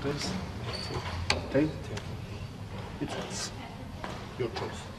please. Tail? It's your choice.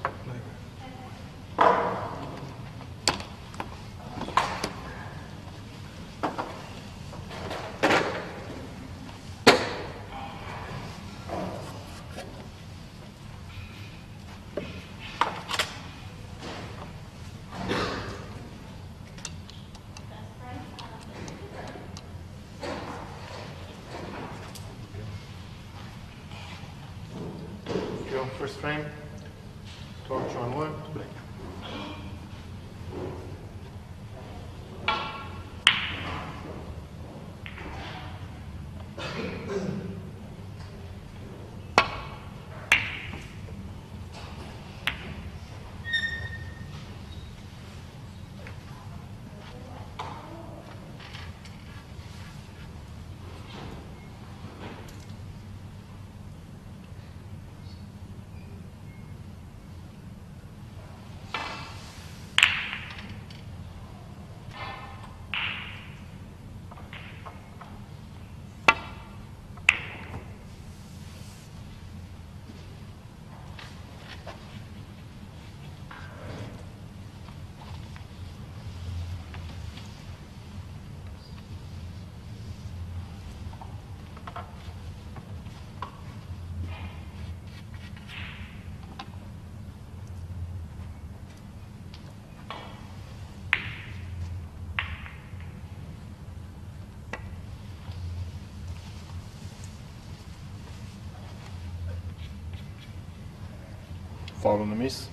Volgende mis.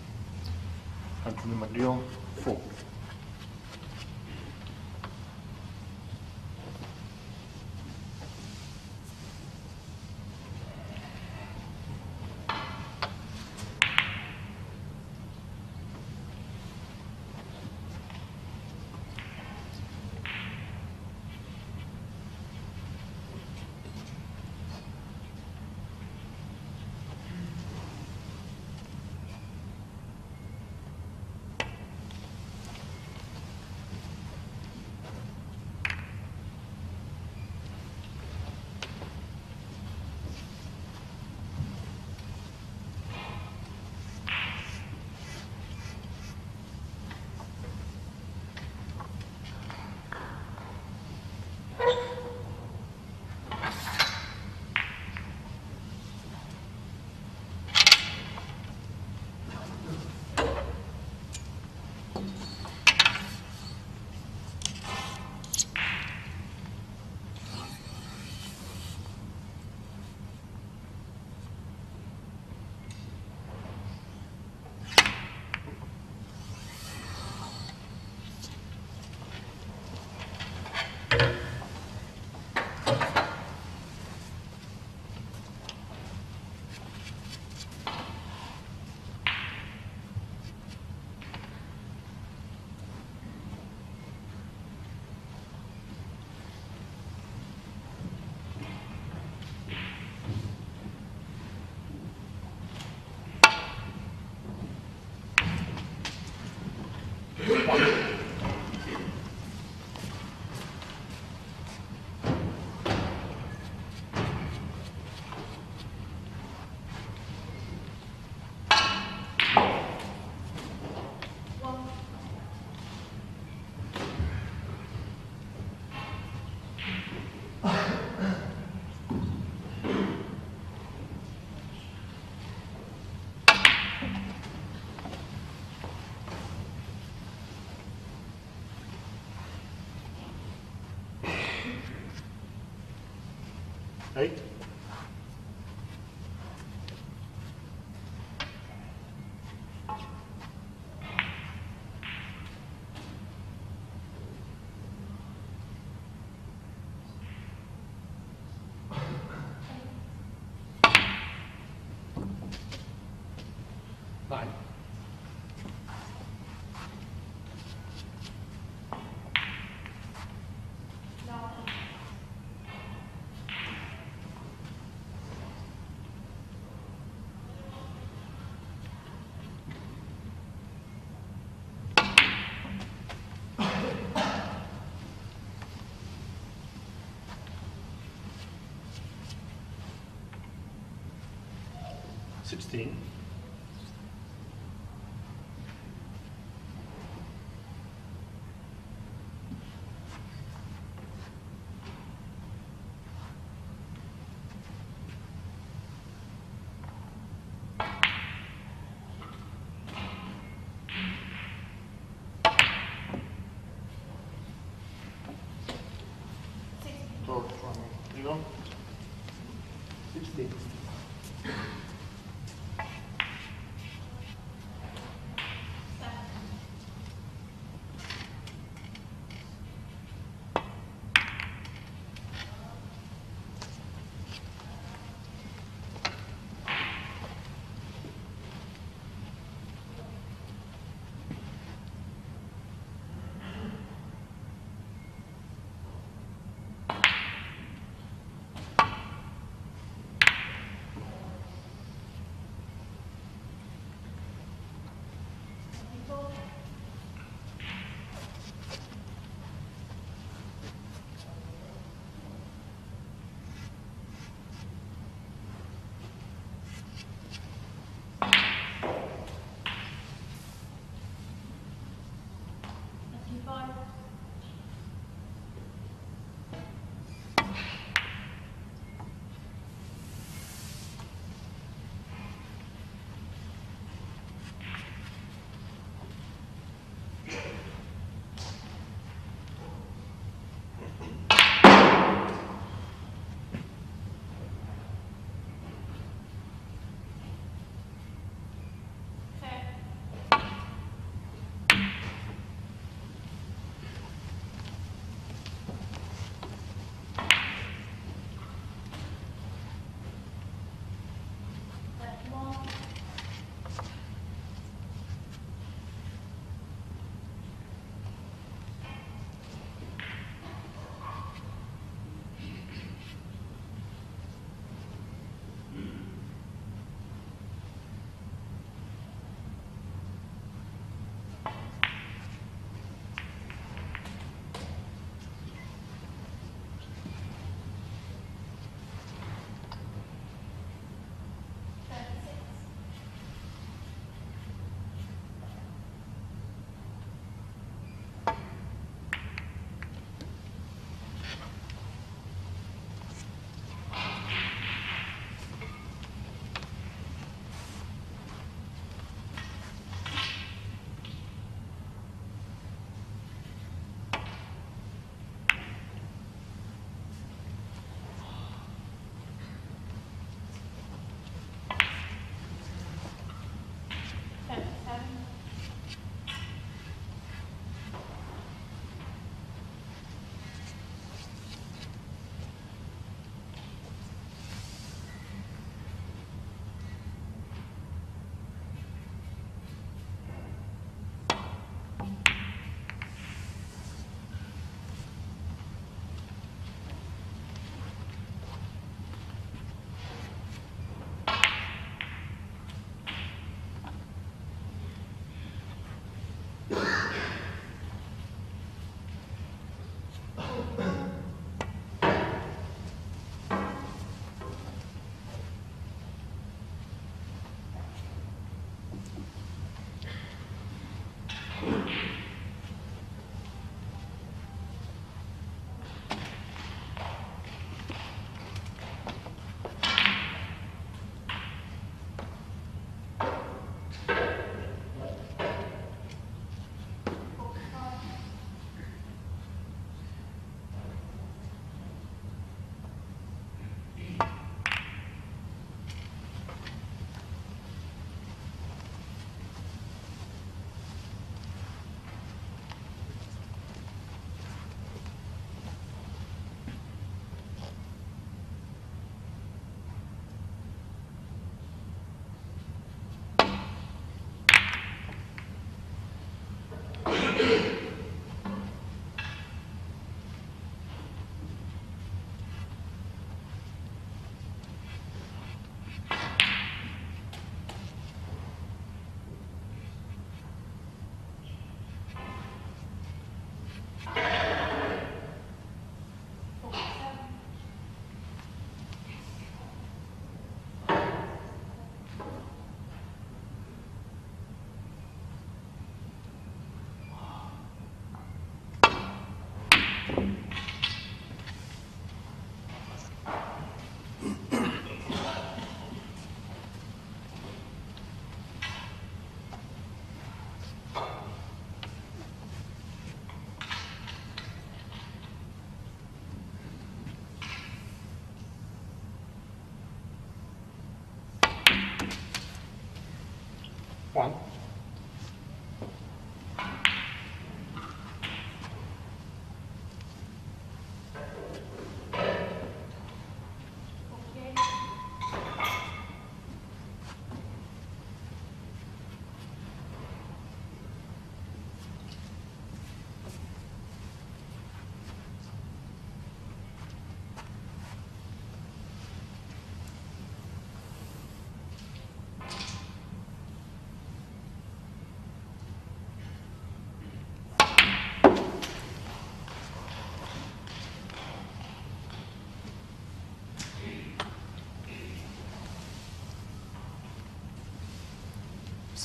Gaat nummer 3 16.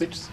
Six.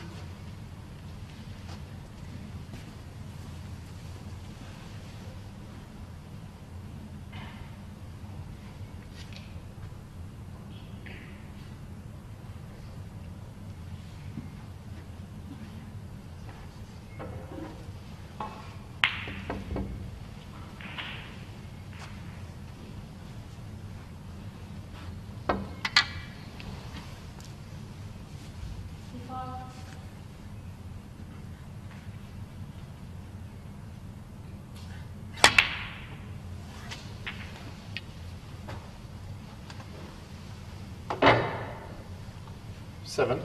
Seven.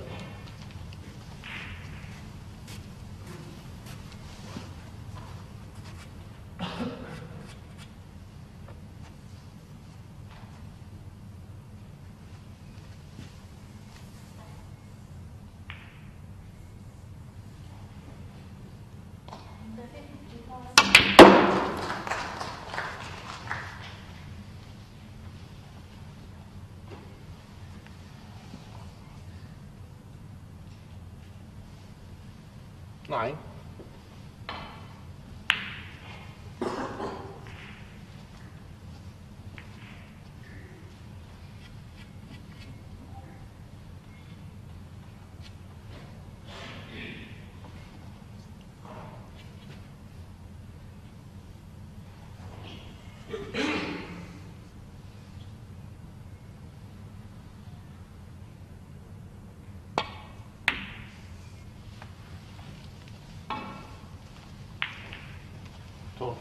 Nine.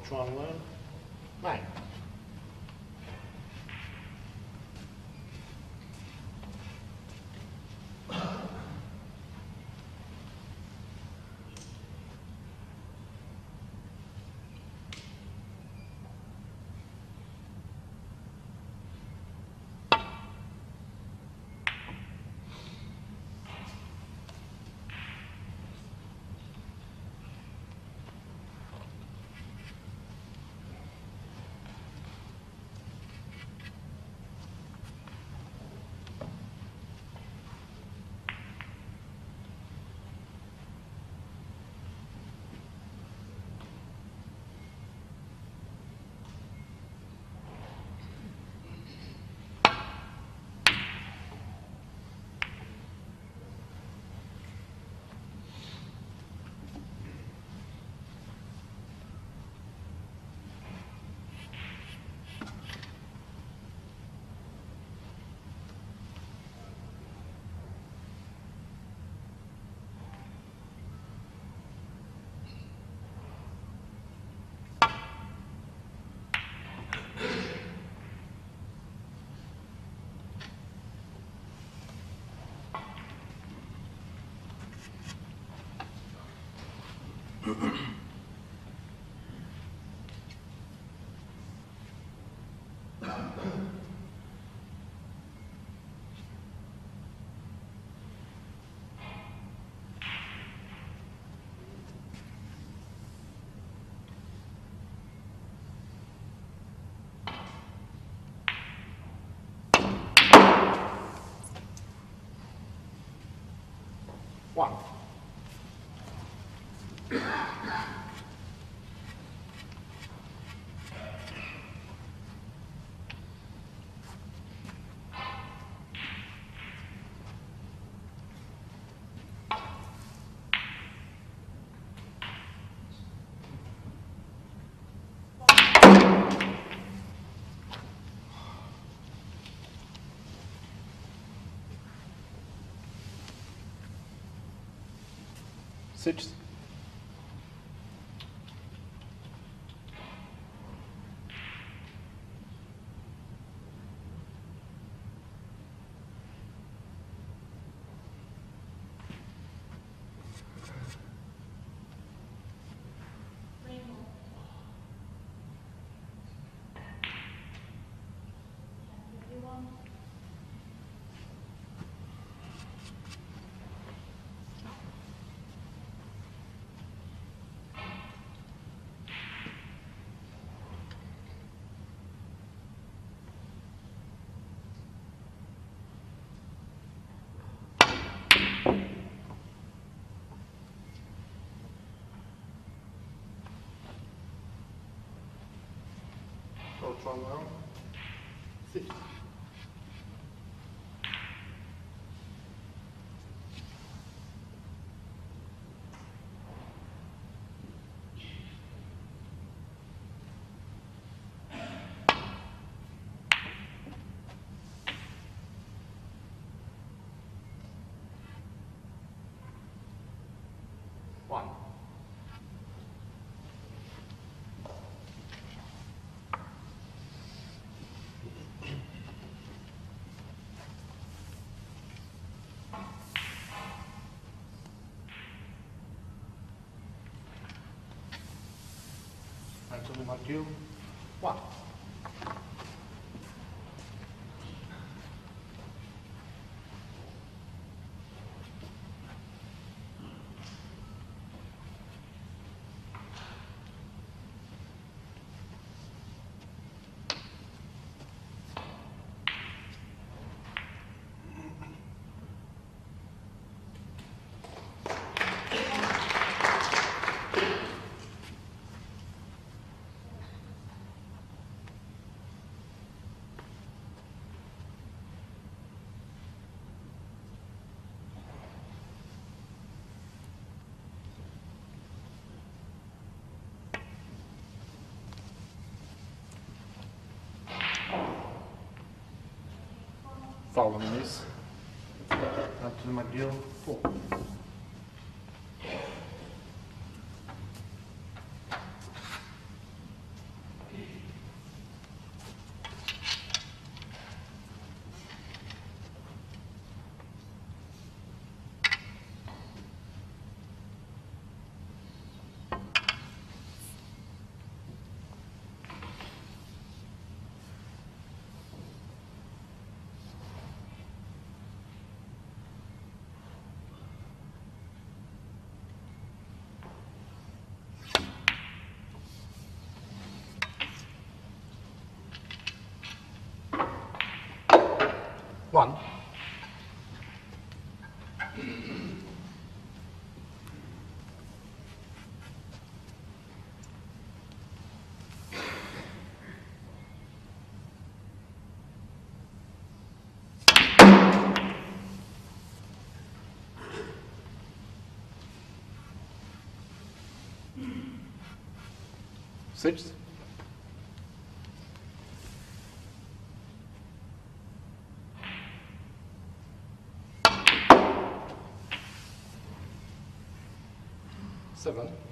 Thor Chuan Nine. One. Six. Thor Chuan Leong. Six. One. Anthony McGill. One. Following this, Anthony McGill, four. One. Six. Seven.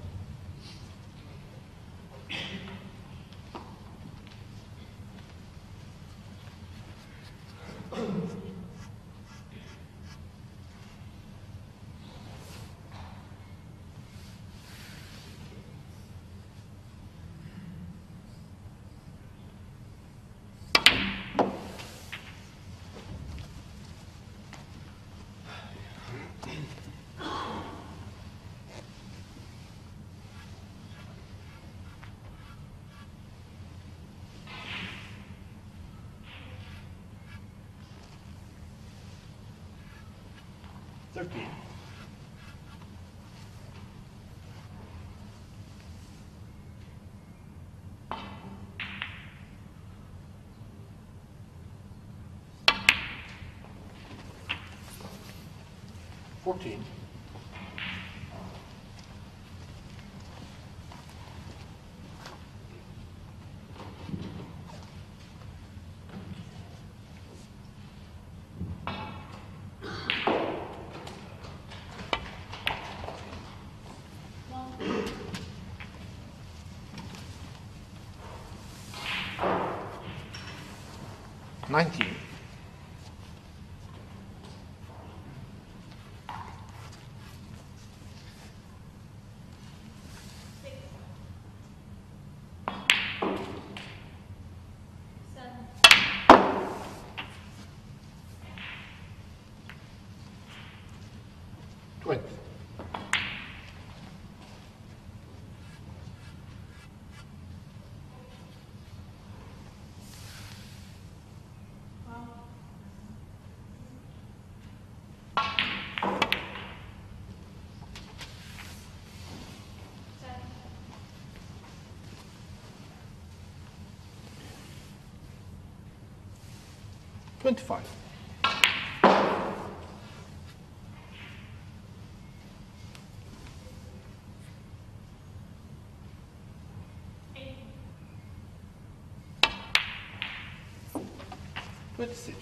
Thirteen. Fourteen. 19. 25. Let's see.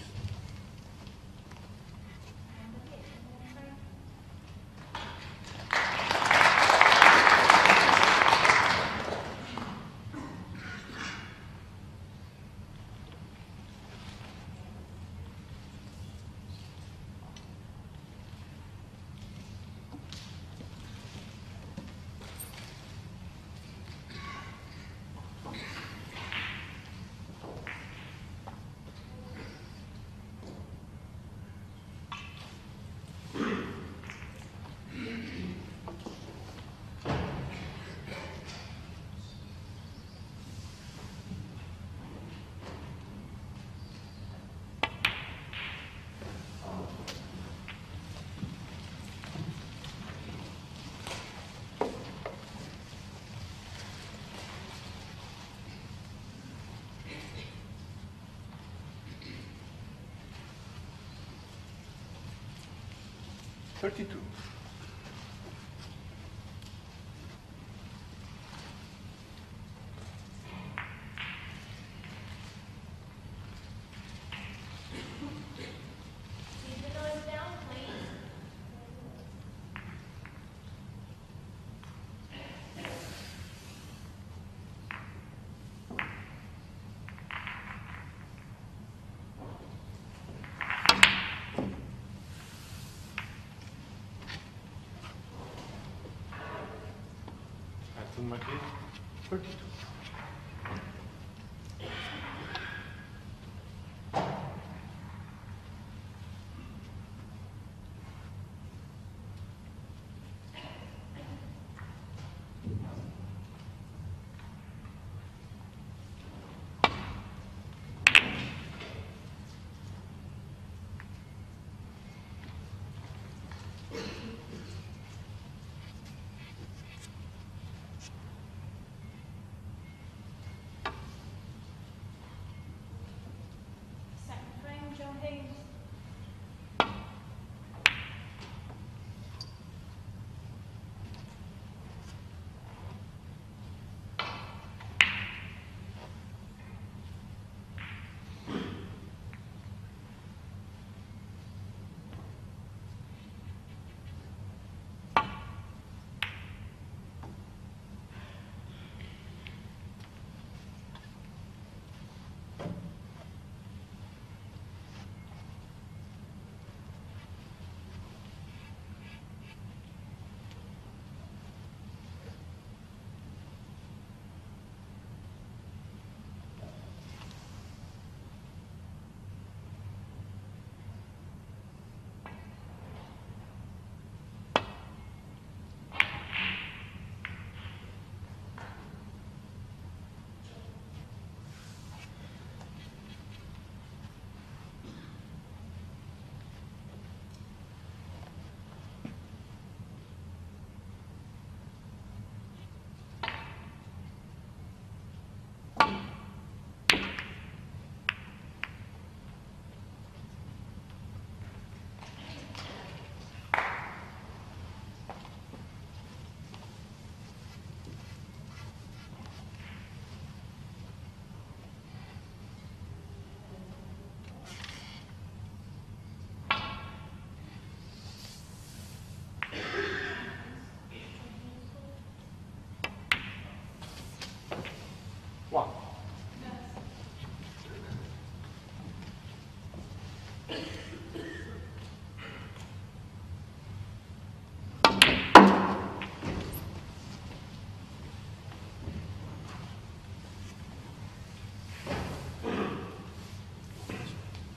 32.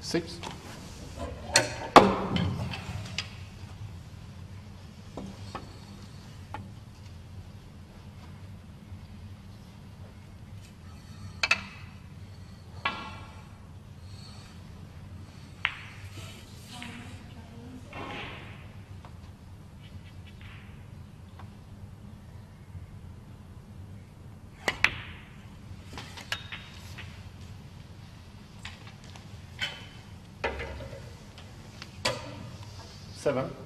Six. 7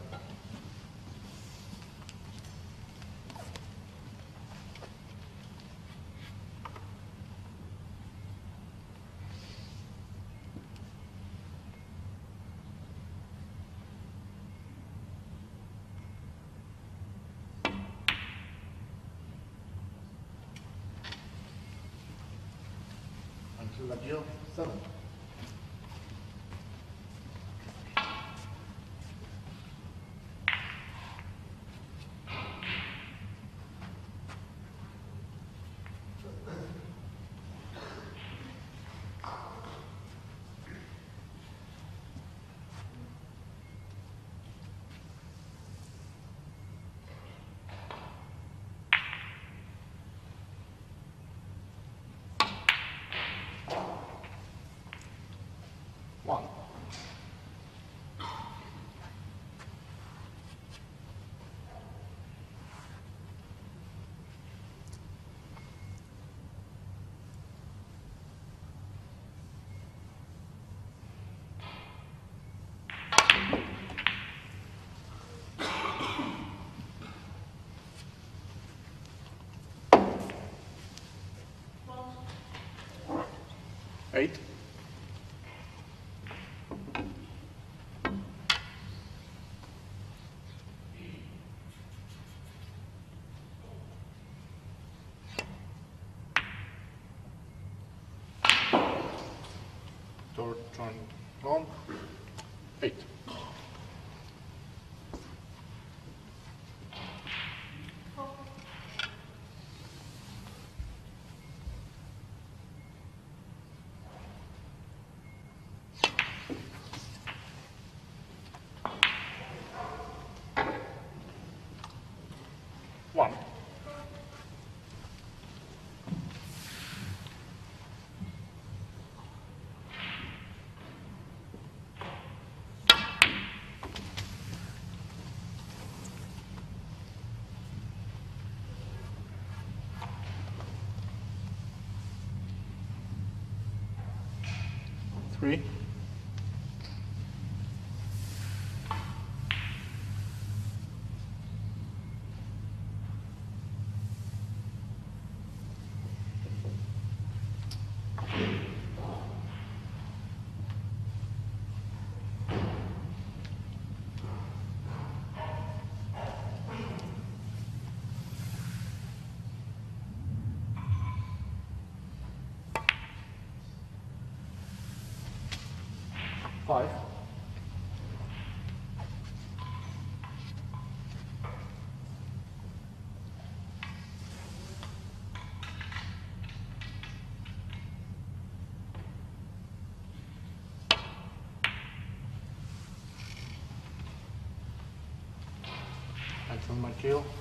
Five. McGill, five. Seven.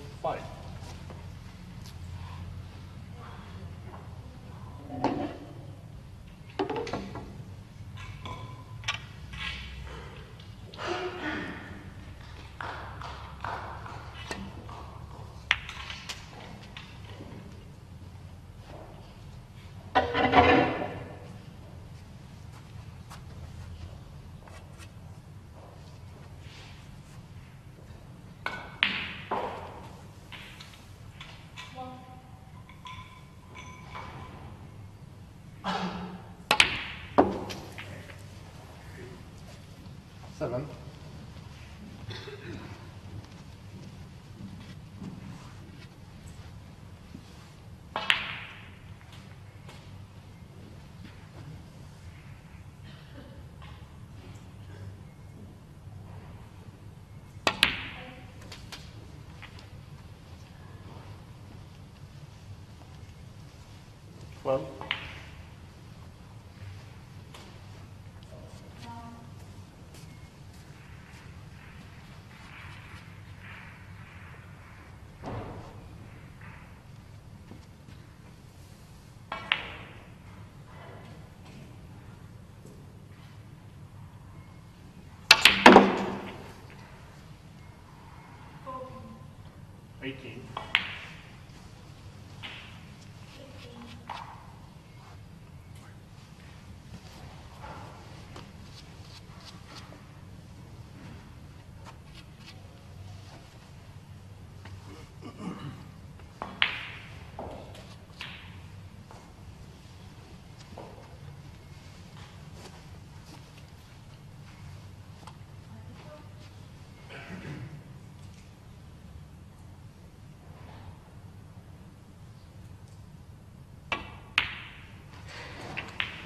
Twelve.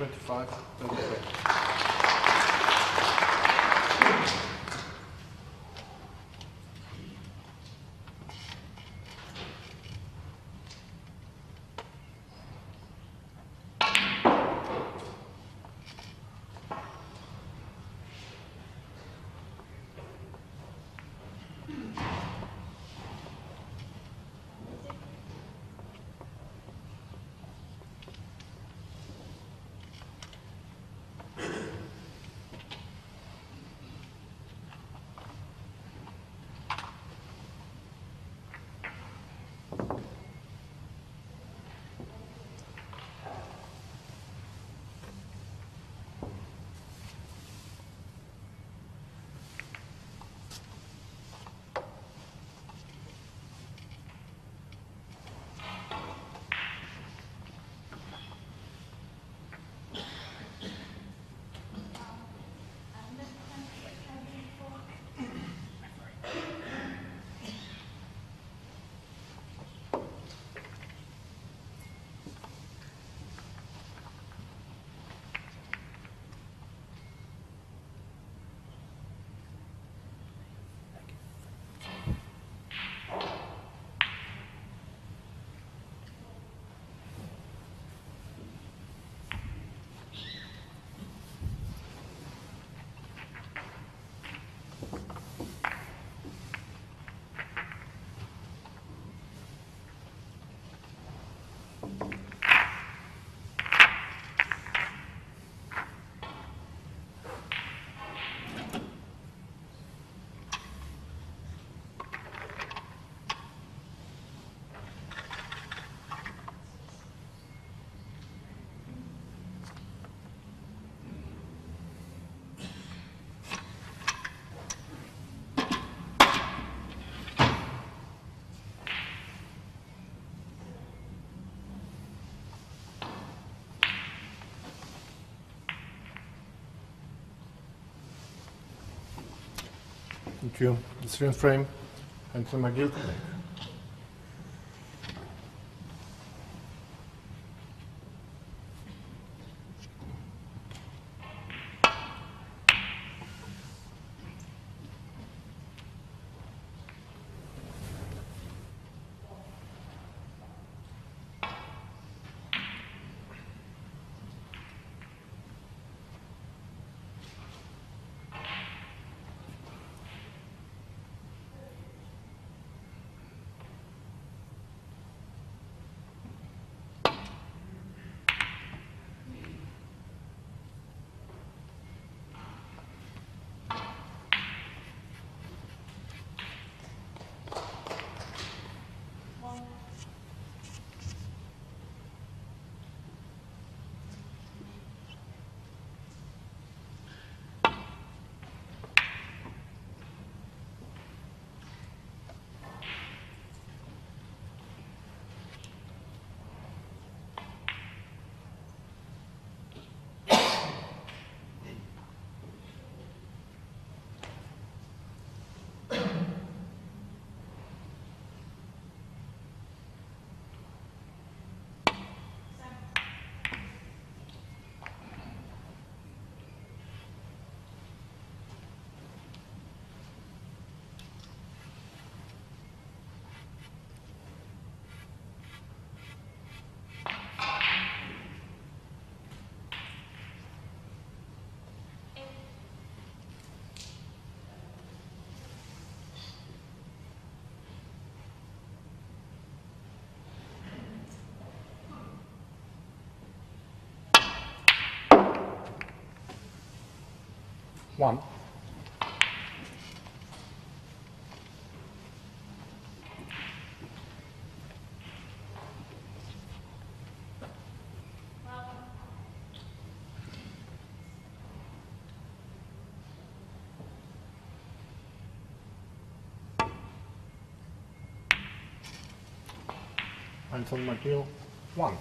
25, 25. Thank you. The screen frame, Anthony McGill. 1. and some 1.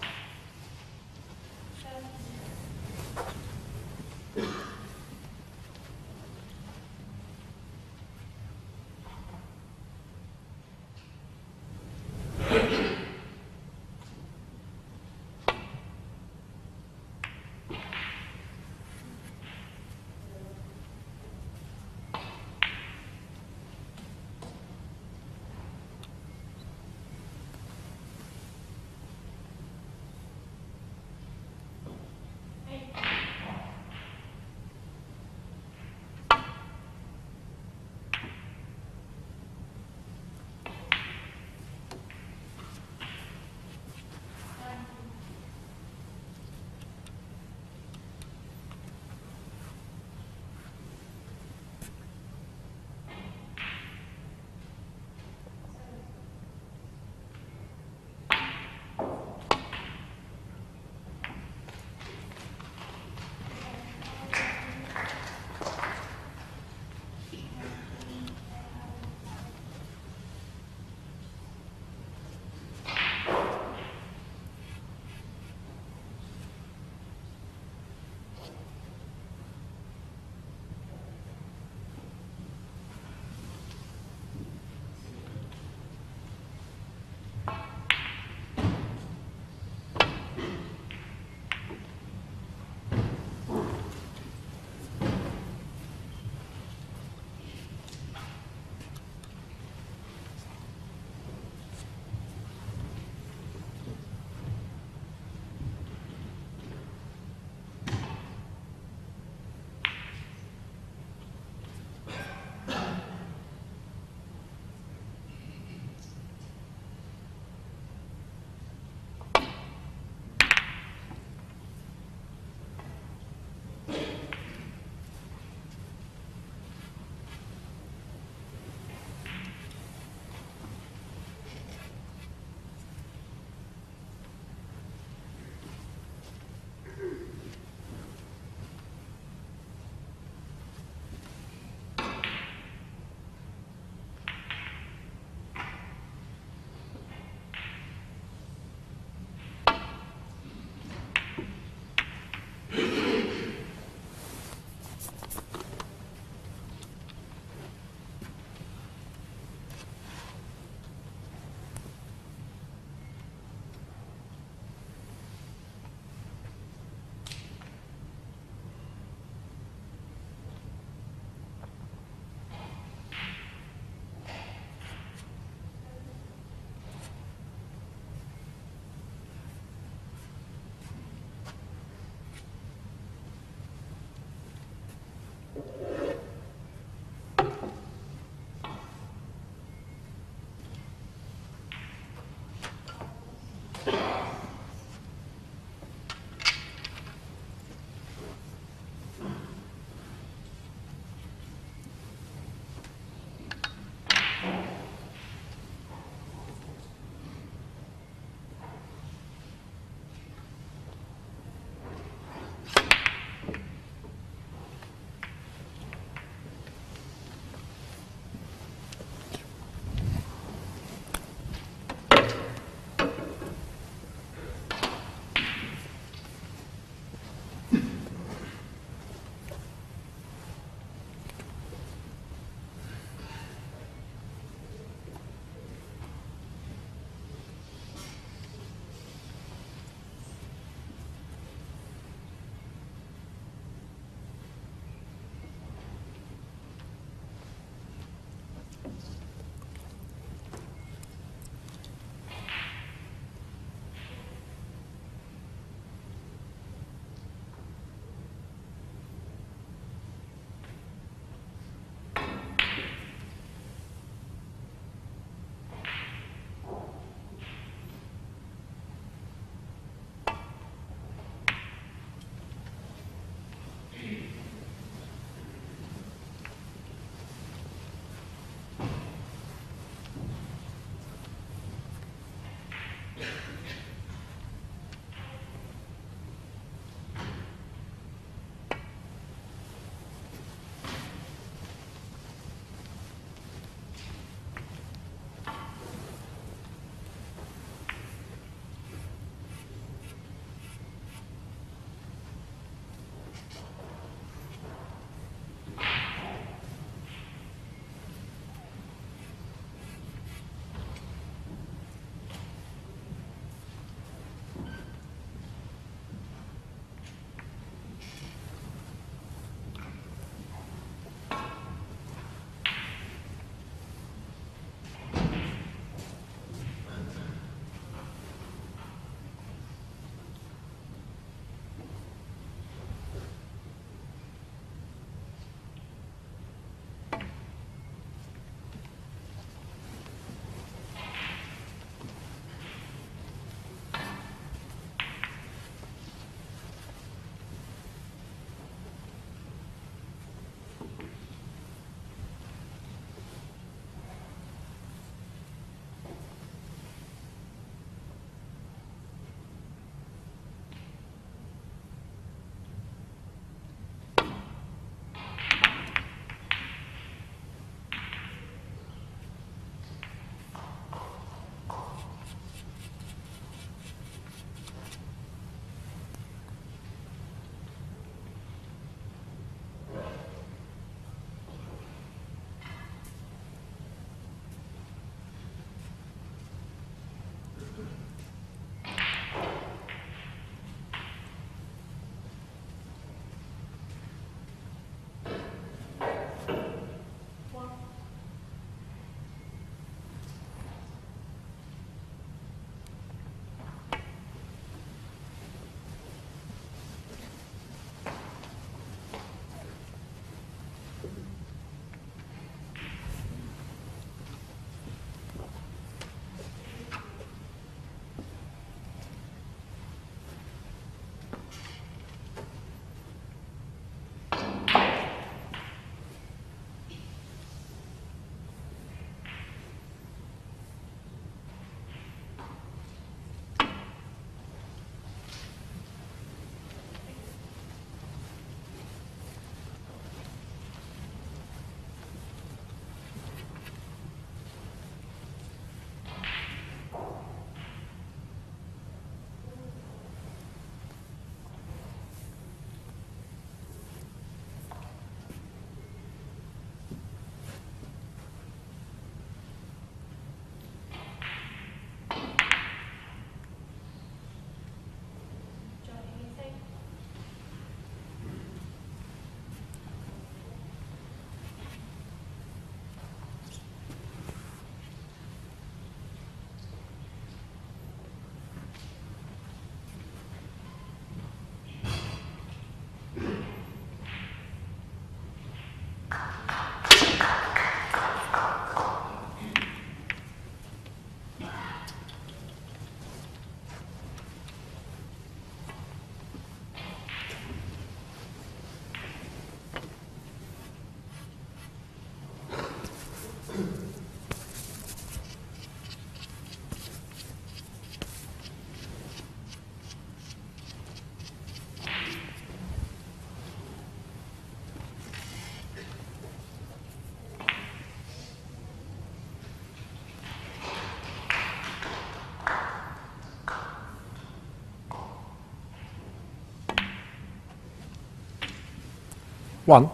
One.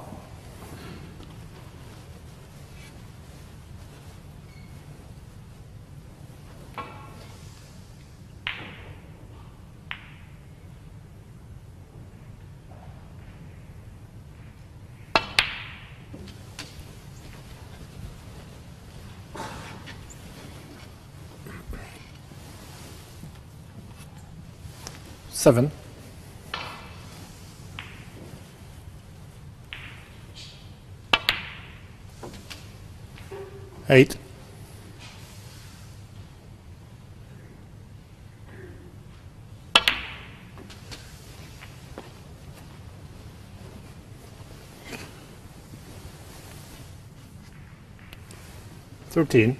Seven. Eight. Thirteen.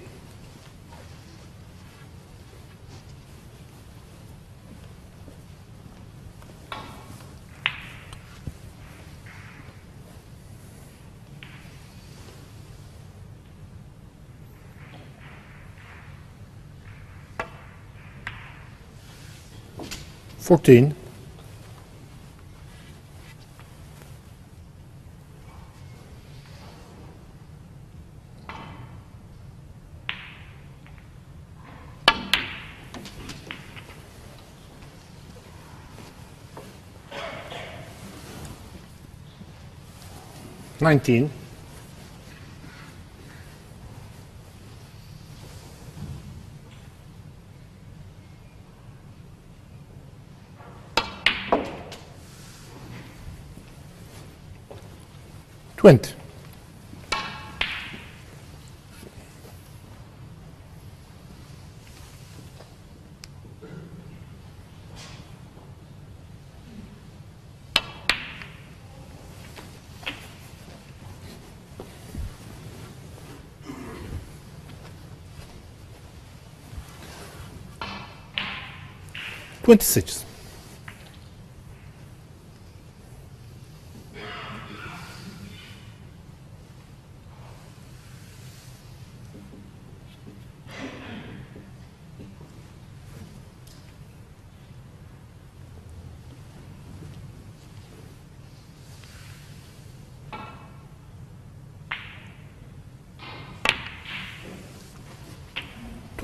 Fourteen. Nineteen. Quint. Quintessence.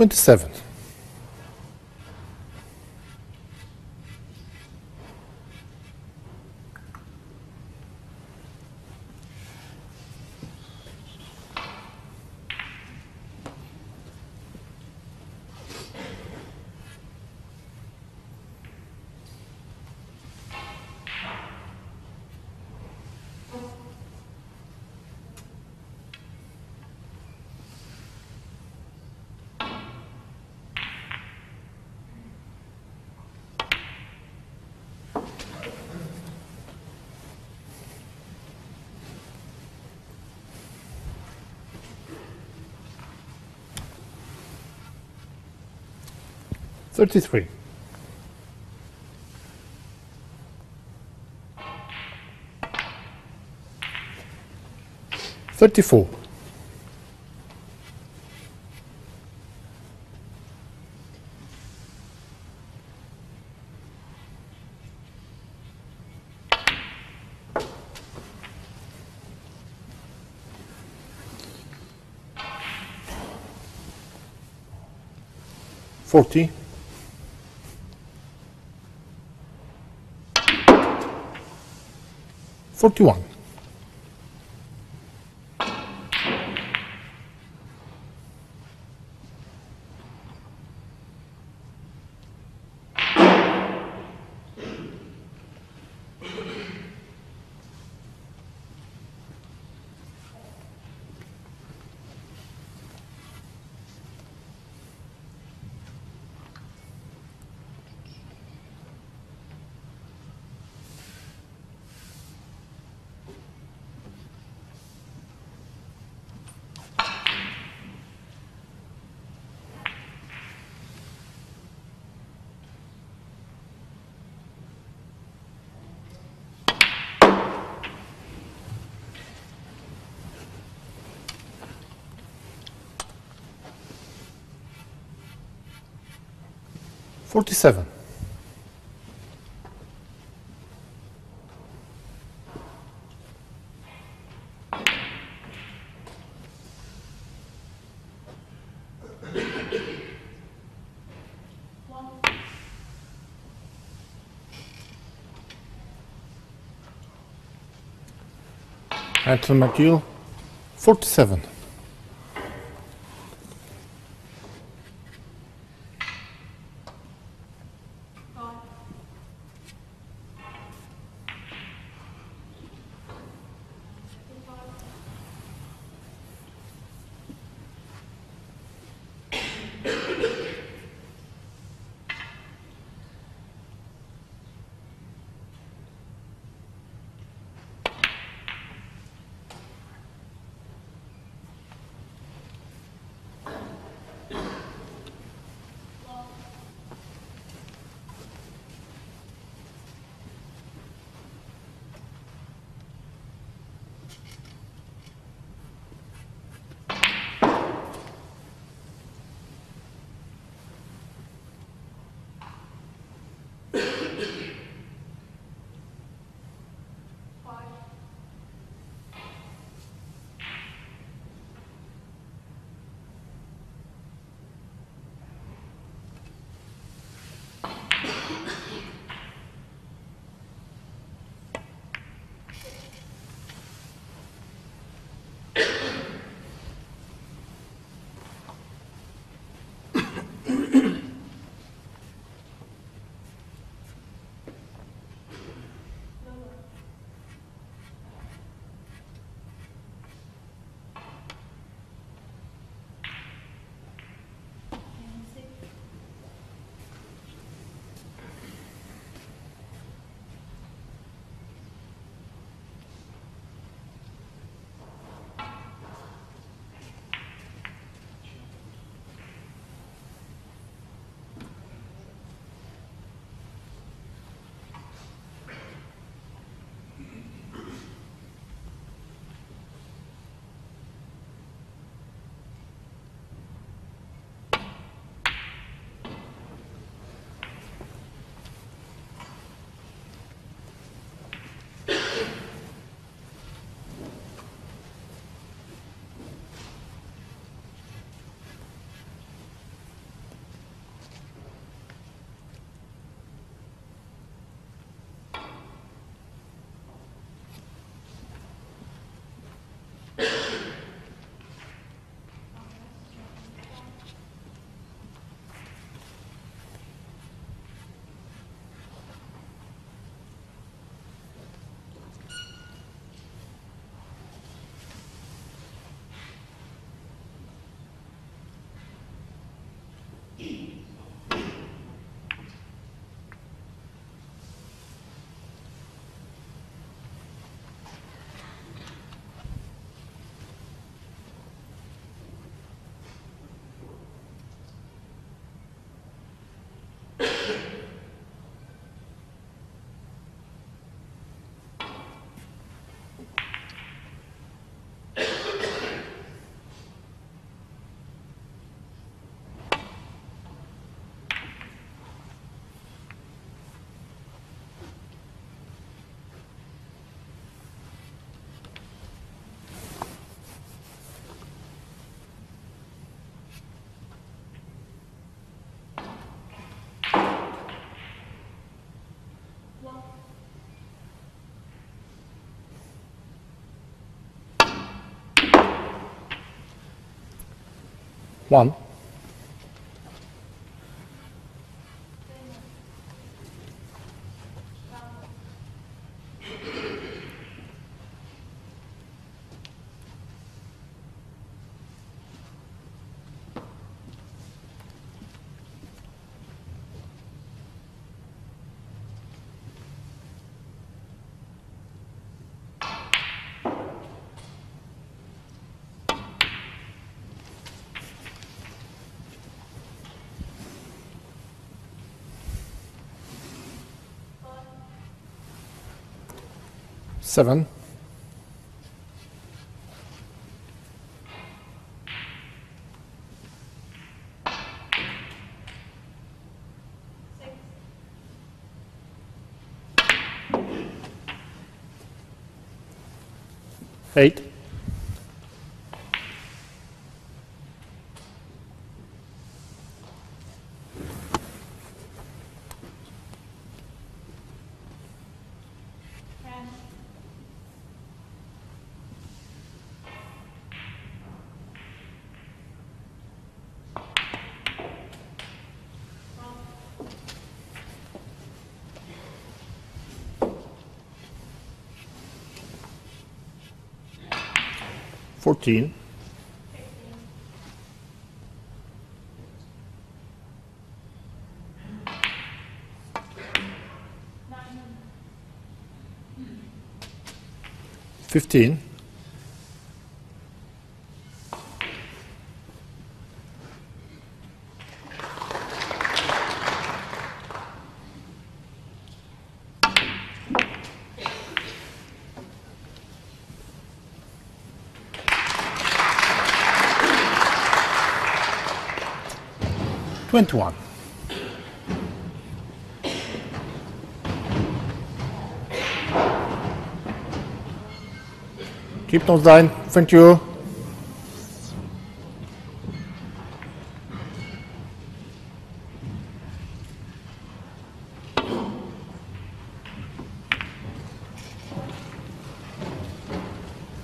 Twenty-seven. Thirty-three. Thirty-four. Forty. Forty-one. 47. Anthony McGill, 47. One. Seven. Eight. 14, fifteen, twenty-one. Keep those down. Thank you.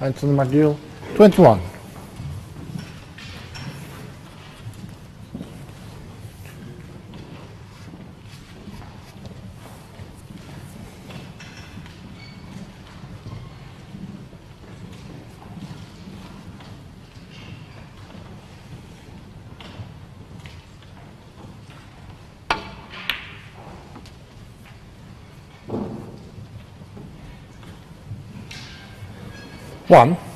Anthony McGill, 21. One.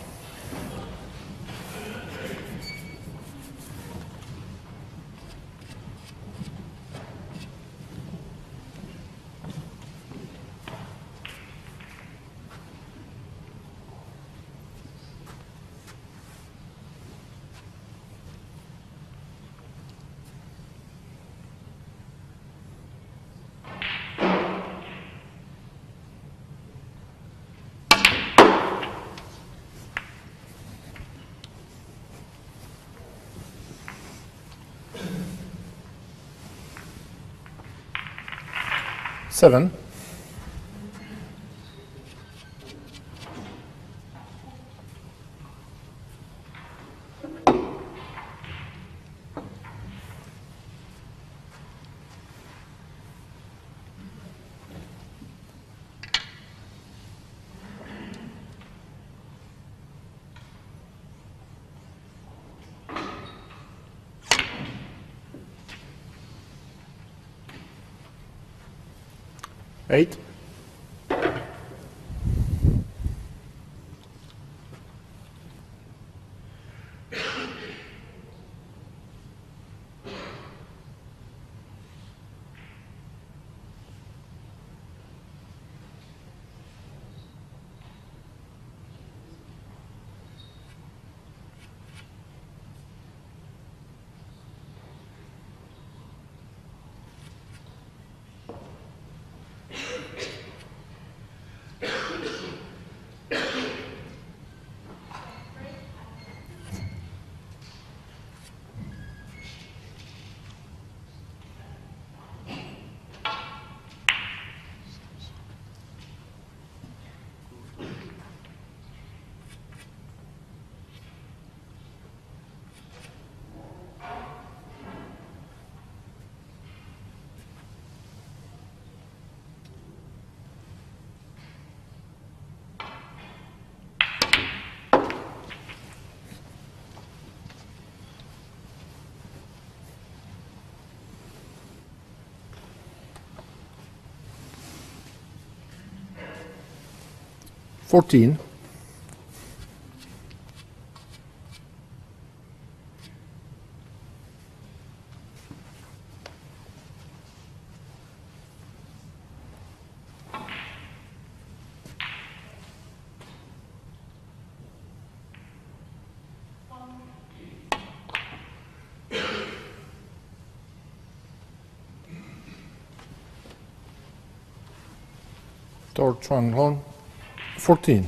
Seven. Eight. Fourteen. Thor Chuan Leong. Fourteen.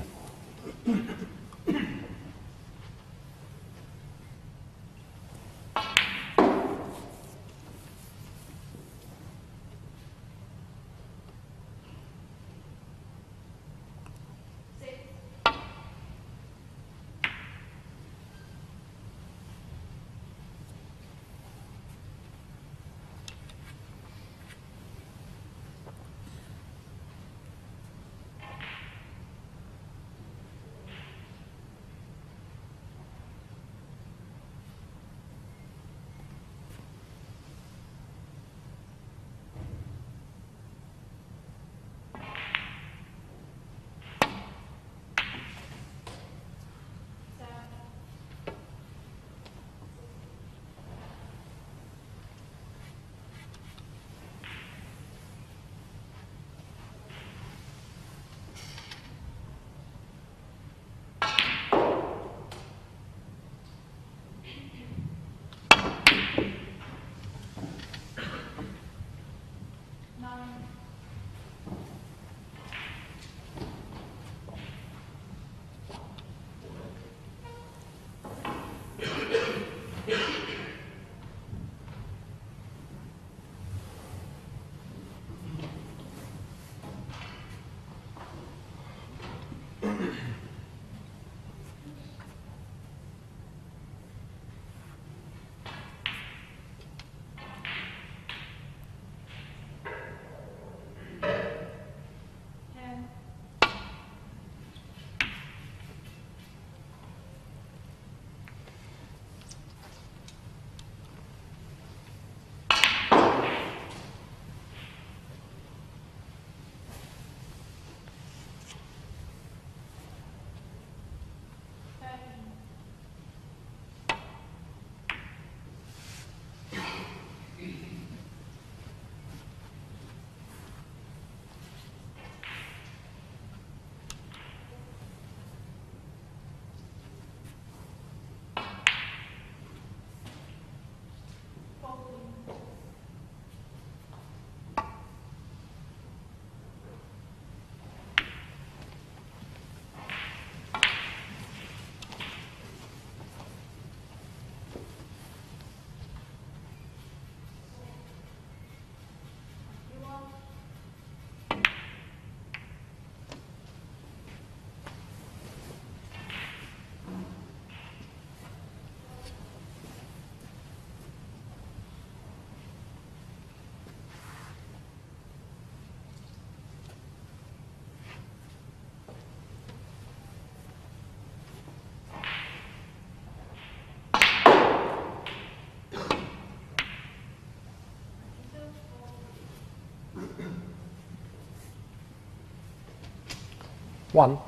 1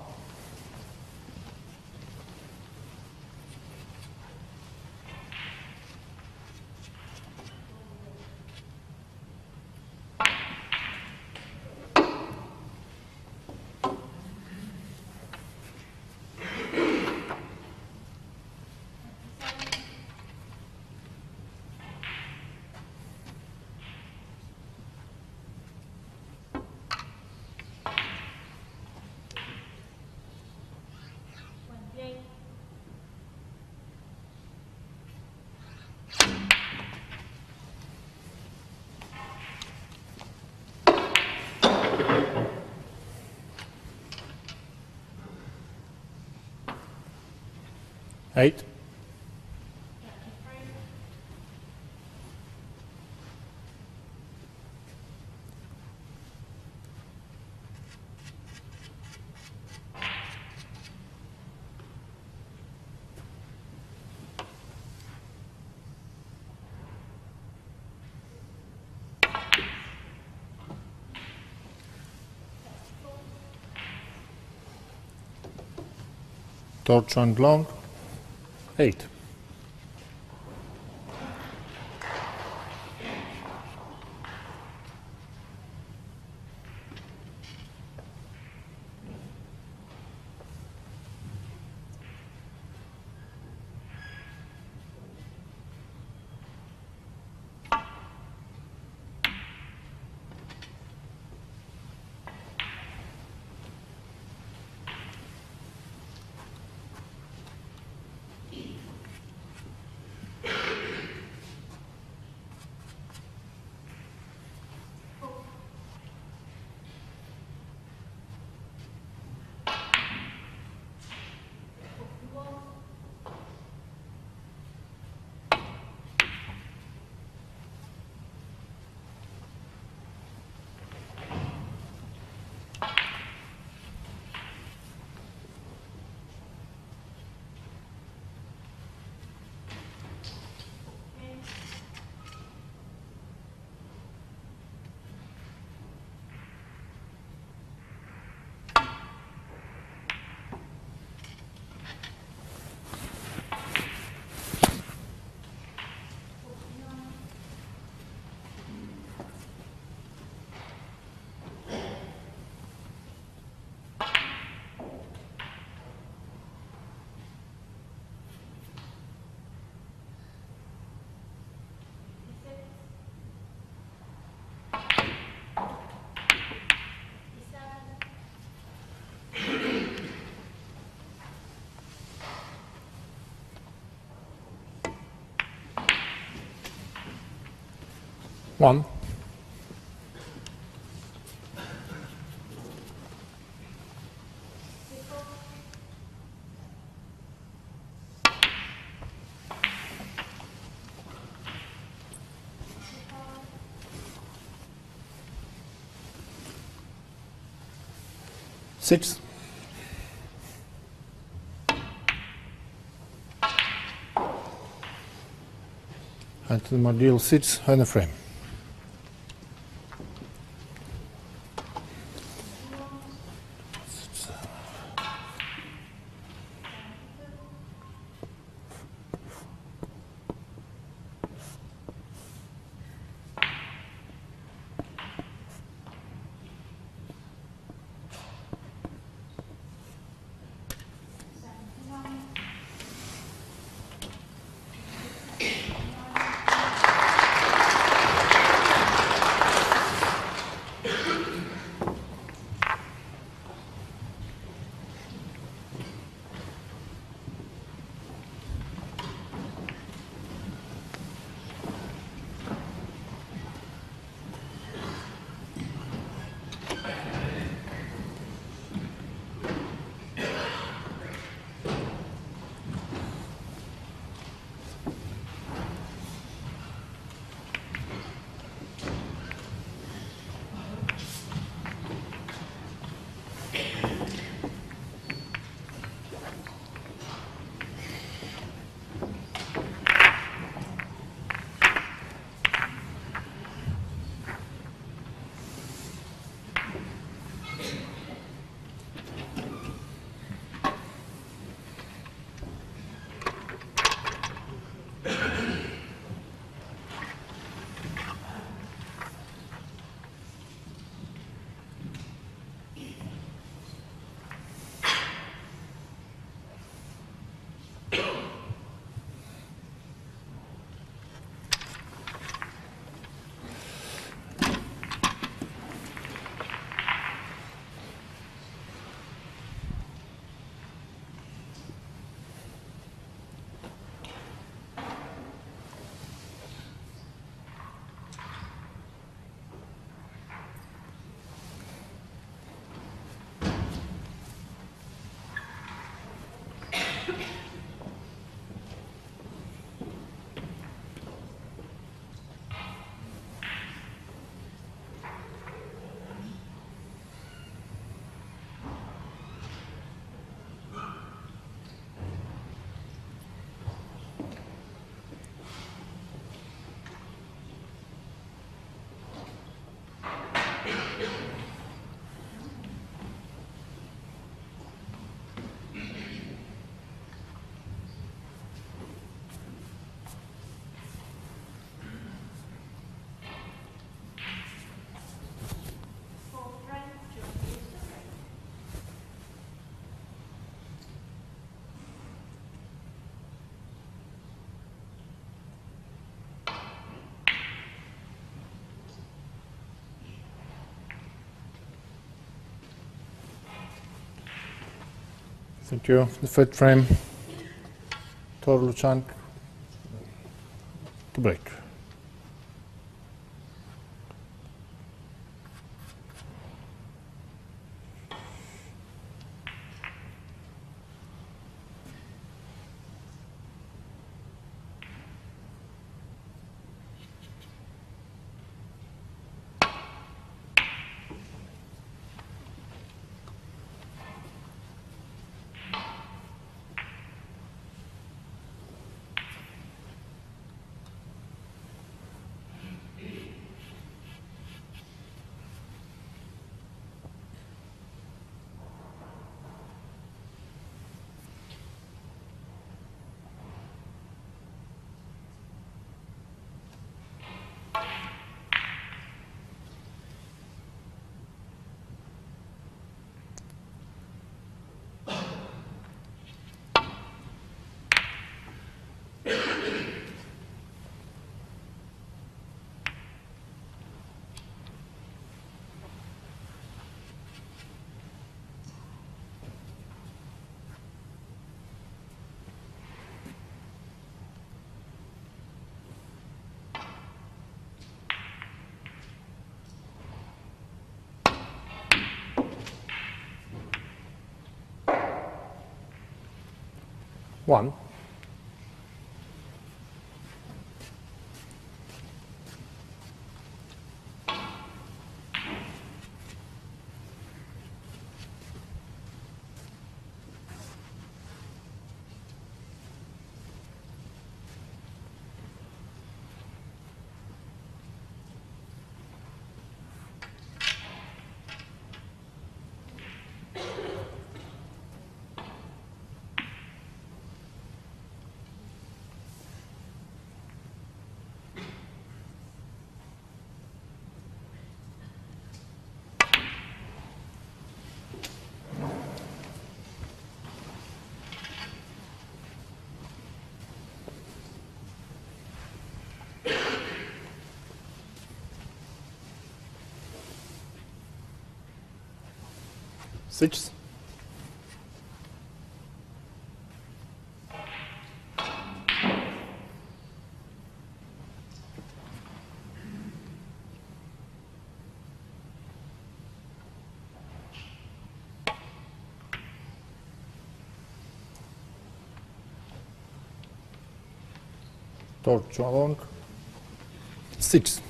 Eight. Thor Chuan Leong. 8. One. Six. And the module sits on the frame. Thank you. The third frame, Thor Chuan to break. One. Six. Thor Chuan Leong. Six.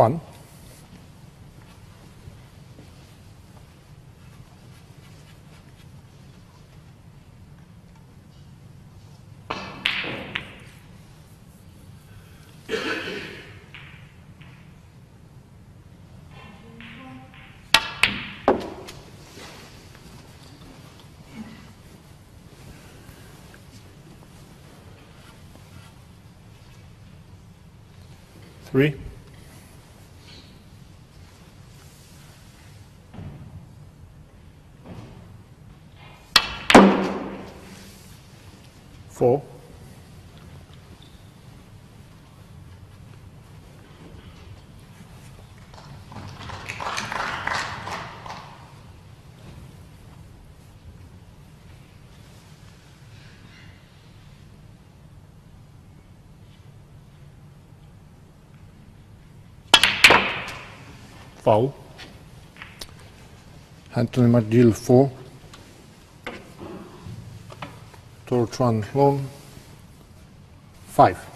One. Three. Four. Foul. Anthony McGill four. to Long 5.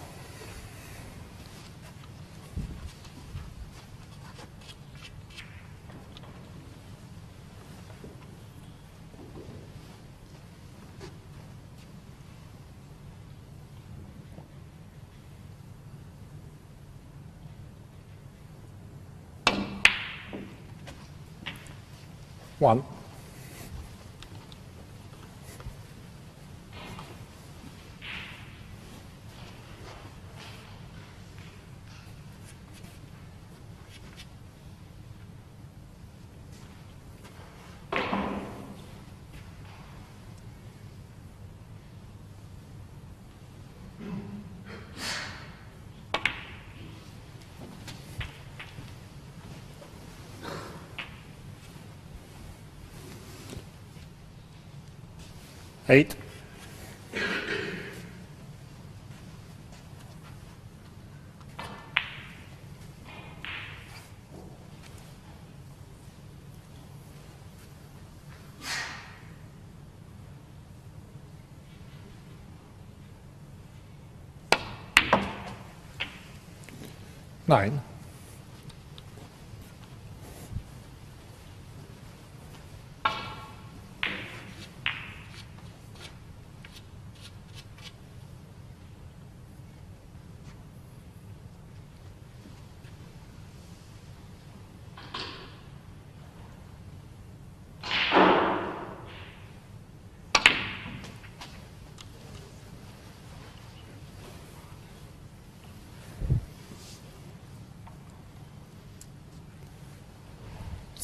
Nee.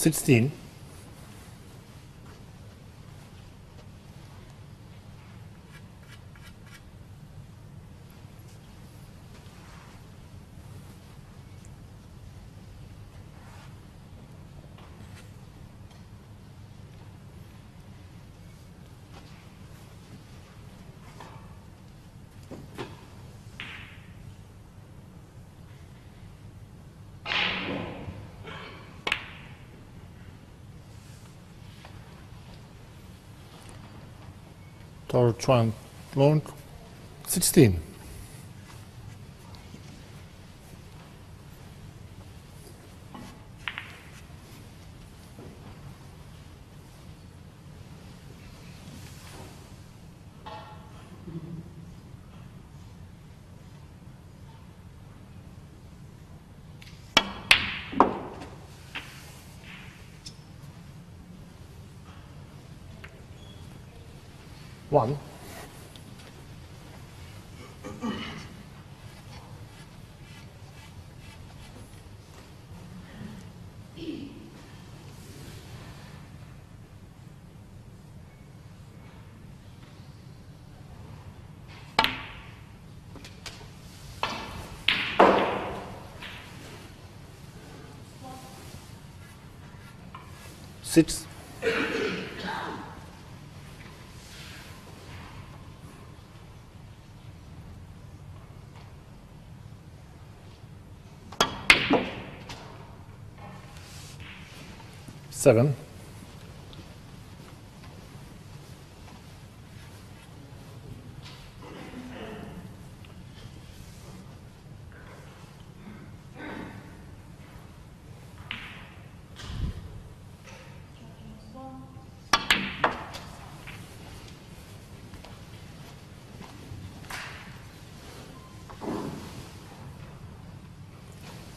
16 Or Launch 16. Six. Seven.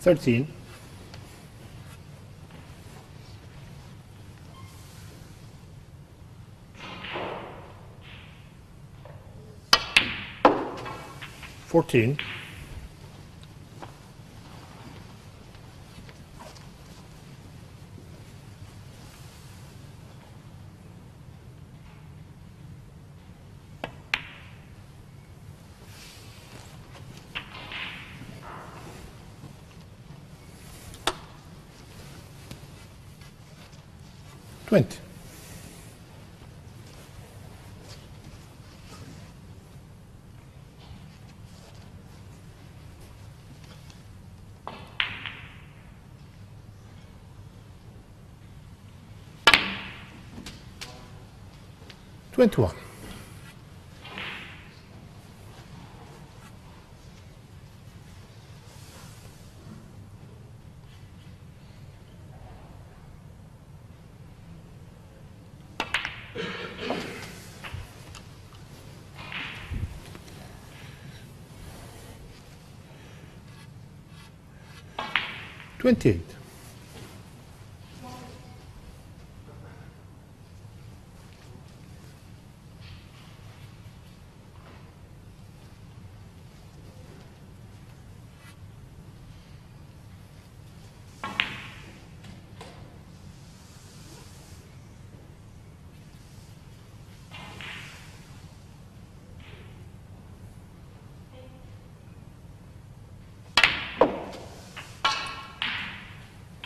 Thirteen. Fourteen. Twenty. Twenty-one. Twenty-eight.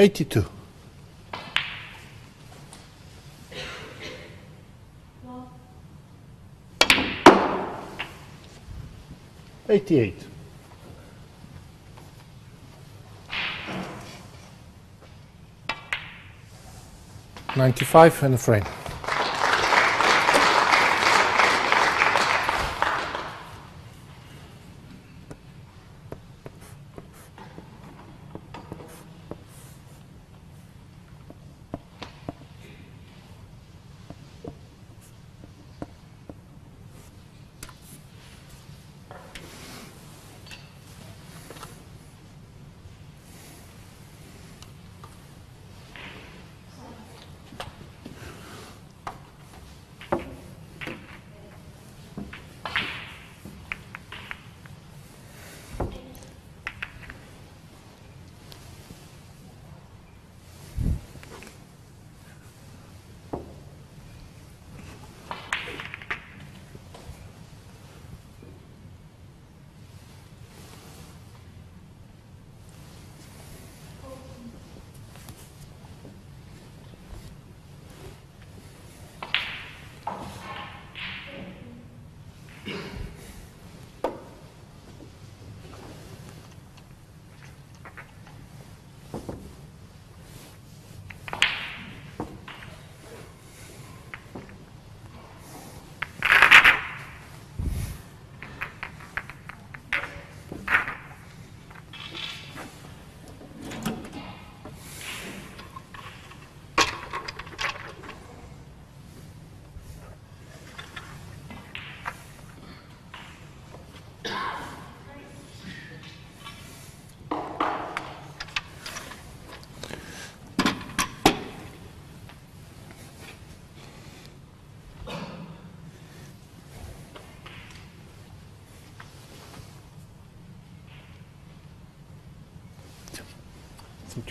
82. 88. 95 and a frame.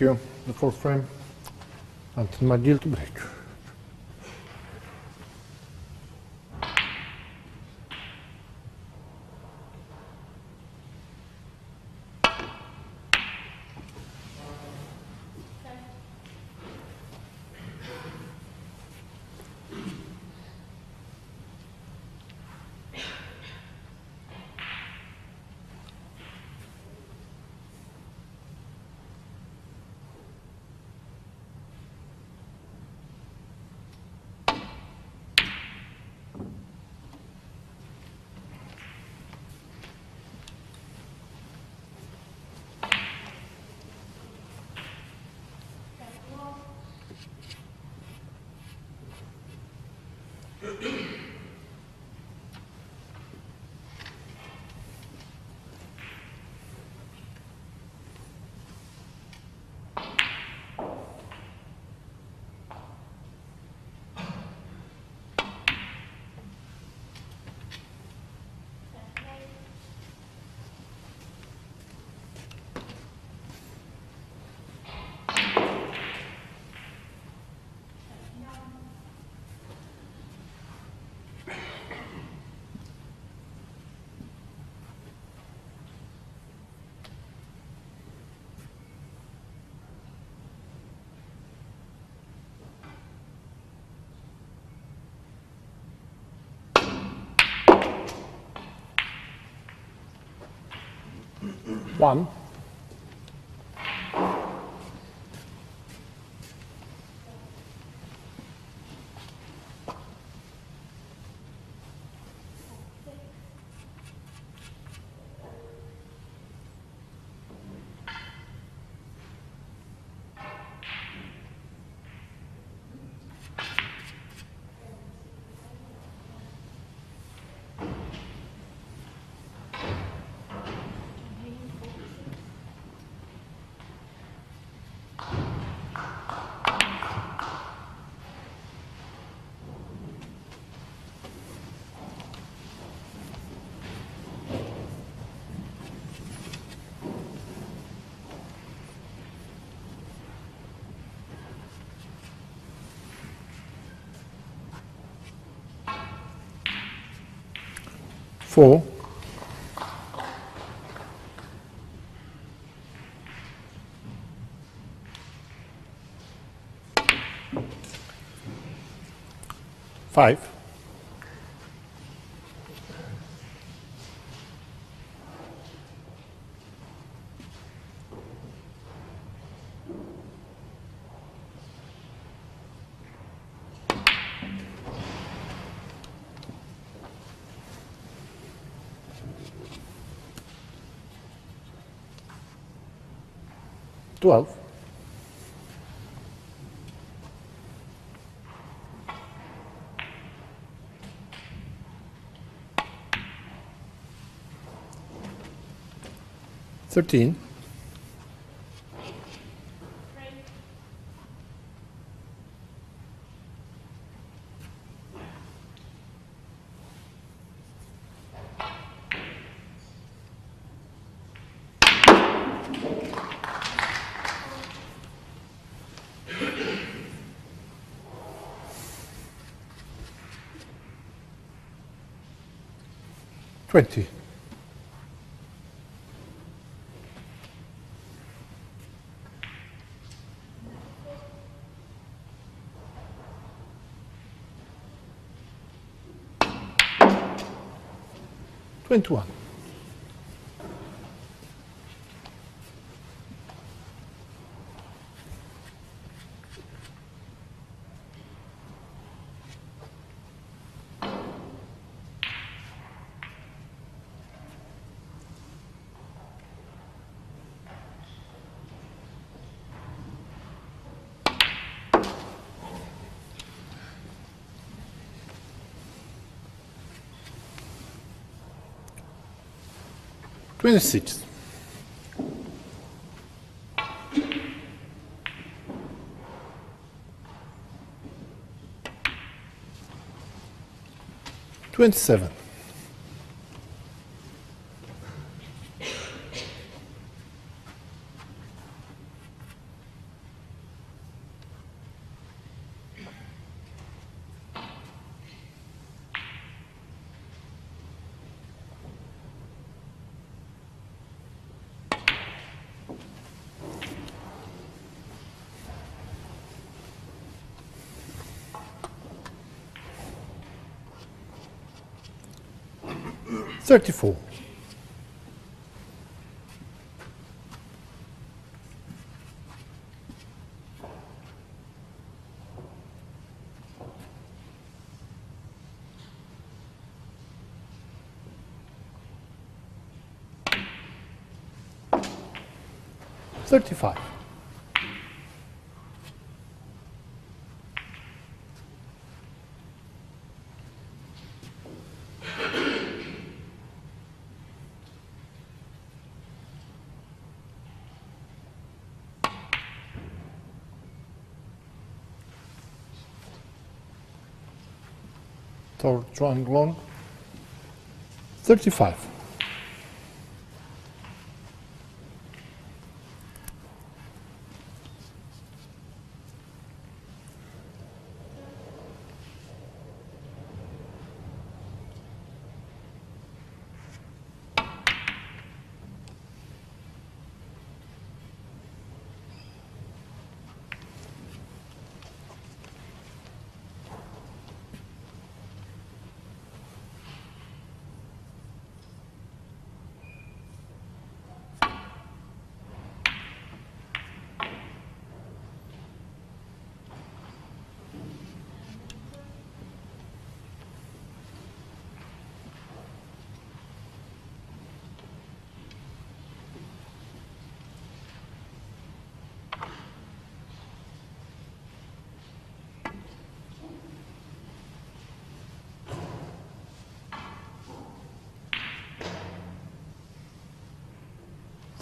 You. The fourth frame. Anthony McGill to break. One. Four. Five. Twelve. Thirteen. Twenty. Twenty-one. Twenty-six. Twenty-seven. 34. Thirty-five. Tor Chuanglong, 35.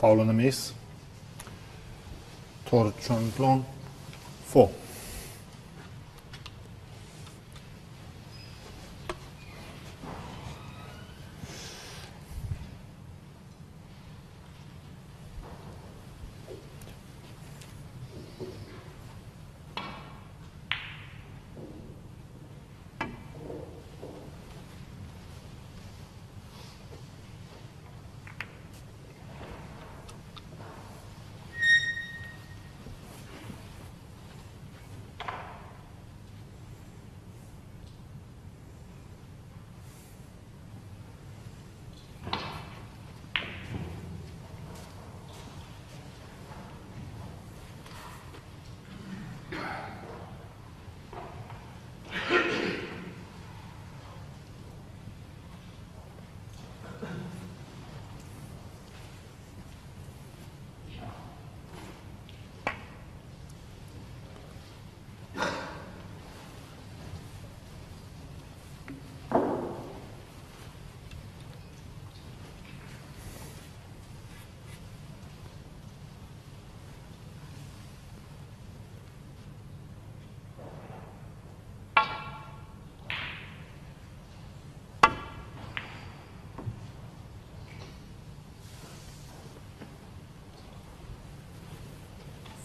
Paolo Nemes, Tor Chonplon.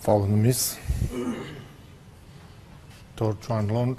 Foul and a miss. Thor Chuan Leong.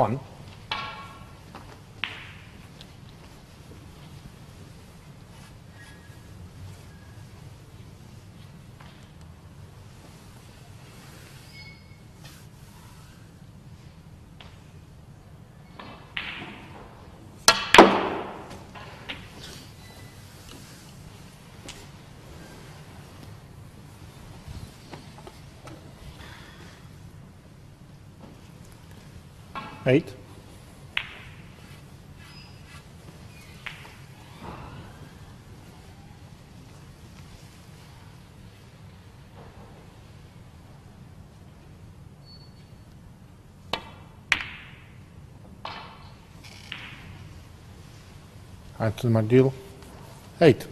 One. Eight. Add to my deal. Eight.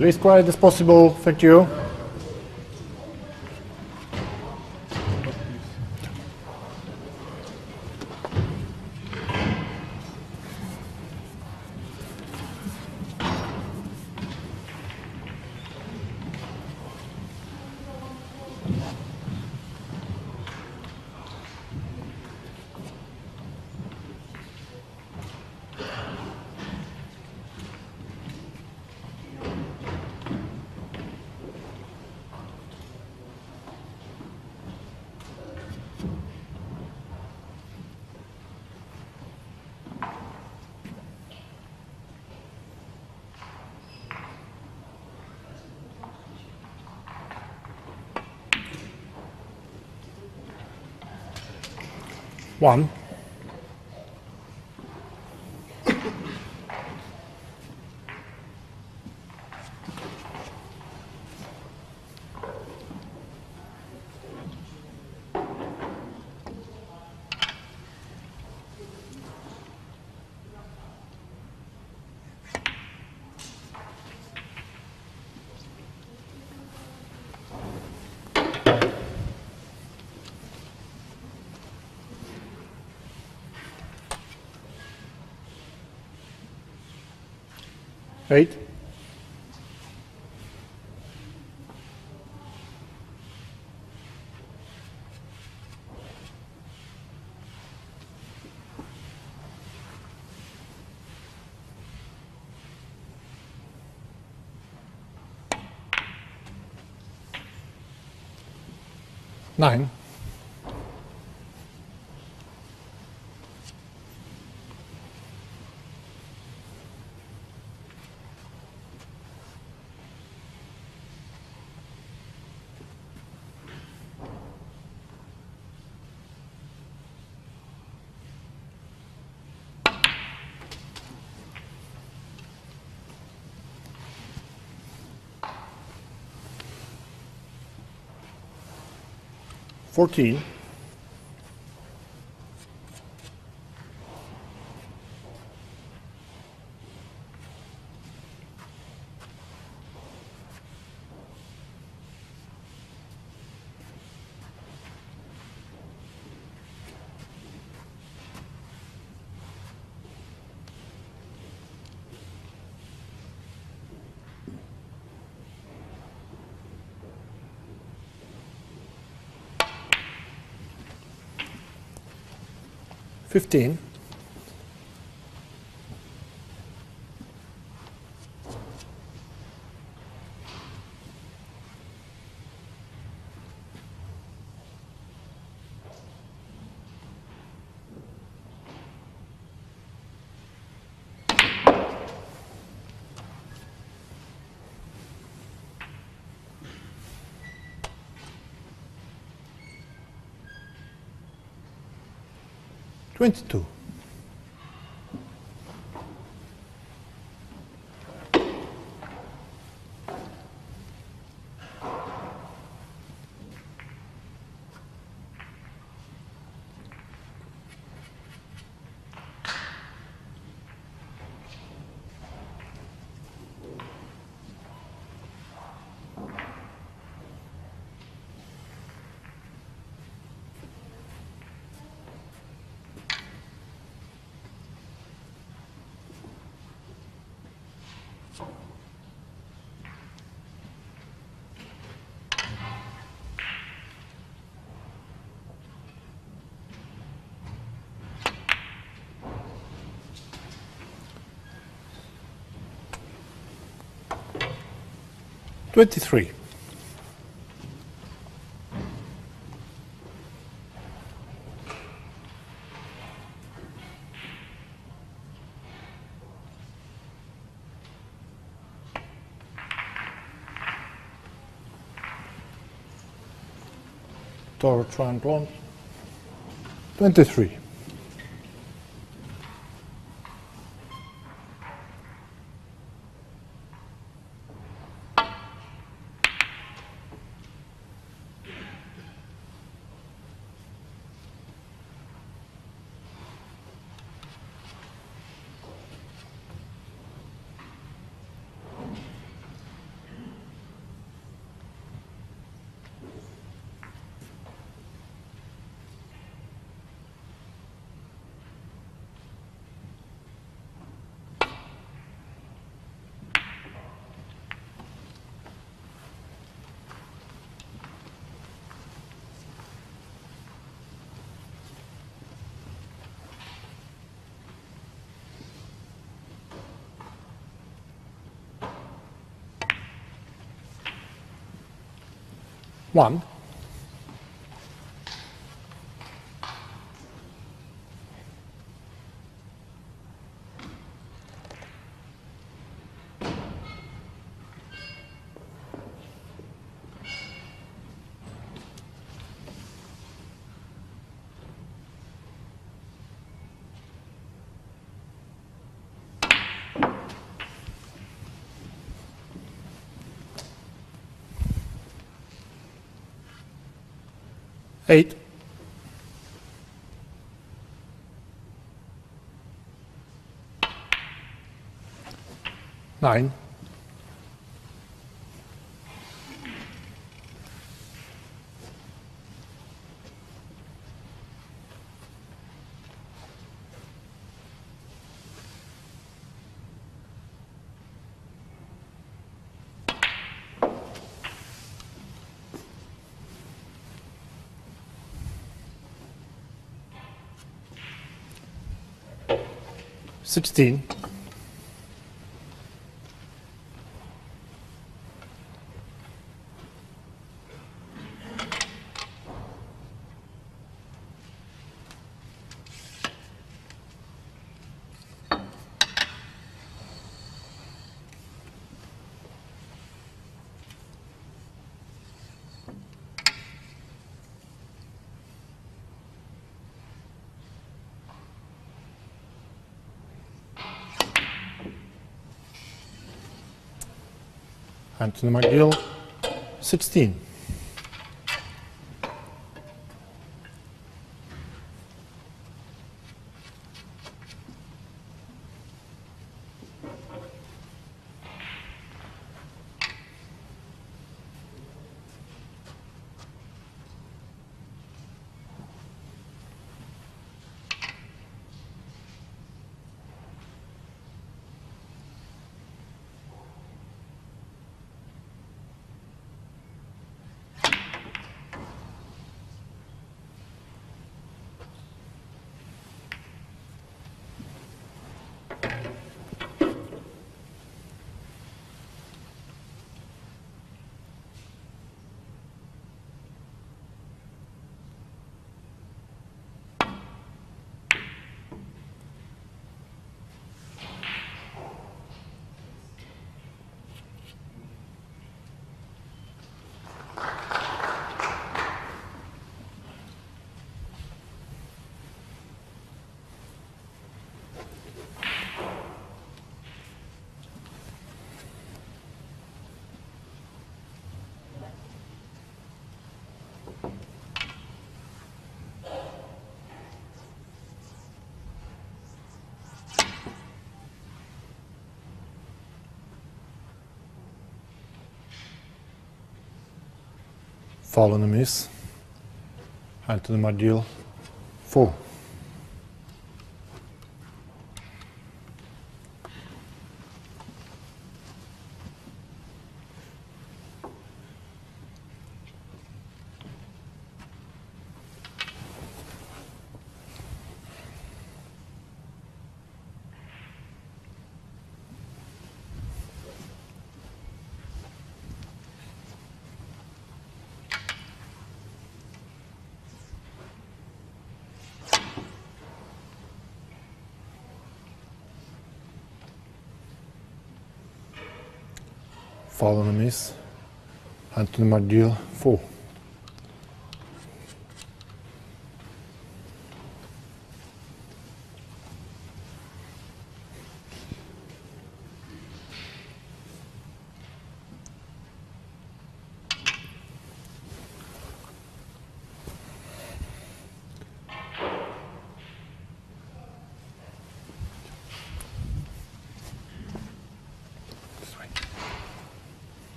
Please quiet as possible. Thank you. One. Eight. Nine. 14 Fourteen. Fifteen. Twenty-two. Twenty-three. Toro triangle. Twenty-three. One. Eight. Nine. 16. Anthony McGill, 16. Fall and a miss. Anthony McGill, 4. Fall and a miss. Anthony McGill, 4.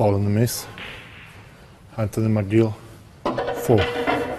And a miss. Anthony McGill, 4.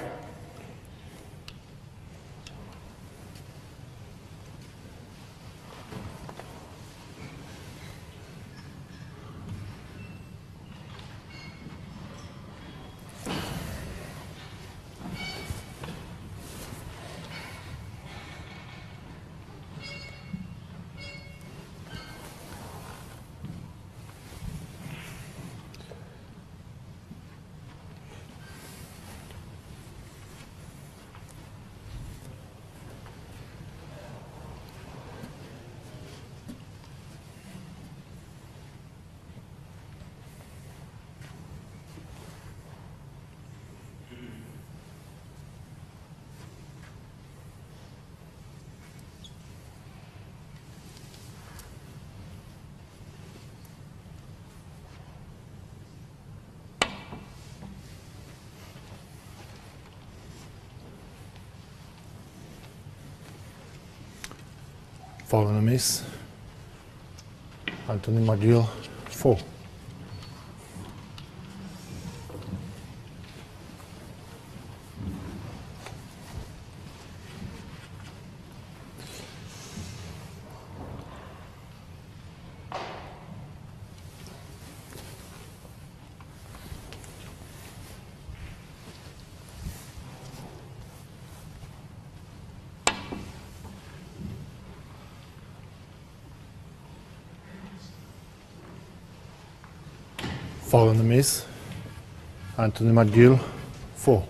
Fall and a miss. Anthony McGill, 4. Fall a miss. Anthony McGill, four.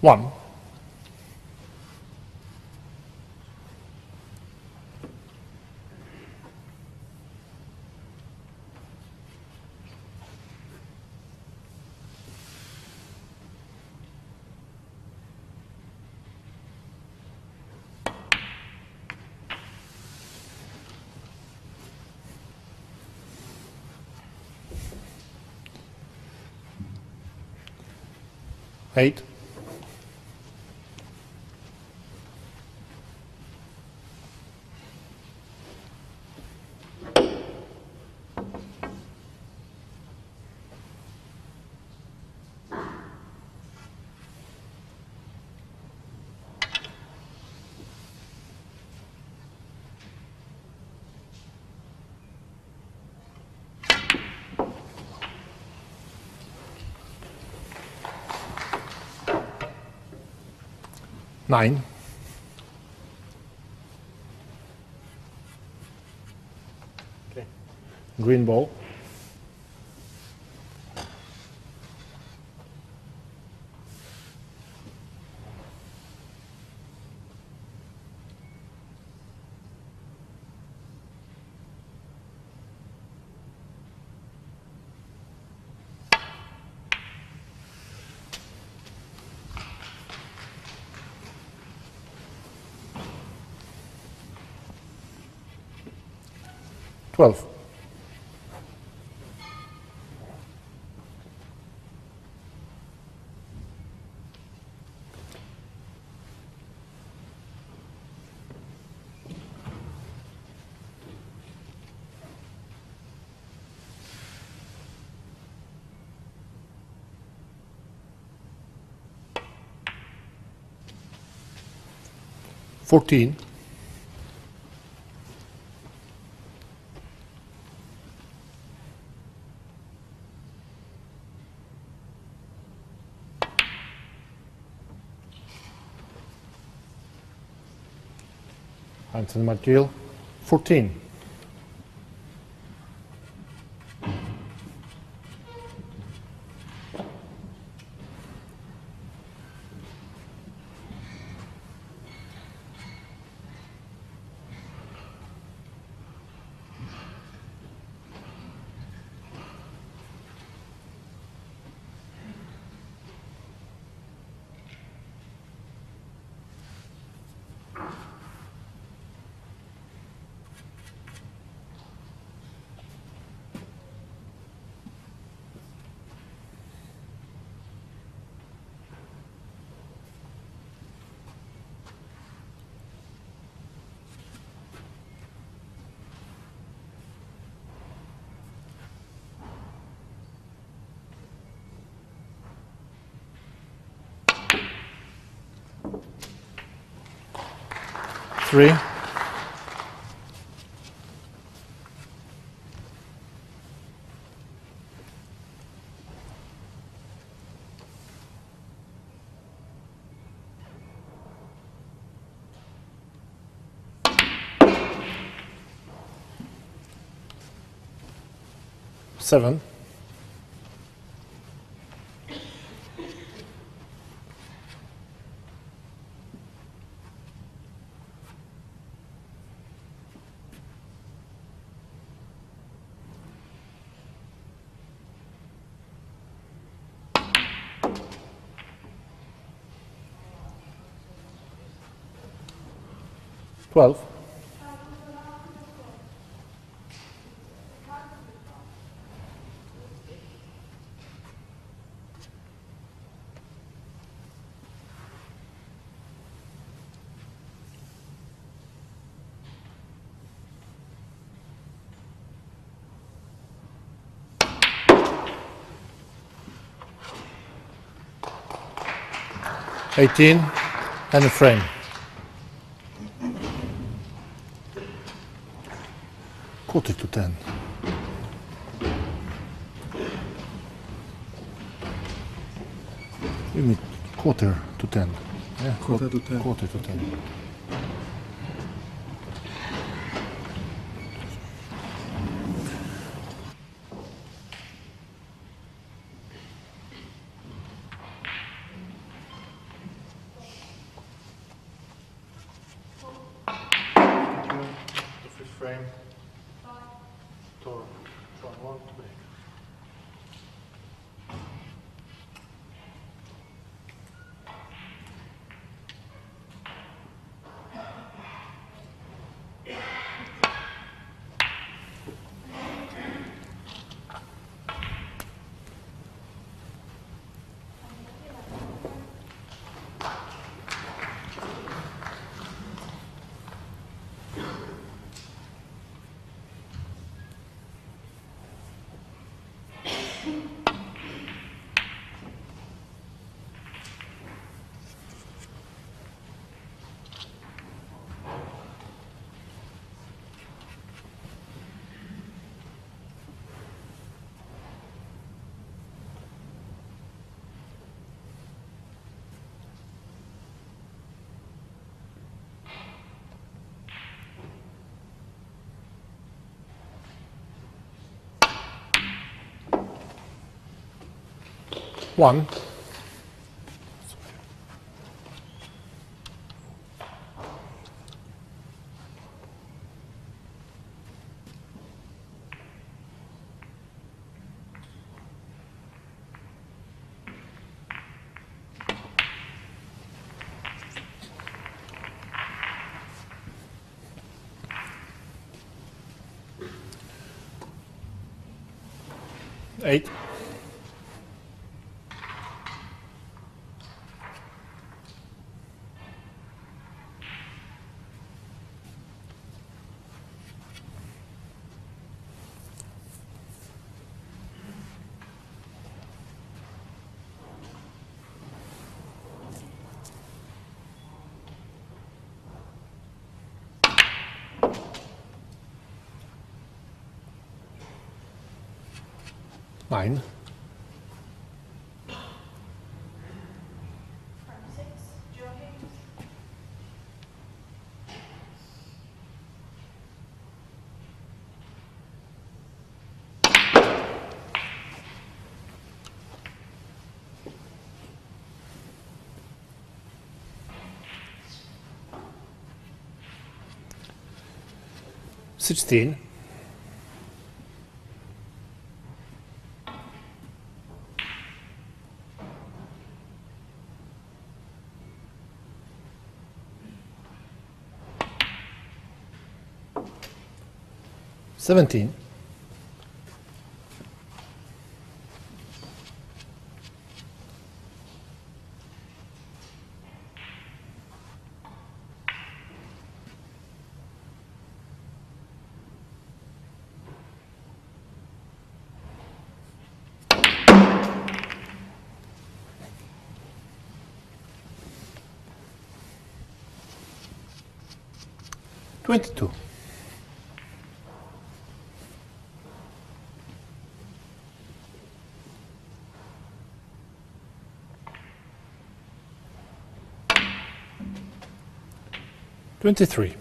One. Eight. Nine. Okay. Green ball. Twelve. Fourteen. Anthony McGill, 14. Three. Seven. Twelve. Eighteen and a frame. then. Give me quarter to ten. Yeah, quarter to ten. Quarter to ten. 1 Sixteen. Seventeen. Twenty-two. Twenty-three.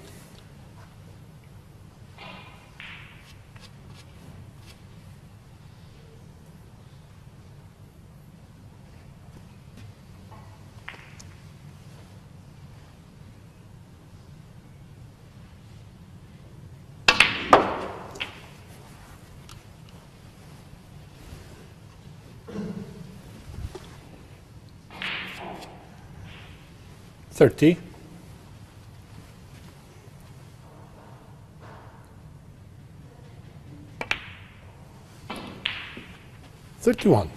Thirty. Thirty-one.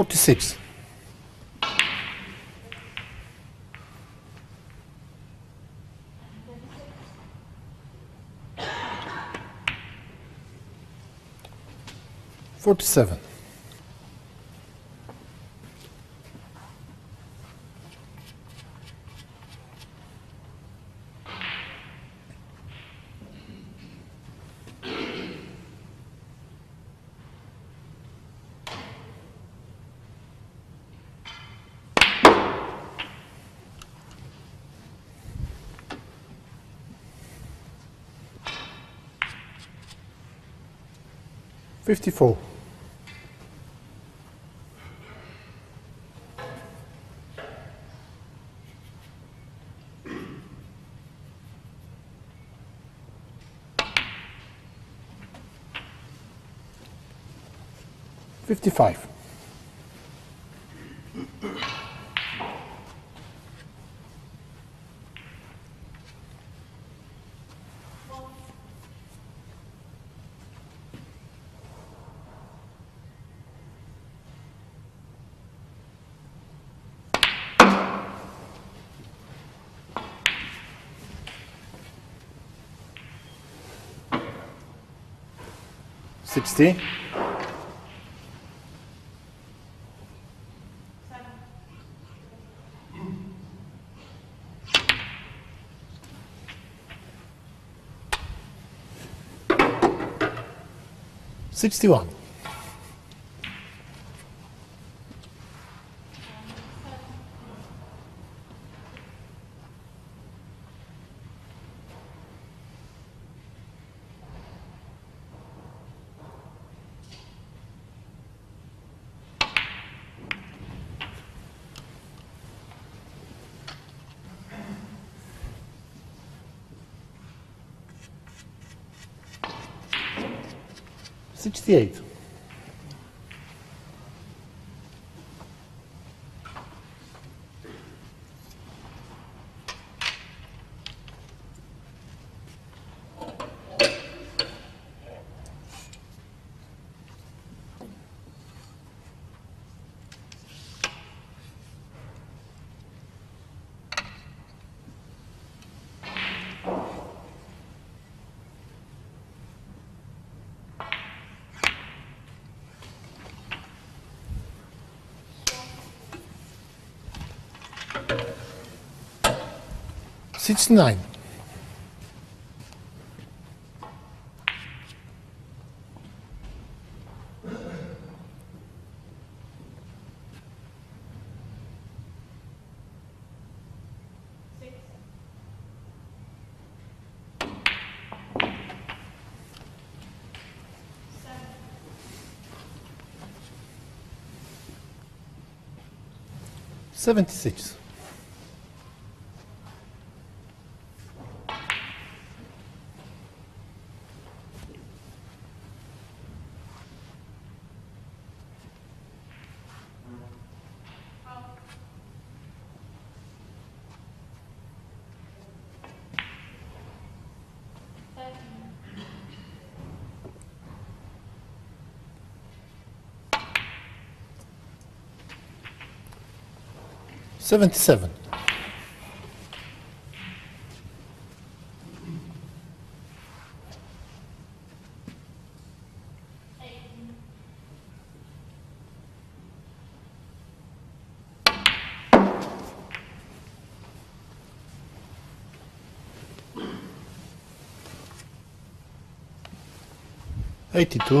Forty-six. Forty-seven. Fifty-four. Fifty-five. Sixty. Sixty-one. Sixty-eight. Sixty-nine. Seventy-six. Seventy-seven. Eighty-two.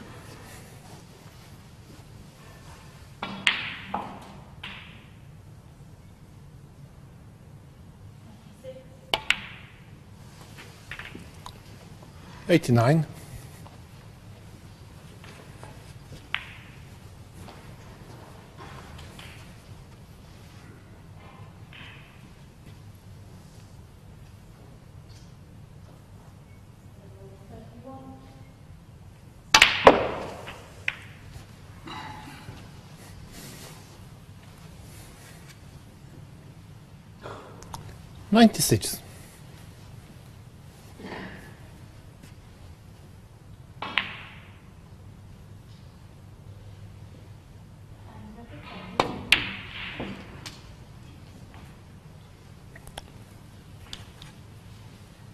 Eighty-nine. Ninety-six.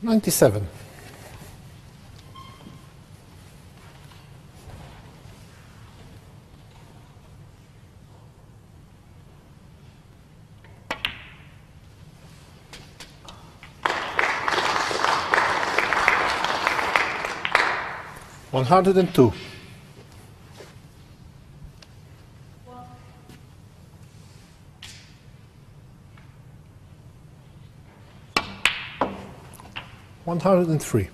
Ninety-seven. One hundred and two. One hundred and three.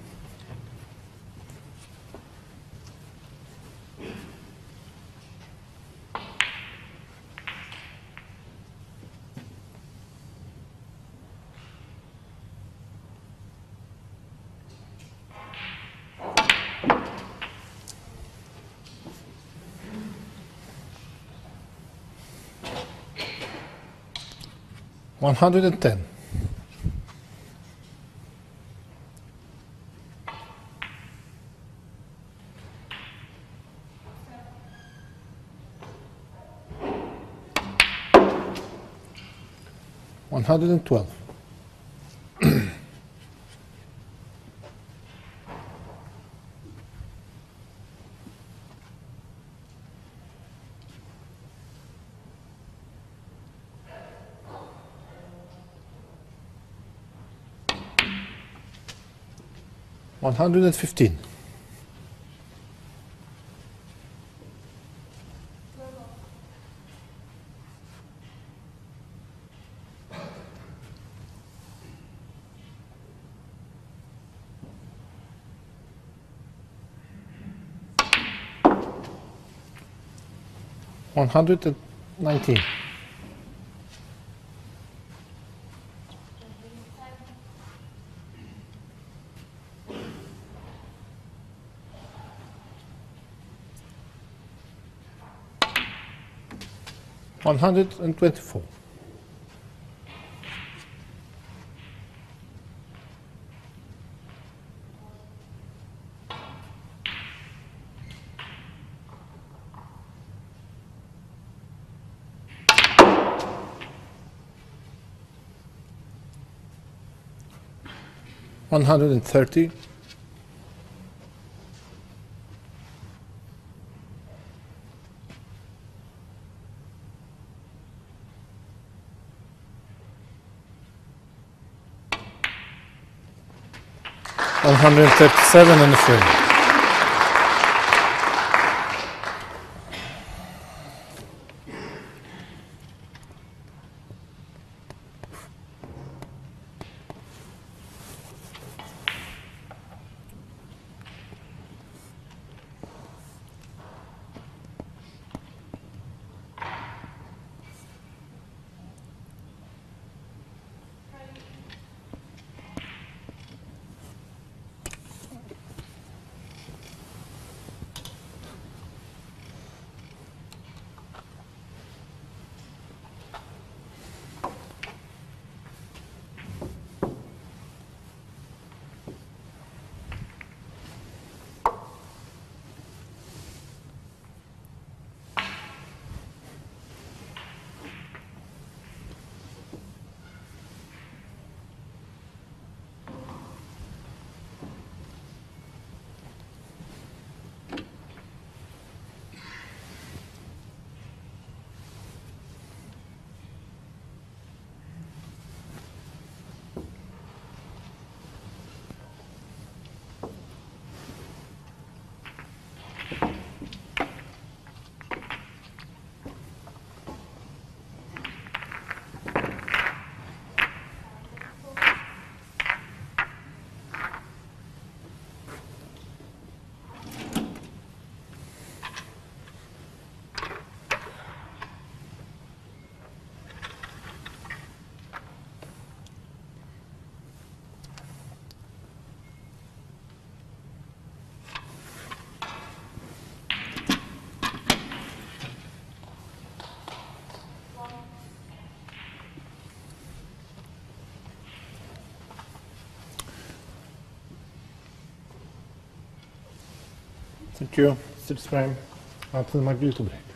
One hundred and ten. One hundred and twelve. One hundred and fifteen. One hundred and nineteen. One hundred and twenty-four. One hundred and thirty. One hundred and thirty-seven and a frame. Thank you. Anthony McGill to break.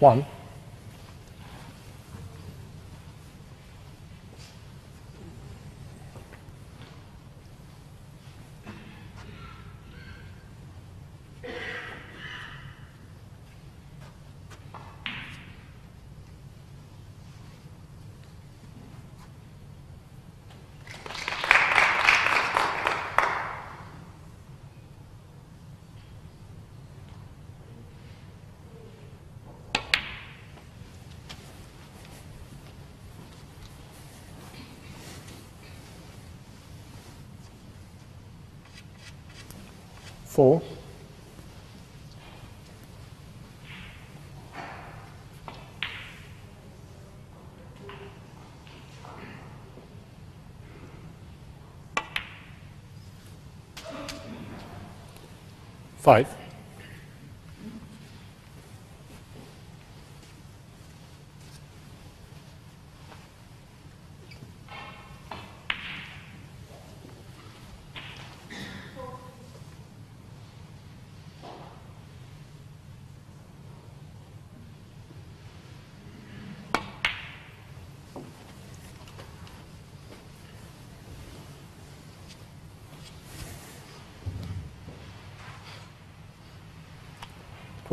One. Four. Five.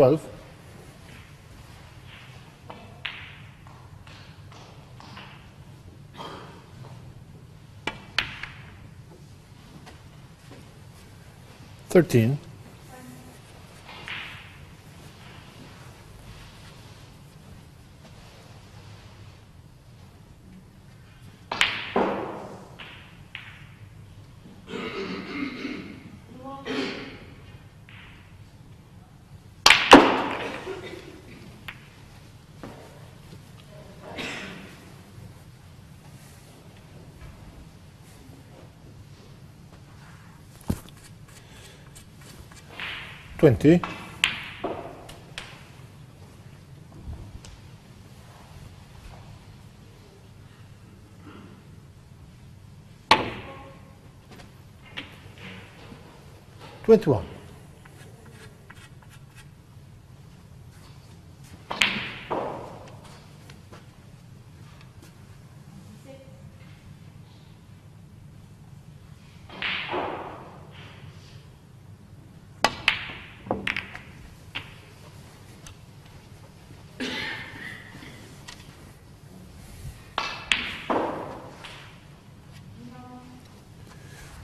Twelve. Thirteen. Twenty. Twenty-one.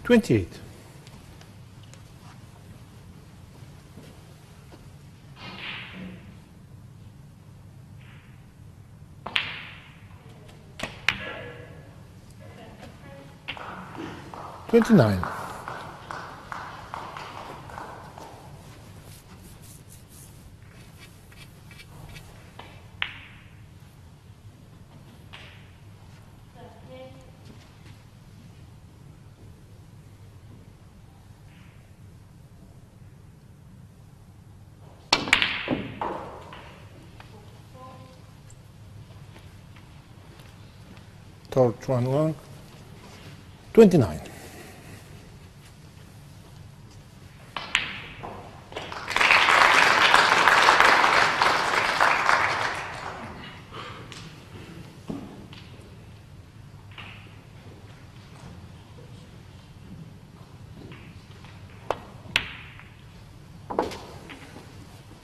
Twenty-eight. Twenty-nine. Thor Chuan Leong. Twenty-nine.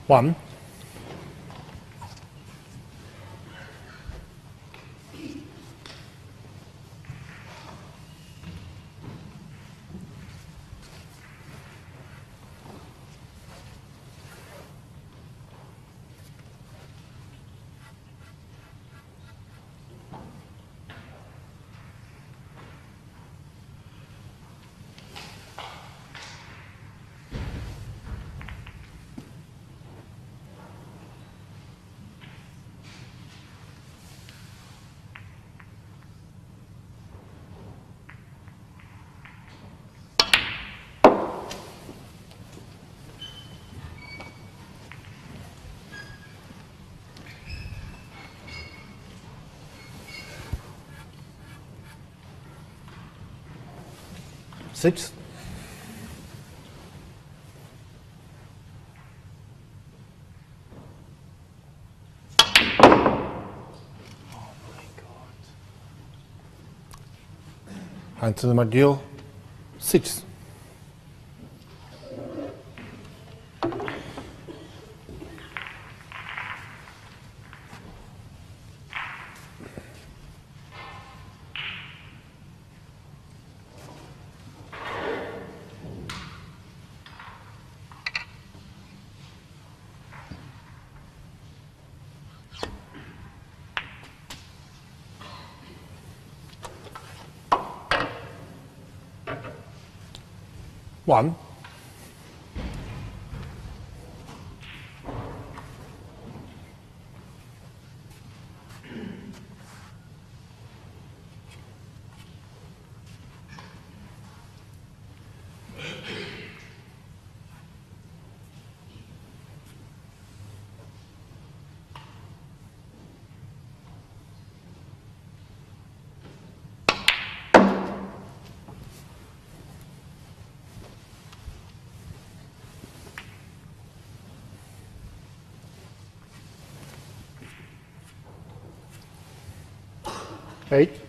One. Six. Anthony McGill, six. One. Eight.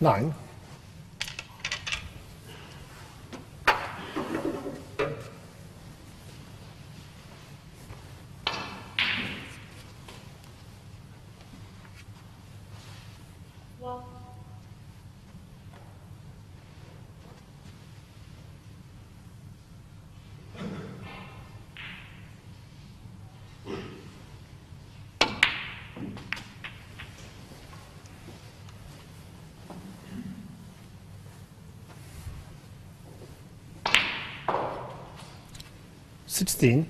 Nine. 16.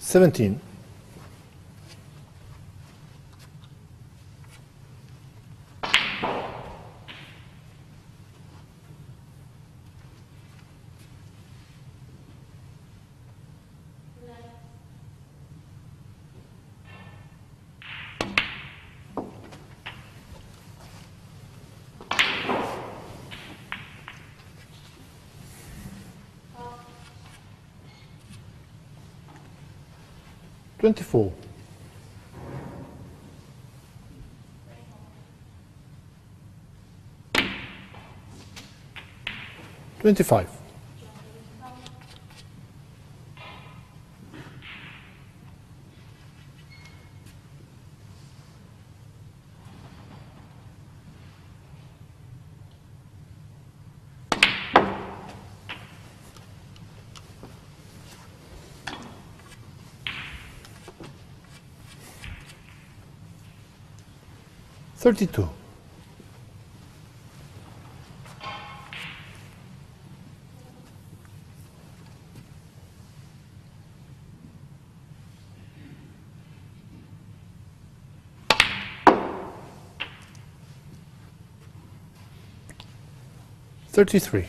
Seventeen. Twenty-four. Twenty-five. Thirty-two. Thirty-three.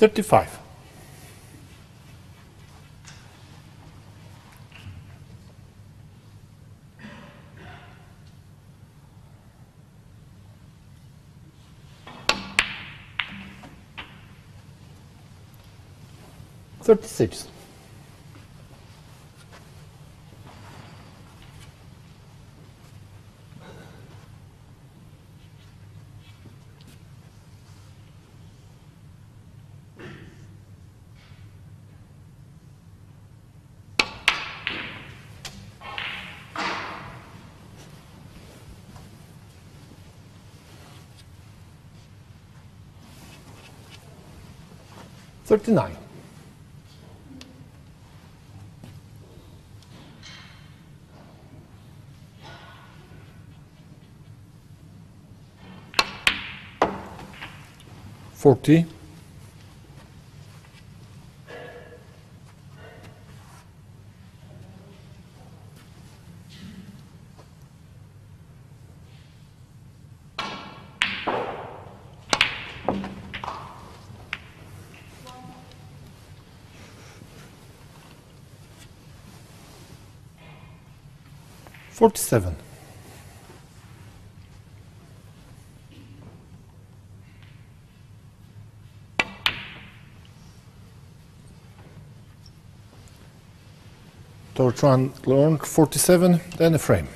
35. Thirty-six. 39. Forty. Forty-seven. Thor Chuan Leong, 47, then a frame.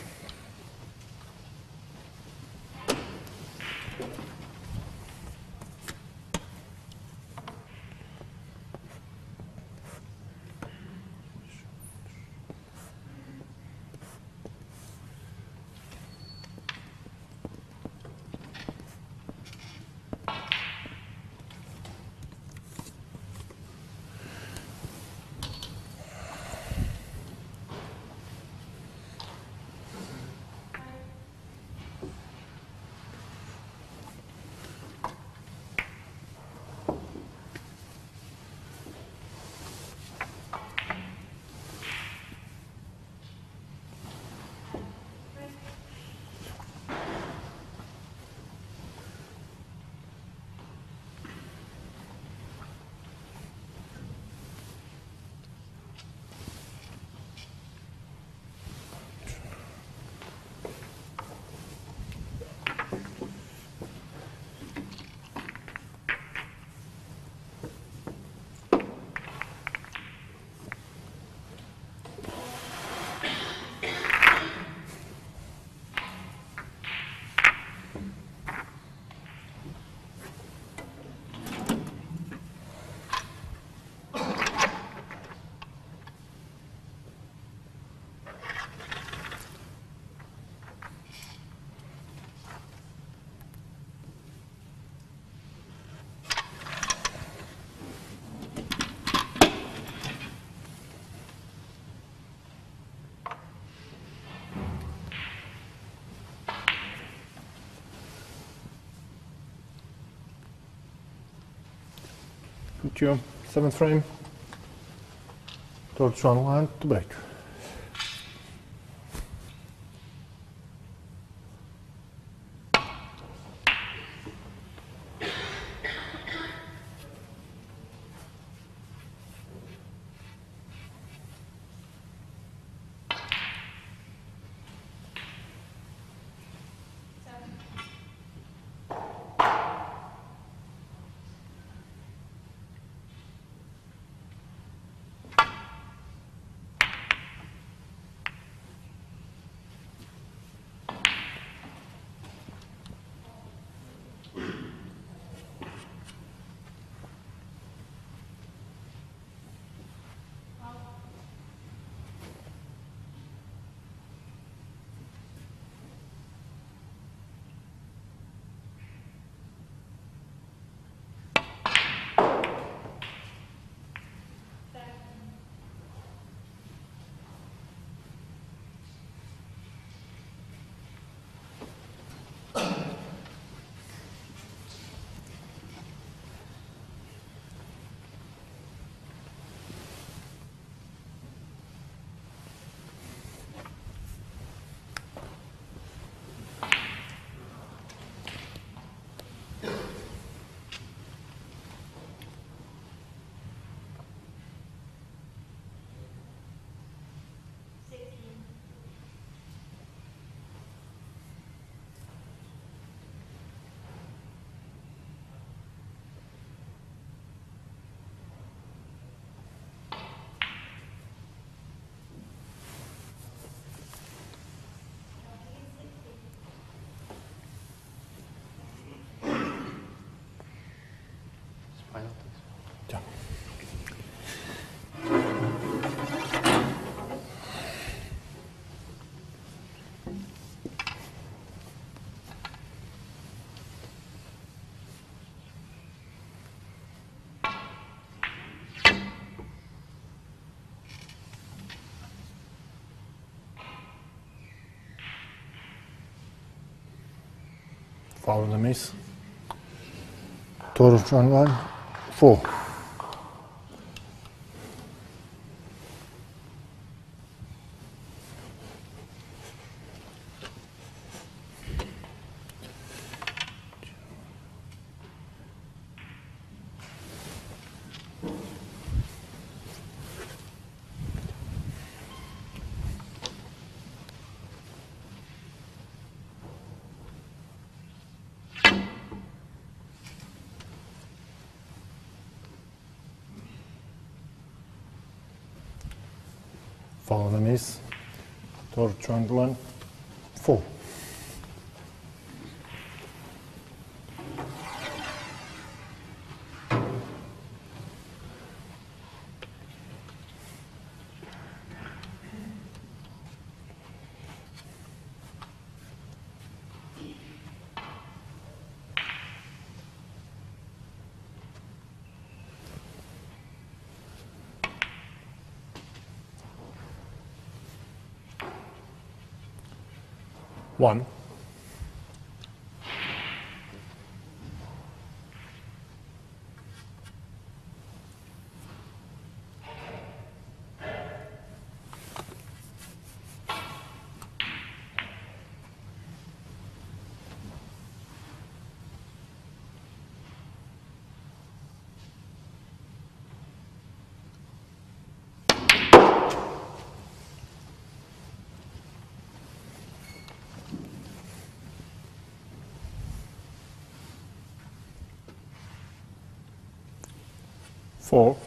Thank you. Seventh frame. Thor Chuan Leong to break. Follow the miss. Total front line. Four. Follow the miss. Total front line. Four. One. Four.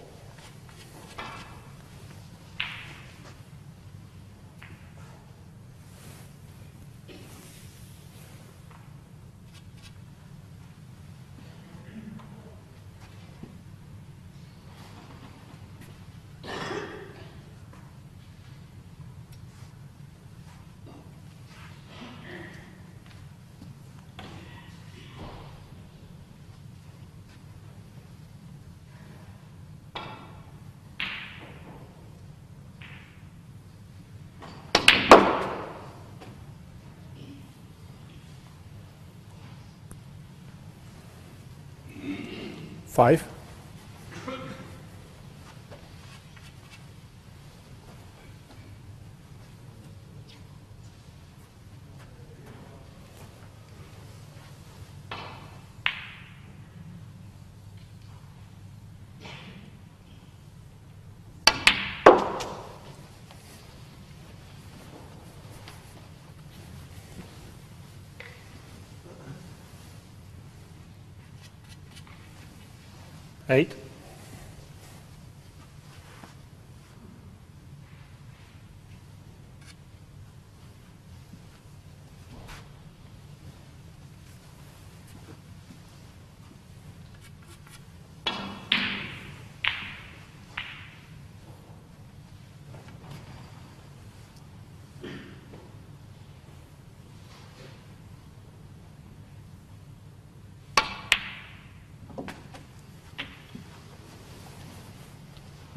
Five. Eight.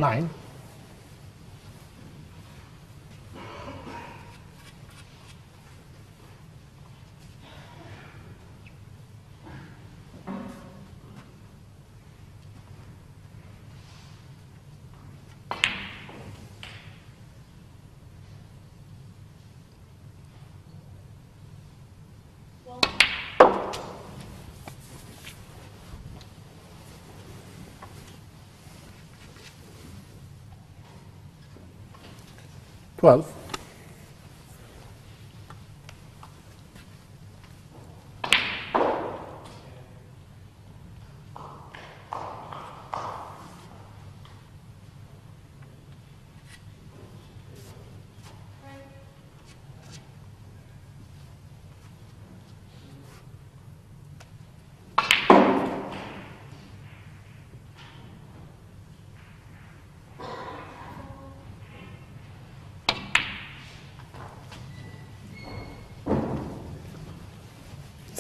Nine. 12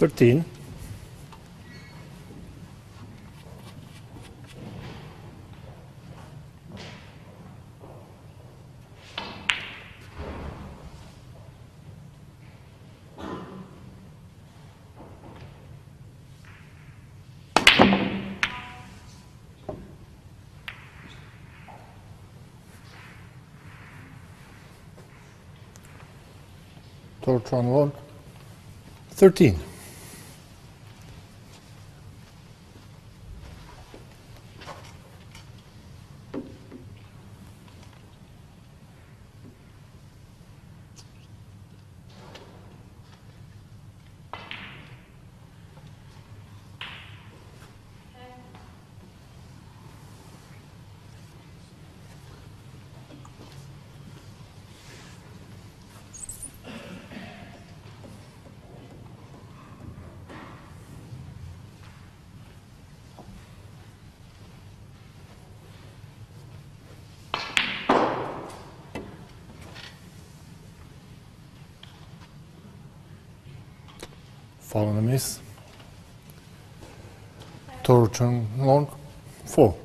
13. Thor Chuan Leong 13. Fall and a miss. Tortron log 4.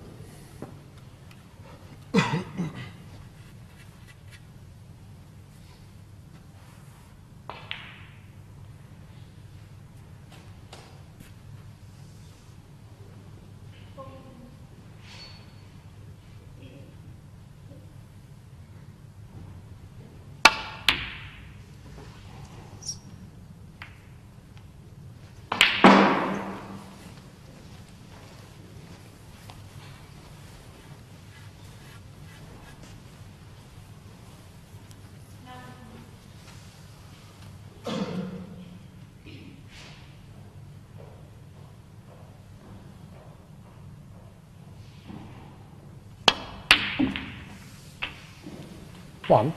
One.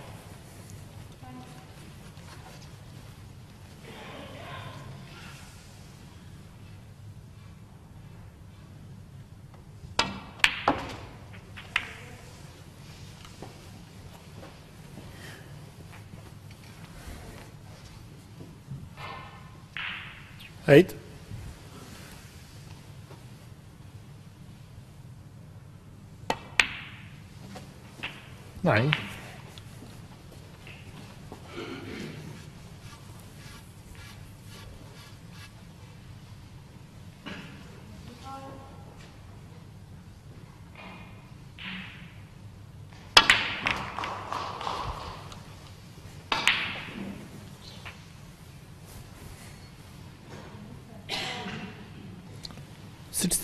Eight. Nine.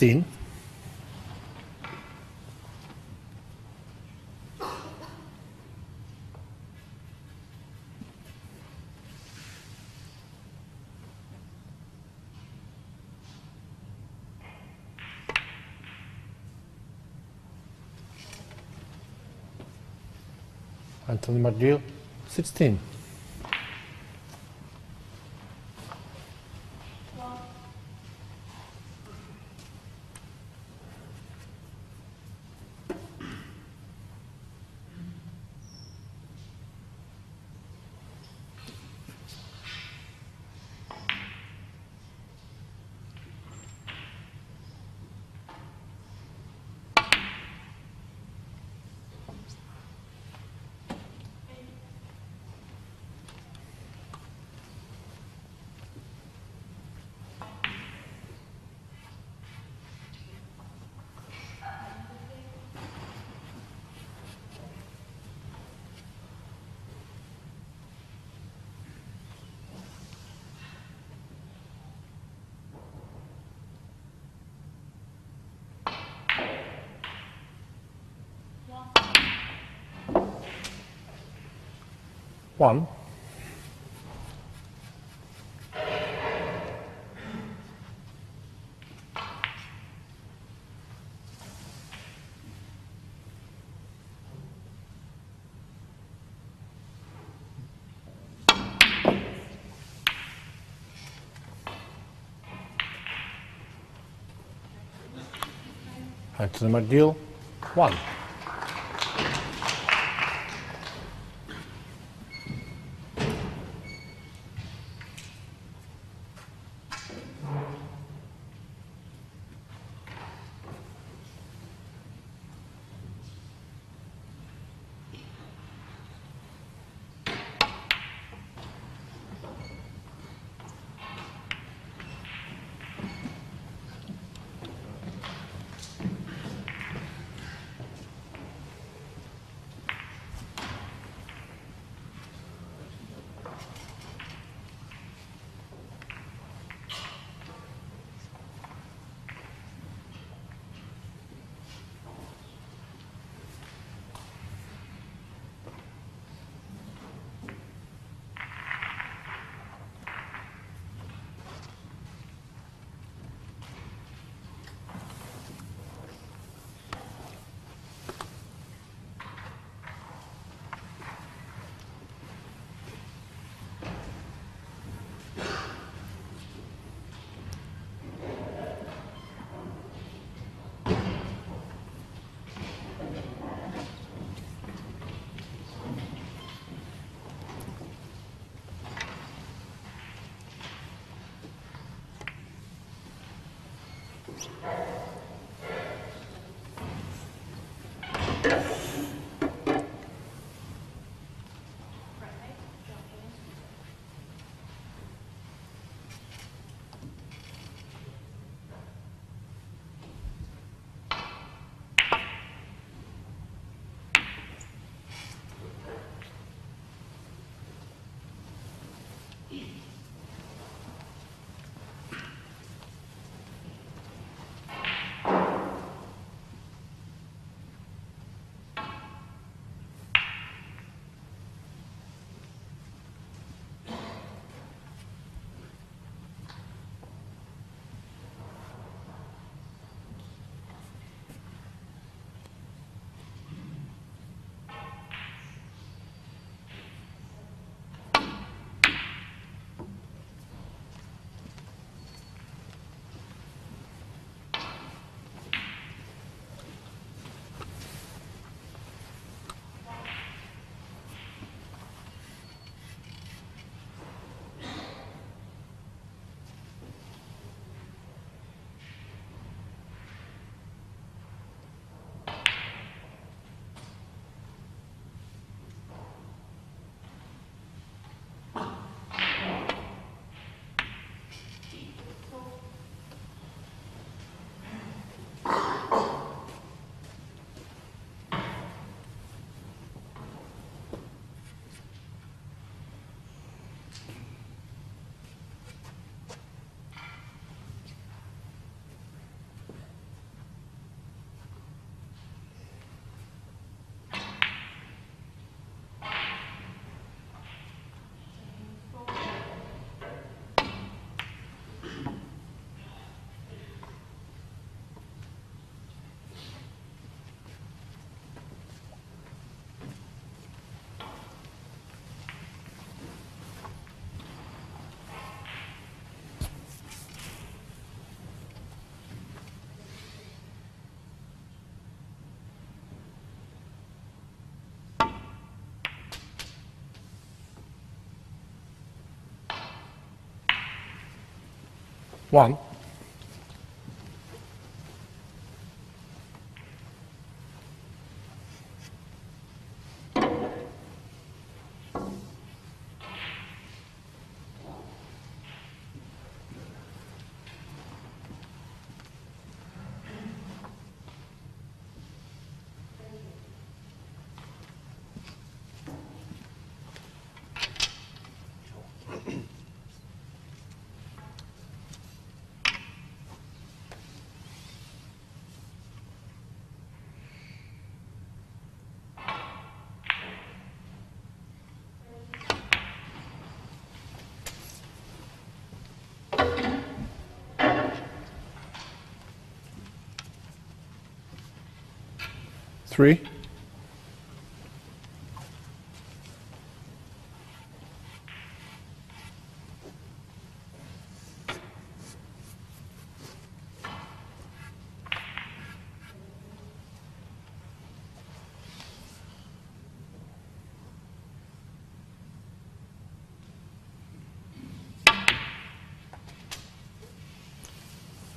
Sixteen. Anthony McGill, 16. One. Anthony McGill, one. One. Three.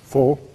Four.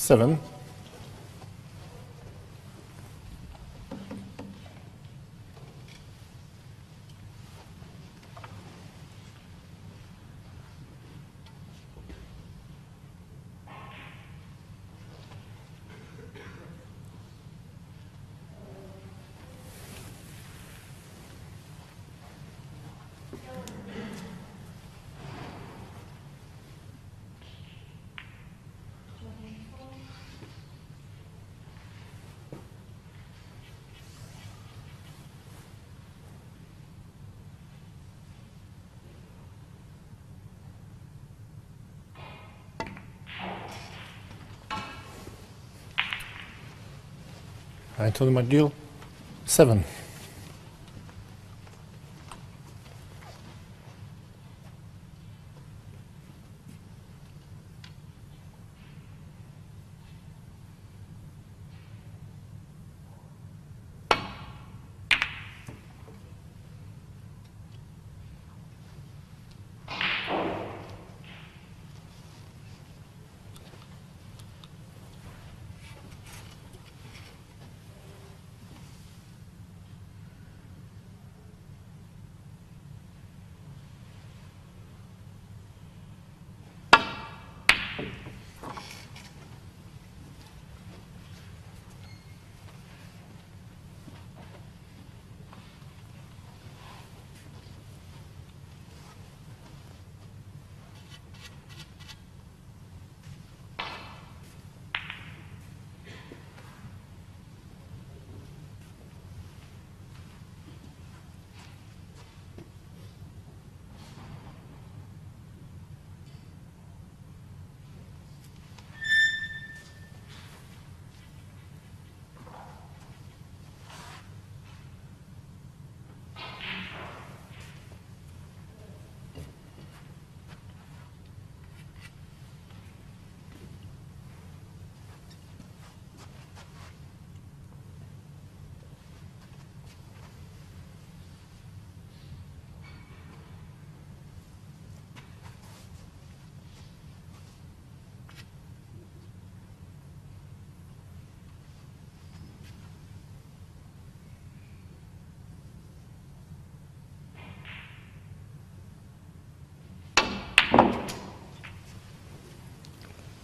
Seven. Anthony McGill, Seven.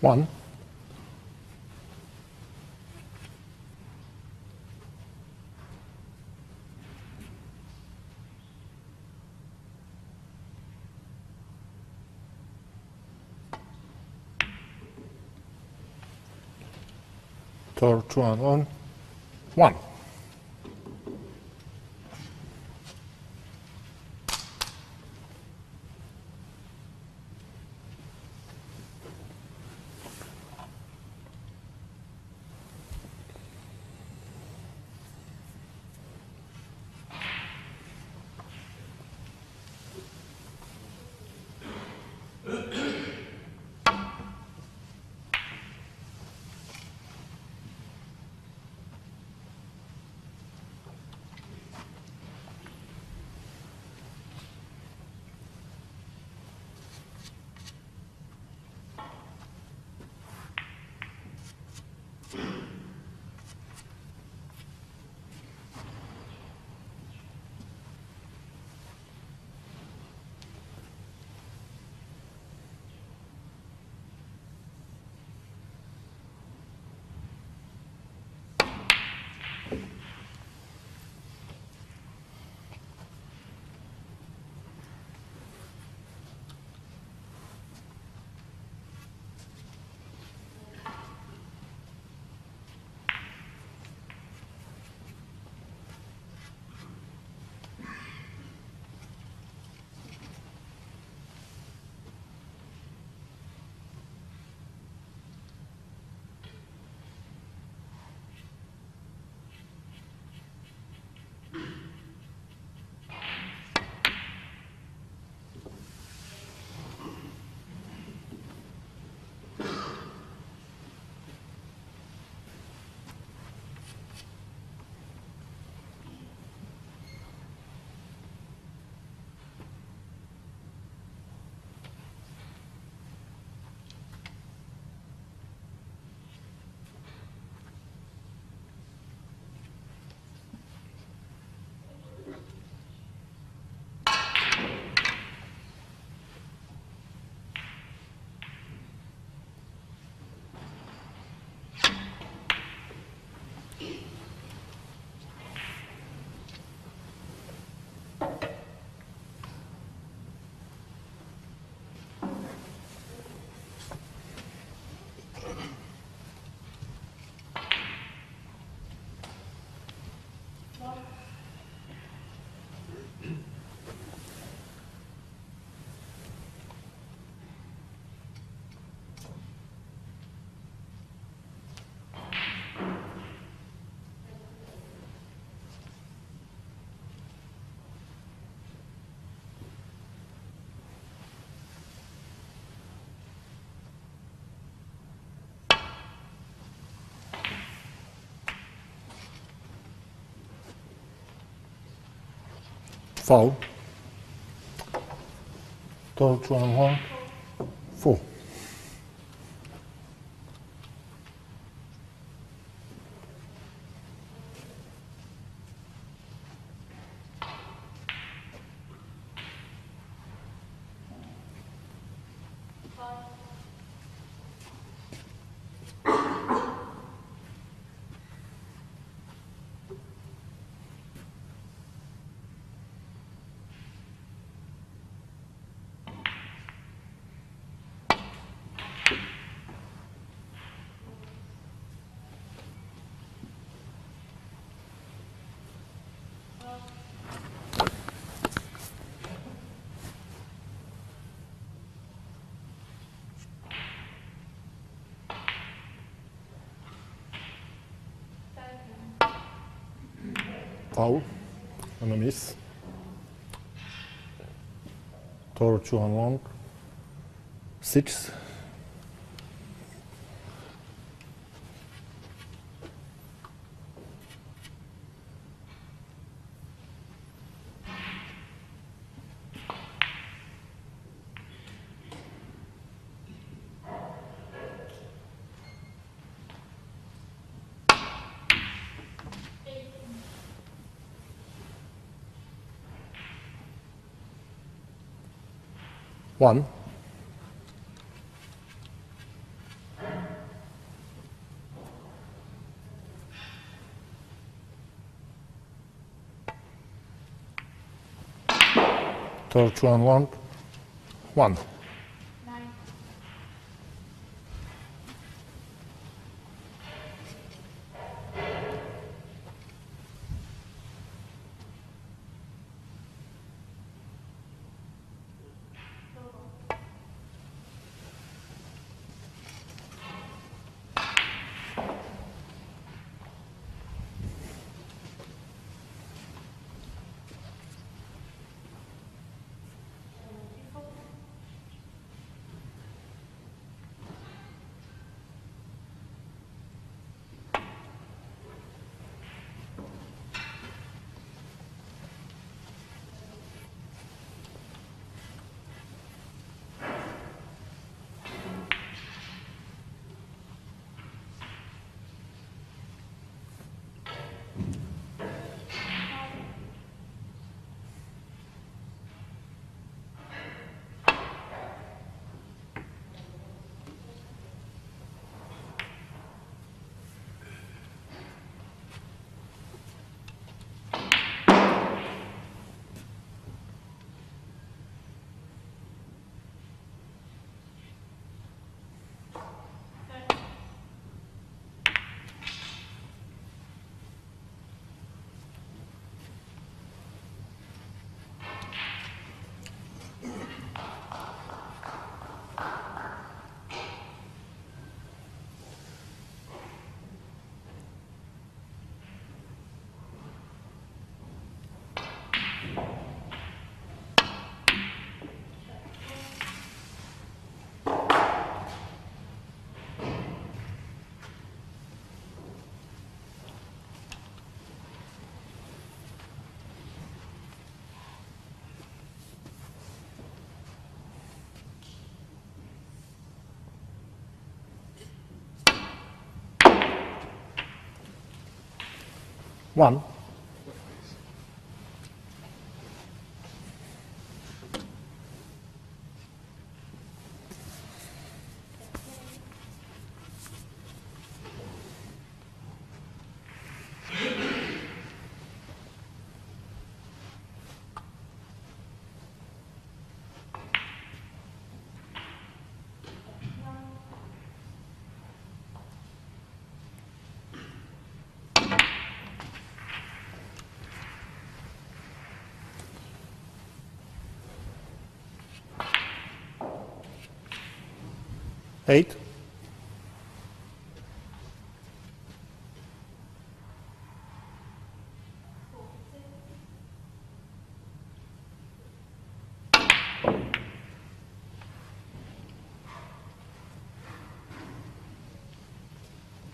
One. Thor Chuan Leong, one. Foul. Thor Chuan Leong, four. Foul and a miss. Thor Chuan Leong, six. One. Thor Chuan Leong, one. One. Eight.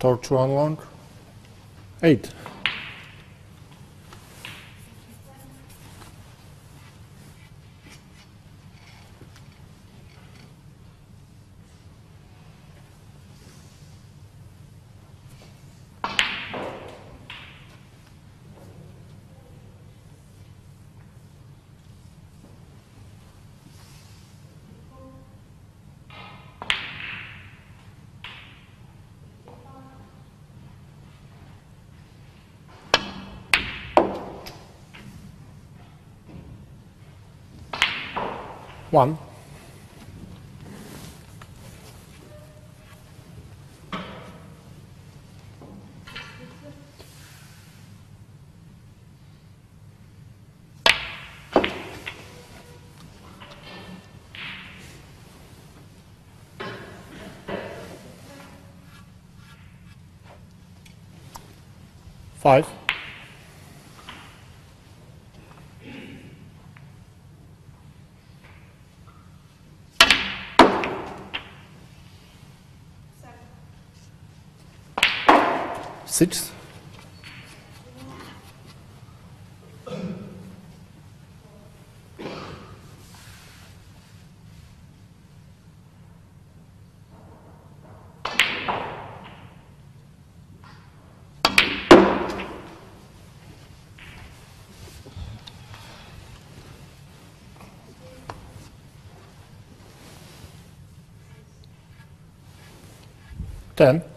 Thor Chuan Leong. Eight. One. Five. Six. Ten.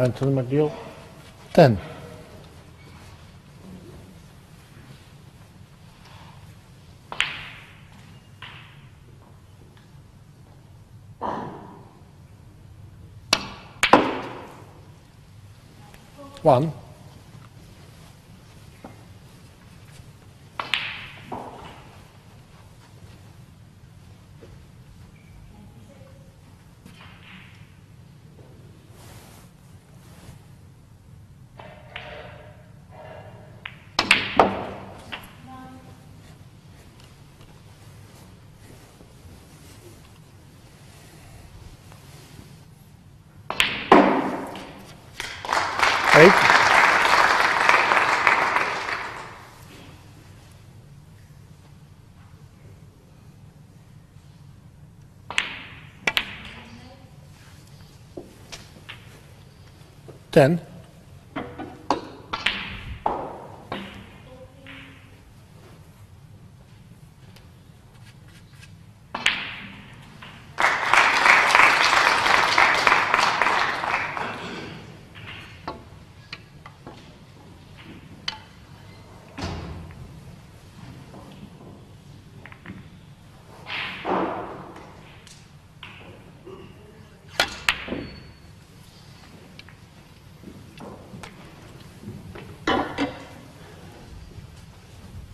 Anthony McGill. Ten. One. 10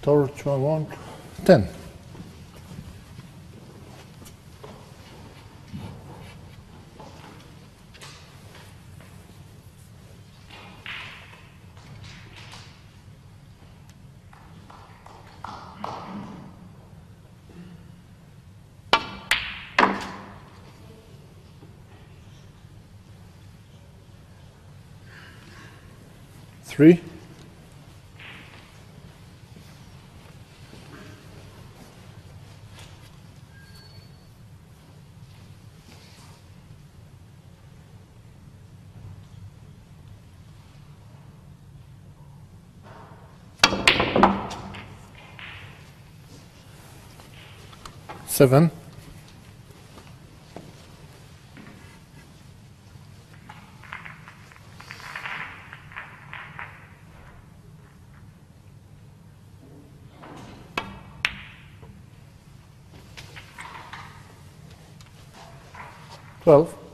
torch I want? 10. Three. Seven. Twelve.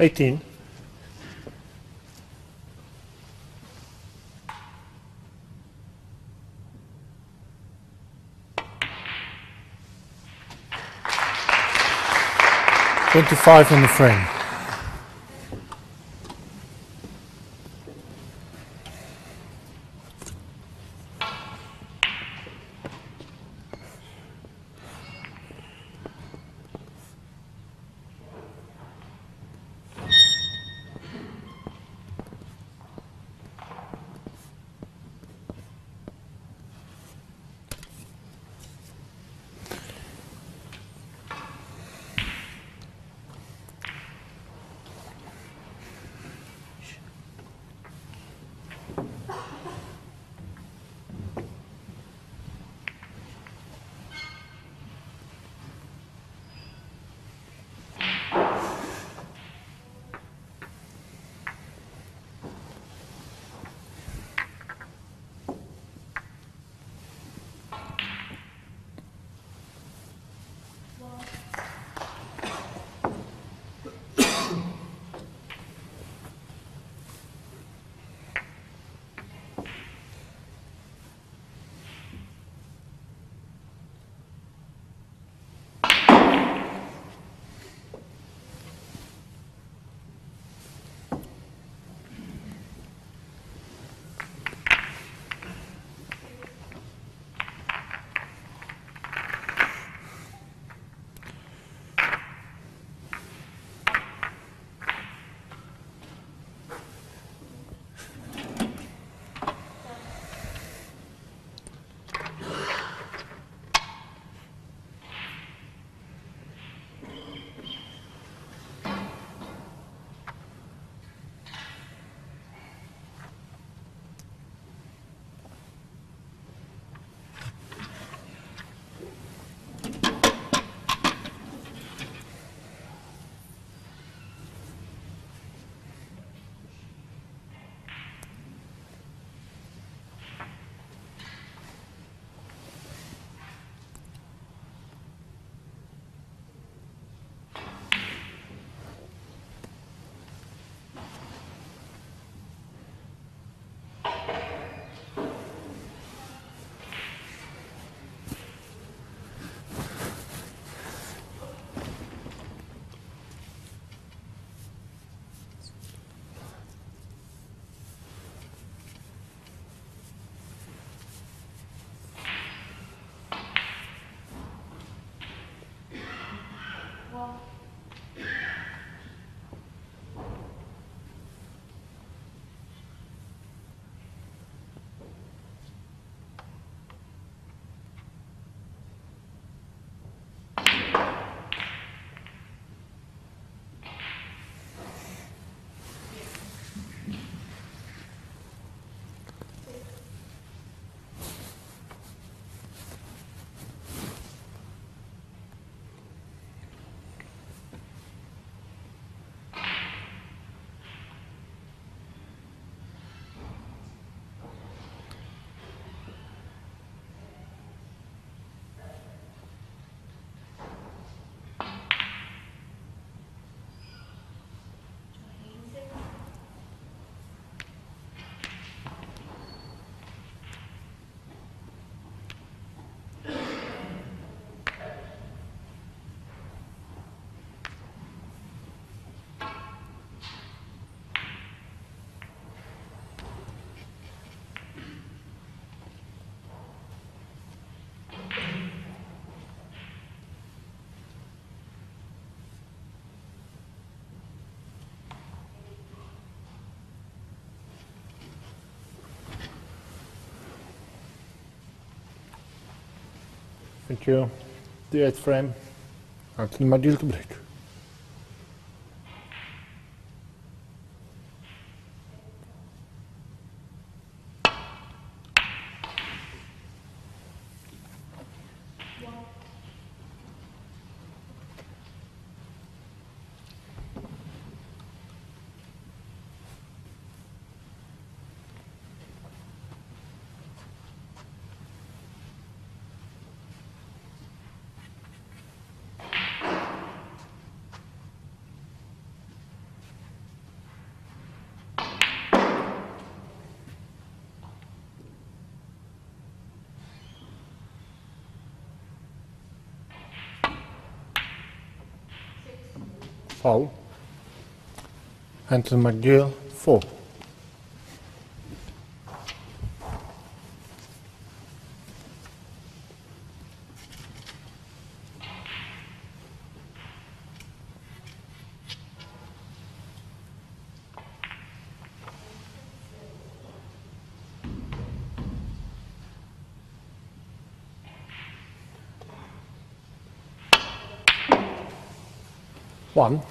Eighteen. Twenty-five on the frame. Thank you. The eighth frame. Anthony McGill to break. Foul. Anthony McGill, four. One.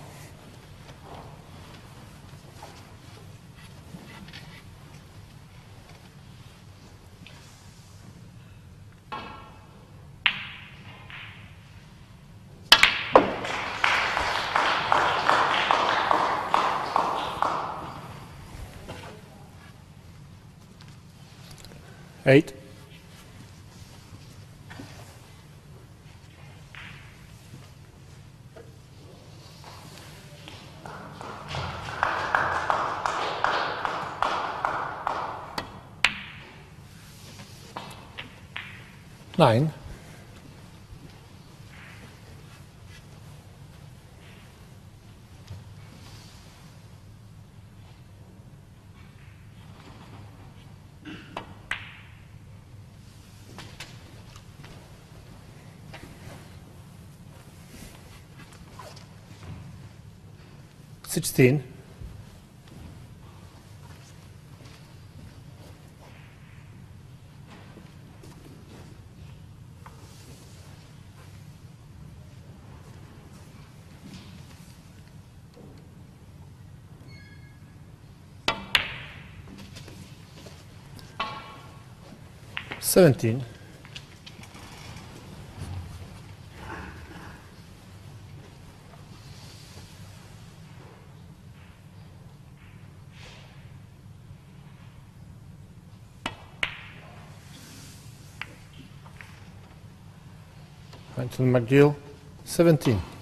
Eight. Nine. Sixteen. Seventeen. Anthony McGill, 17.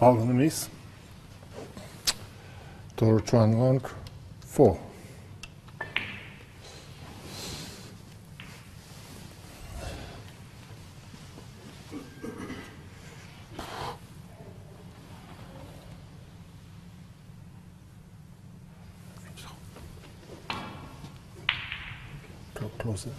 Miss. Thor Chuan Leong, 4. Go closer.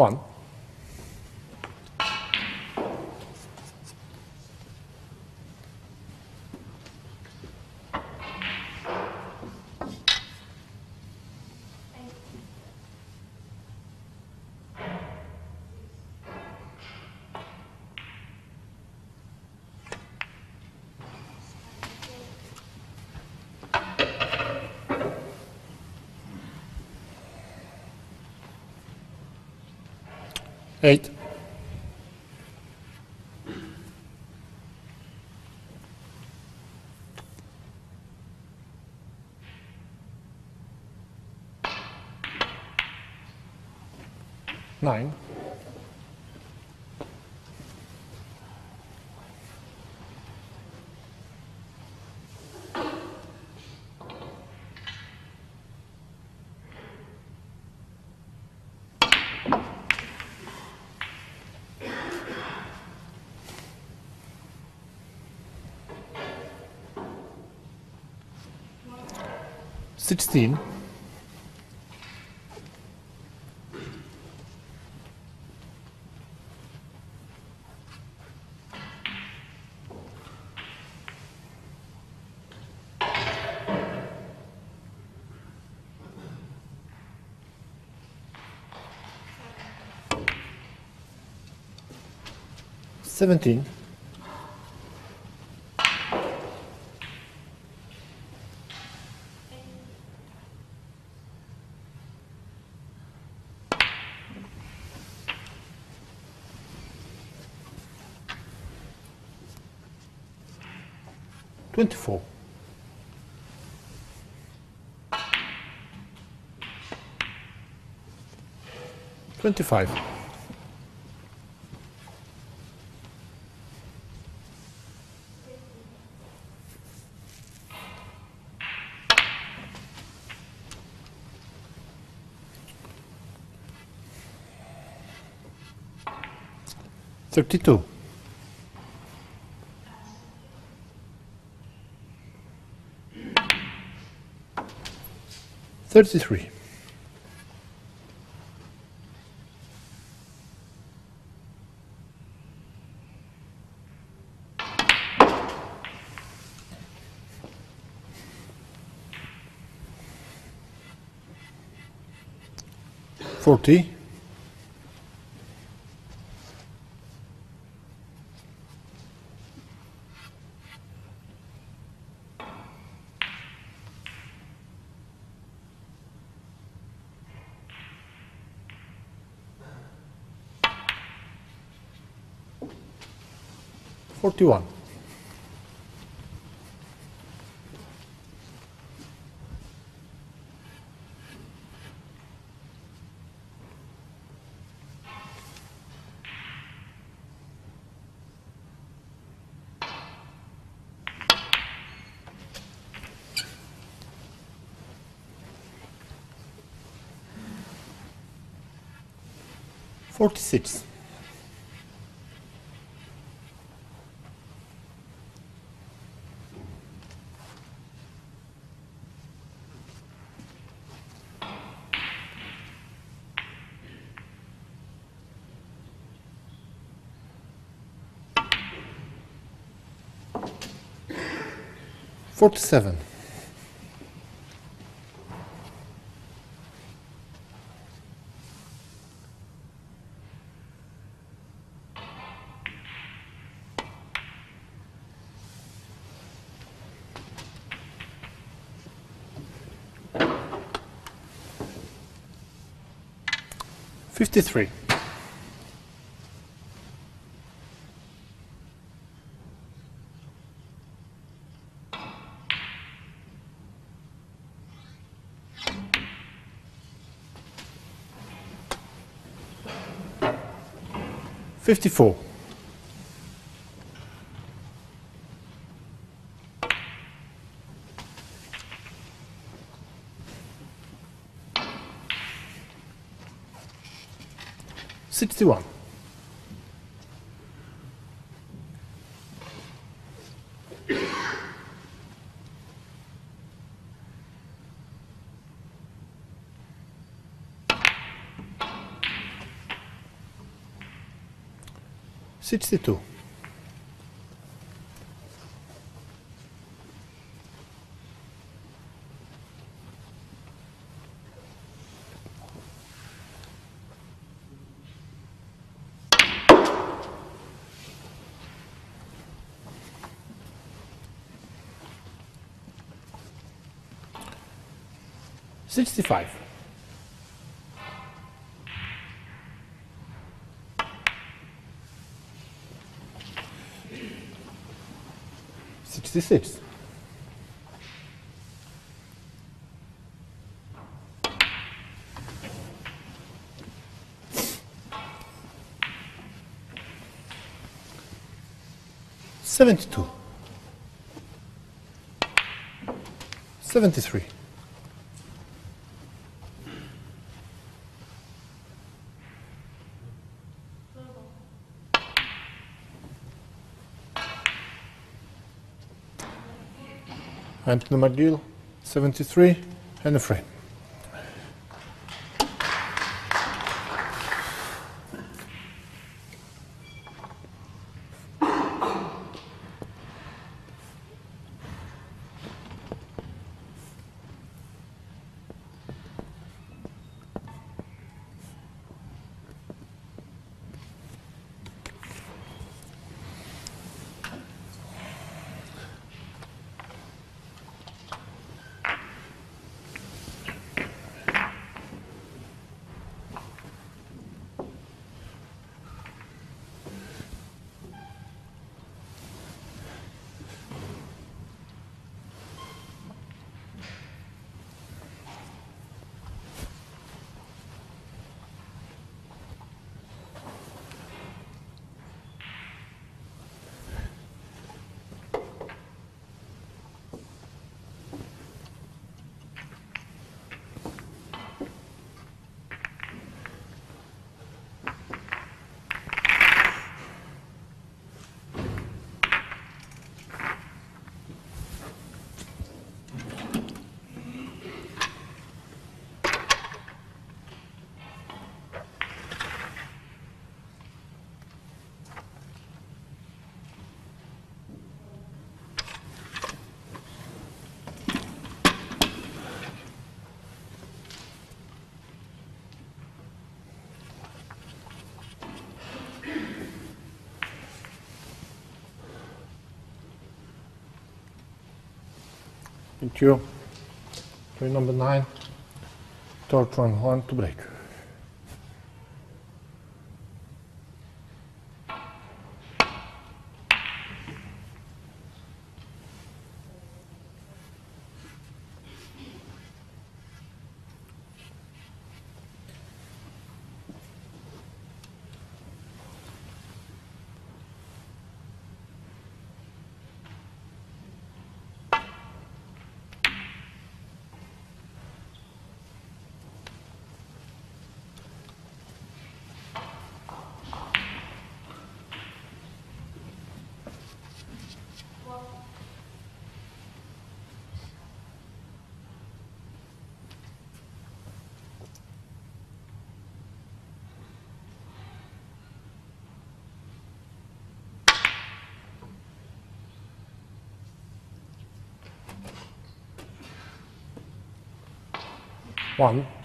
One. Eight. Nine. Sixteen. Seventeen. Twenty-four. Twenty-five. Thirty-two. Thirty-three. Forty. Forty-one. Forty-six. Forty-seven. Fifty-three. Fifty-four. Sixty-one. Sixty-two. Sixty-five. Sixty-six. Seventy-two. Seventy-three. Anthony McGill, 73, and a frame. Thank you. Play number nine. Third one, one to break. One.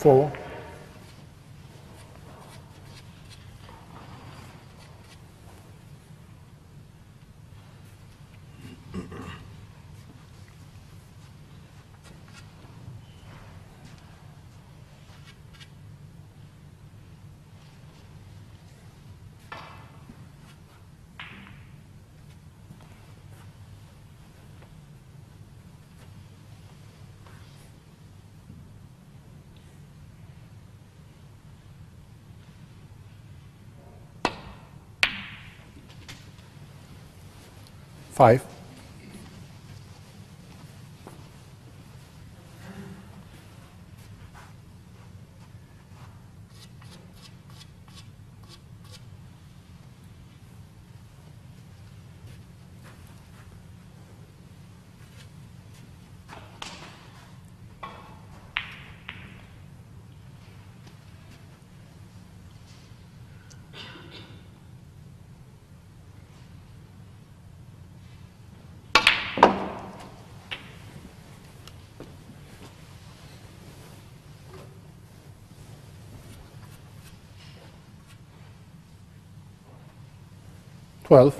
Four. Five. Twelve.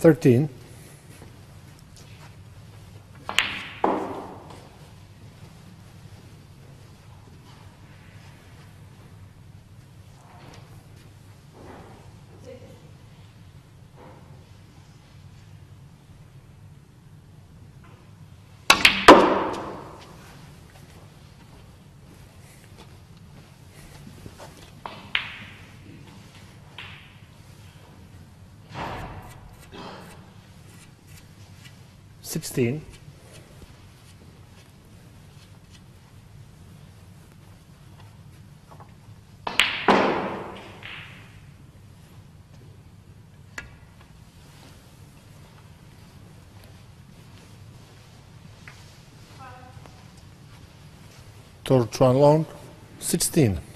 Thirteen. 16. Thor Chuan Leong, 16.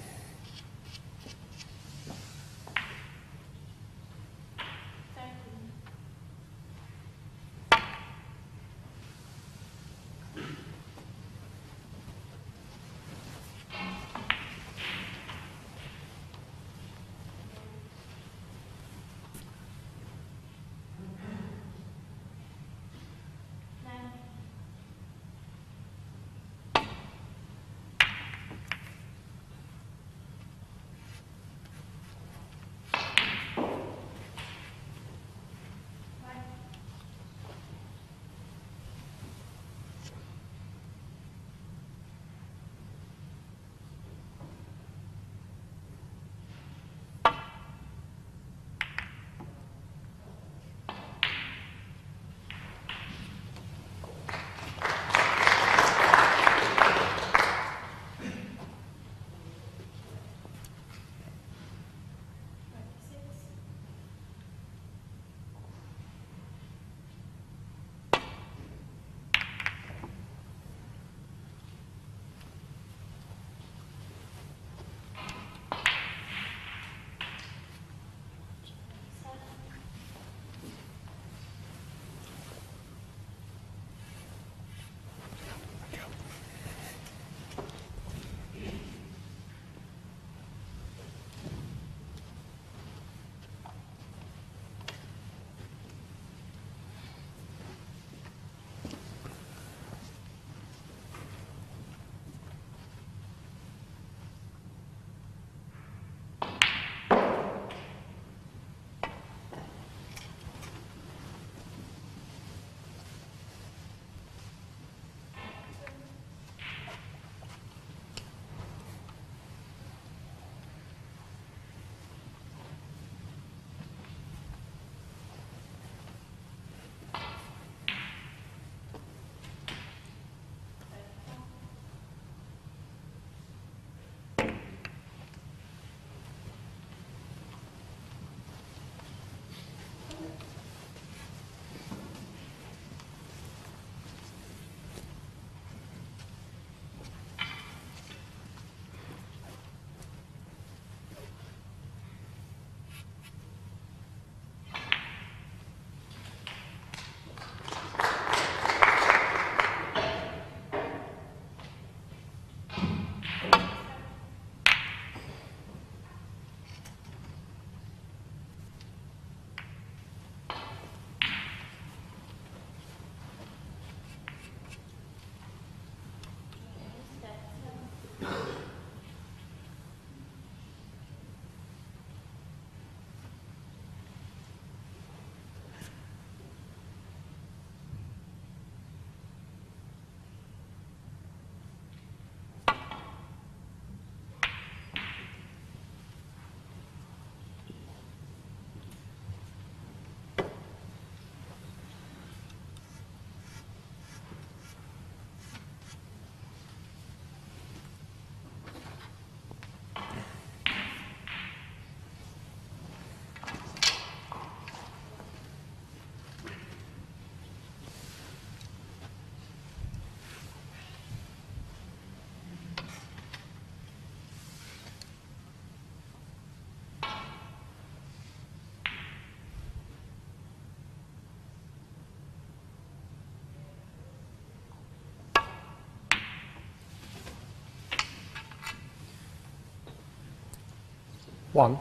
一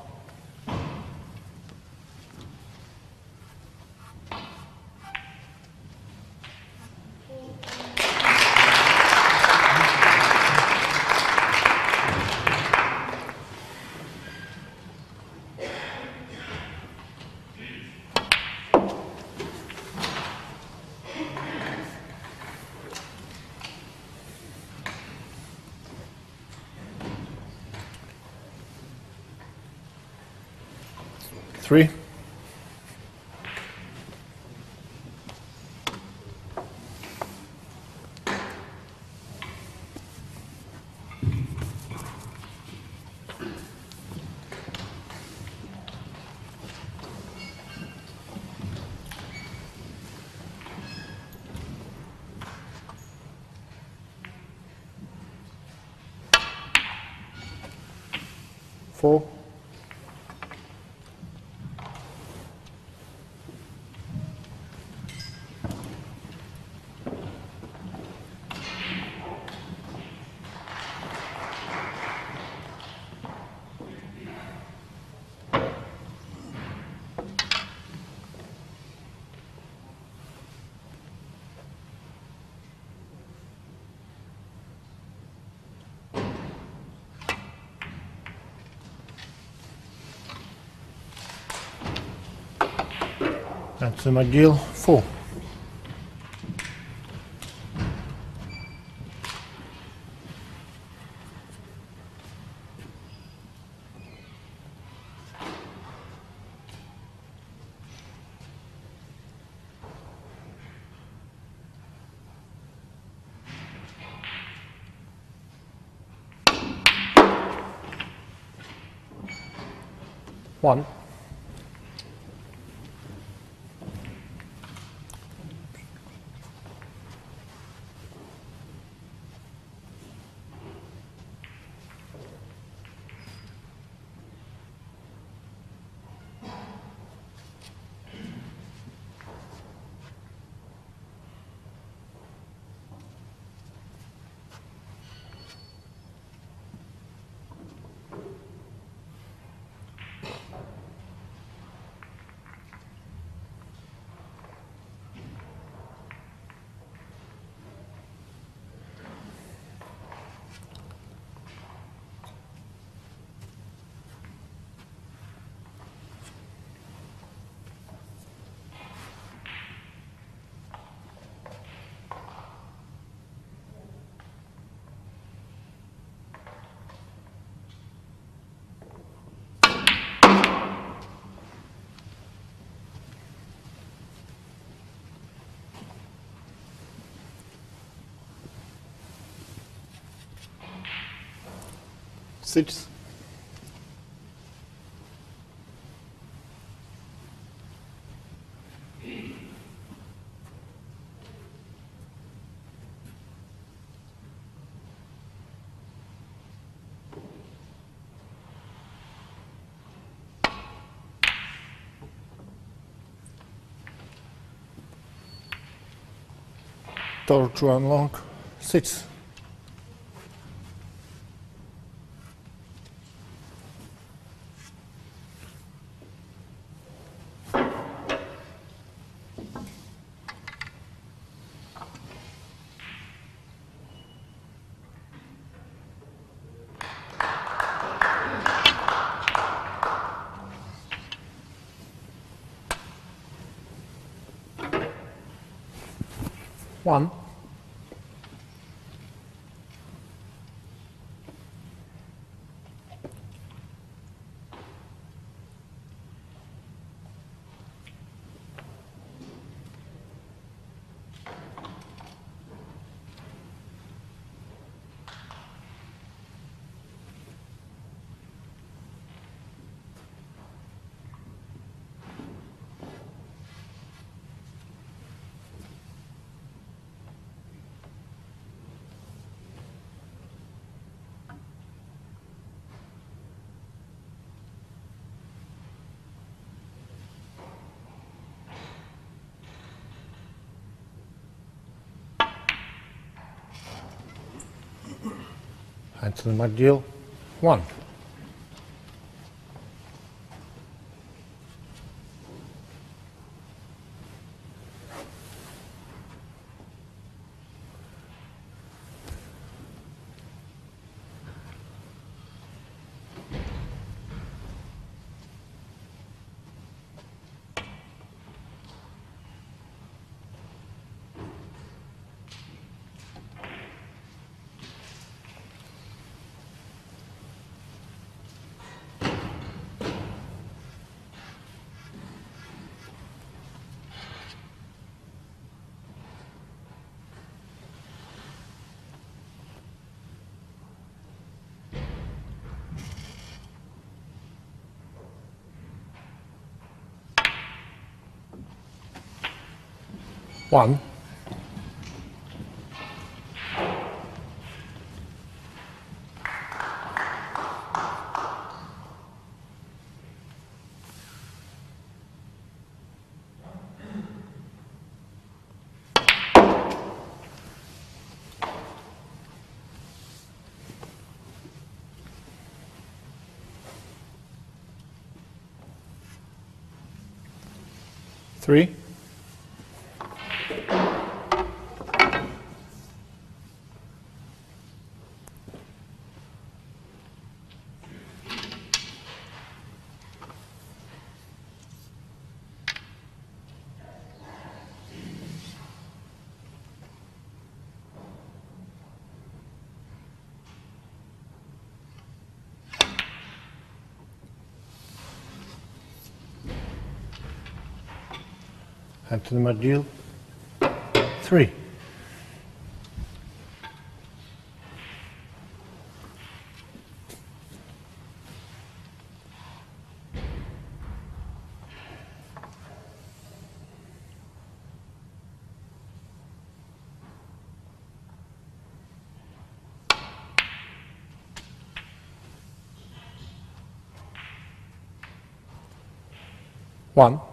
helpful Four. Anthony McGill, four. One. Six. Thor Chuan Leong, six. One. Anthony McGill, one. One. Three. Anthony McGill. Three. One.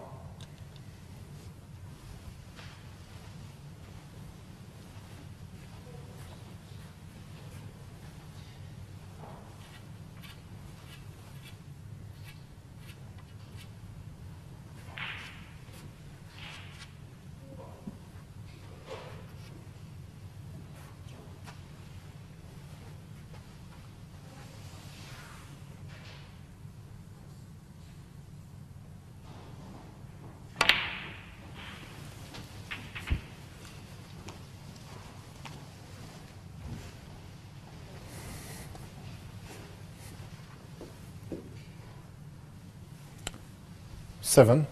Seven.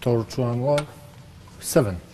Thor Chuan Leong. Seven.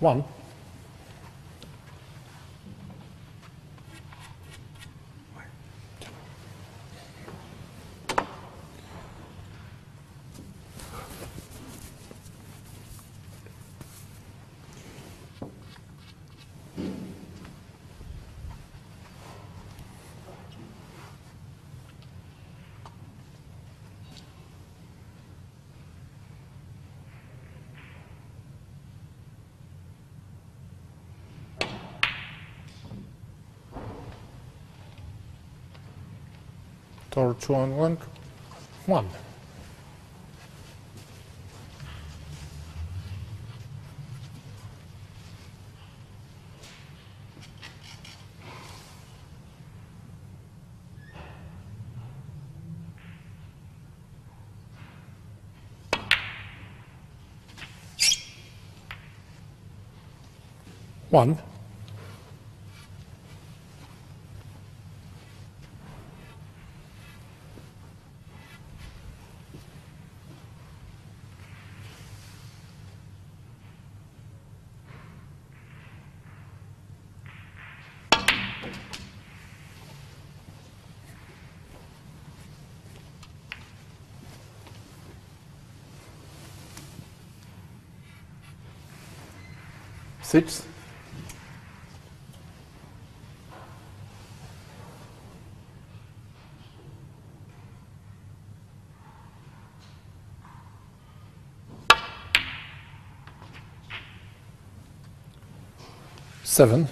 One. Thor Chuan Leong. One. Six. Seven.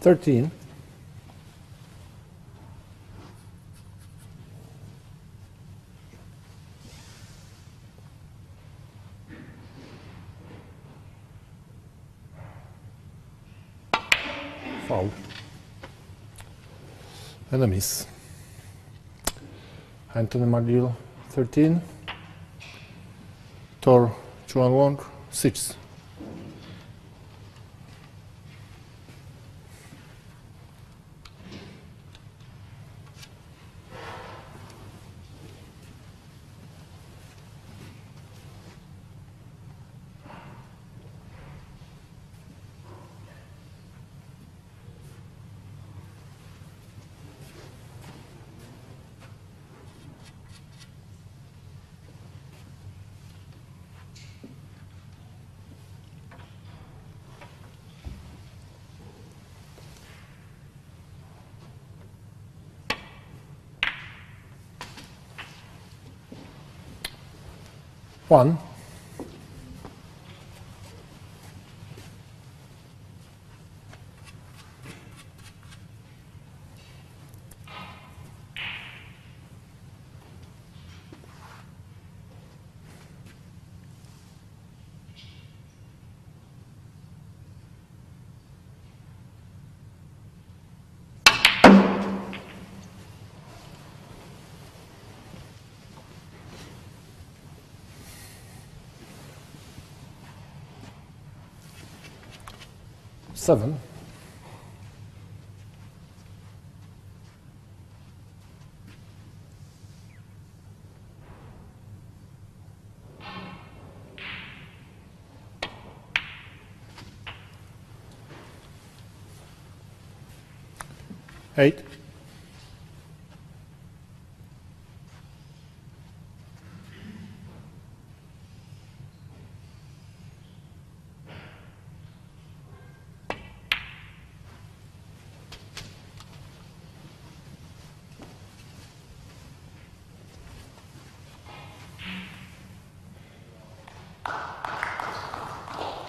Thirteen. Foul. And a miss. Anthony McGill, 13. Thor Chuan Leong, 6. One. 7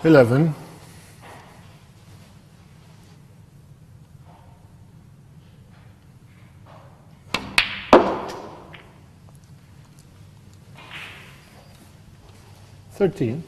11. Thirteen.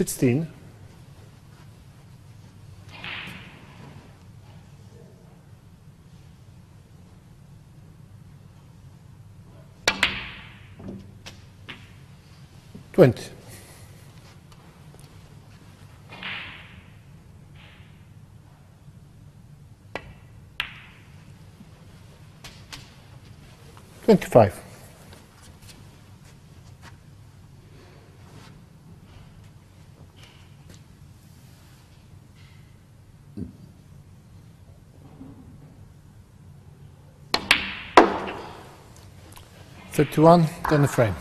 16. Twenty. Twenty-five. Thirty-one, then the frame.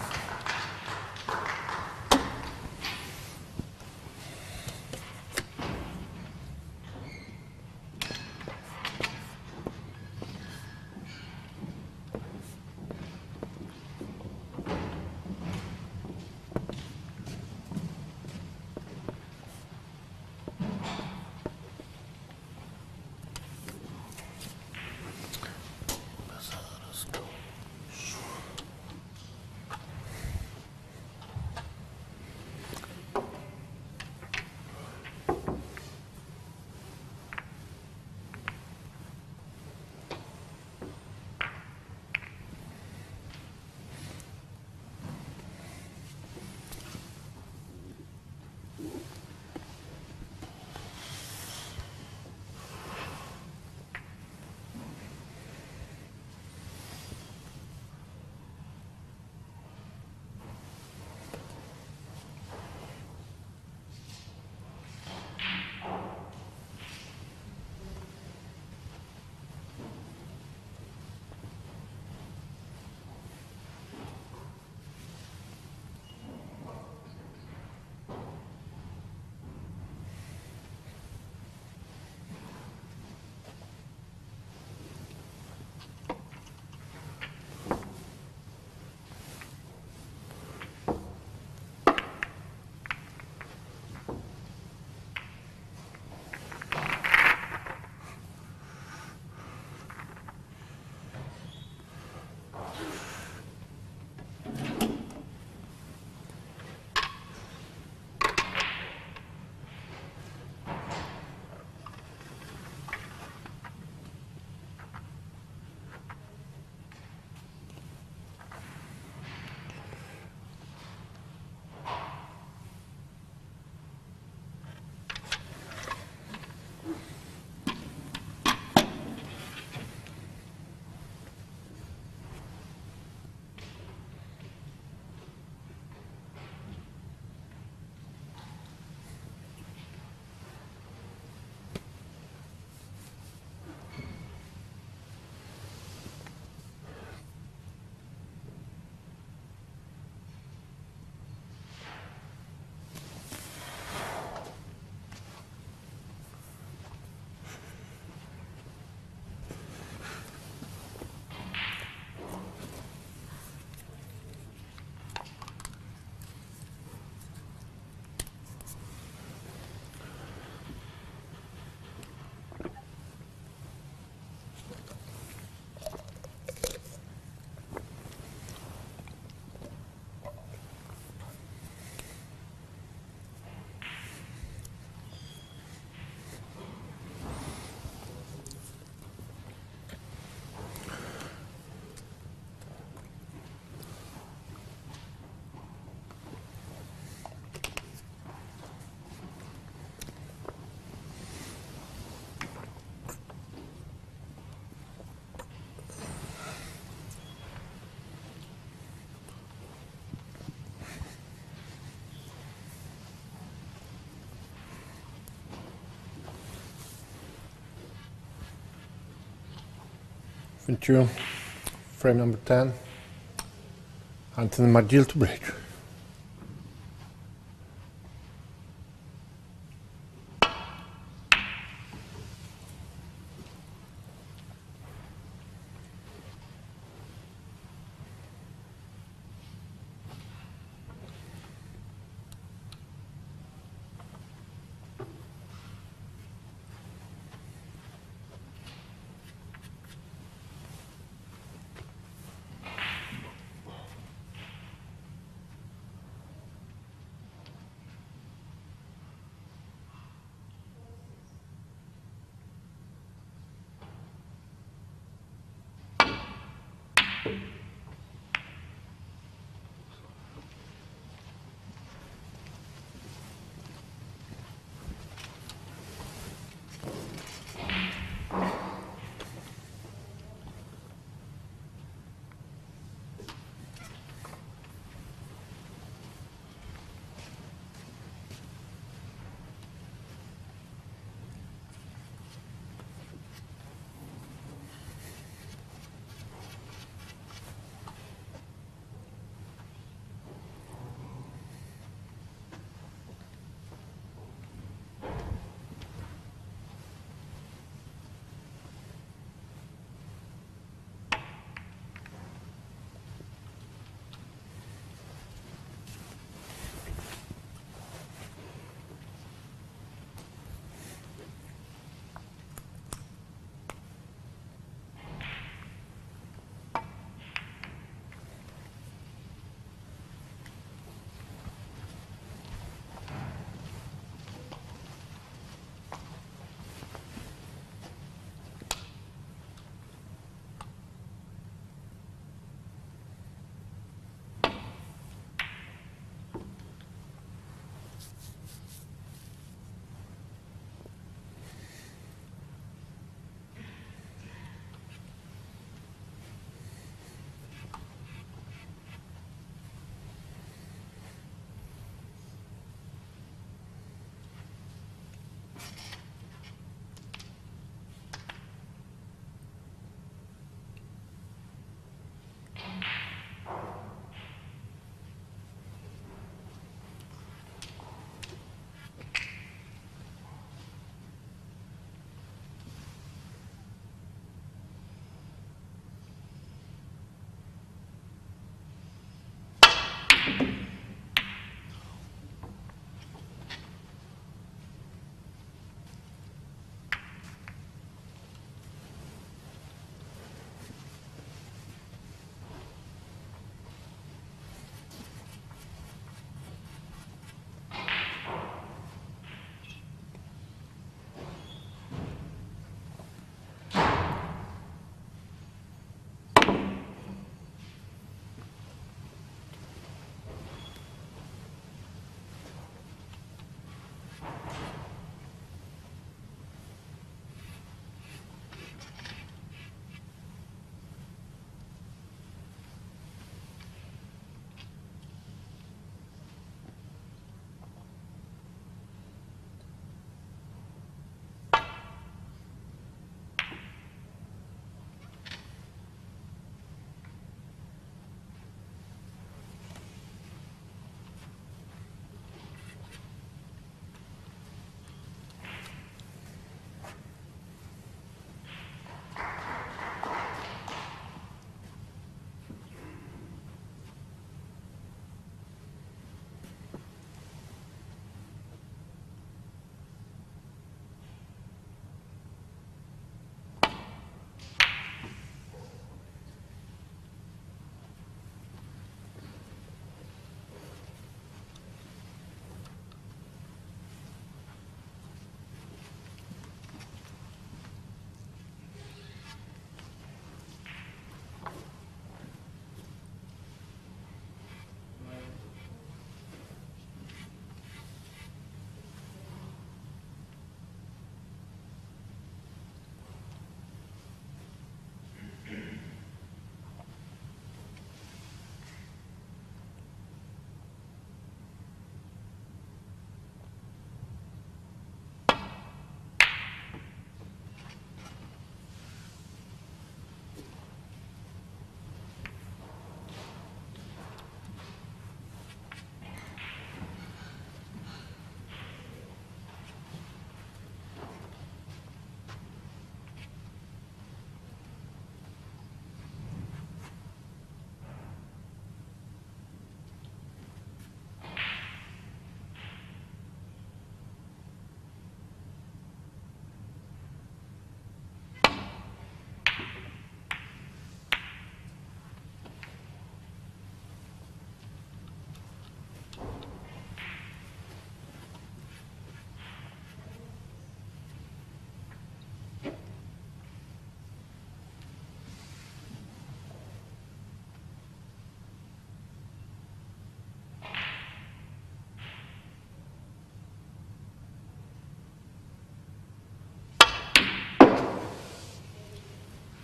You. Frame number 10. Anthony McGill to break.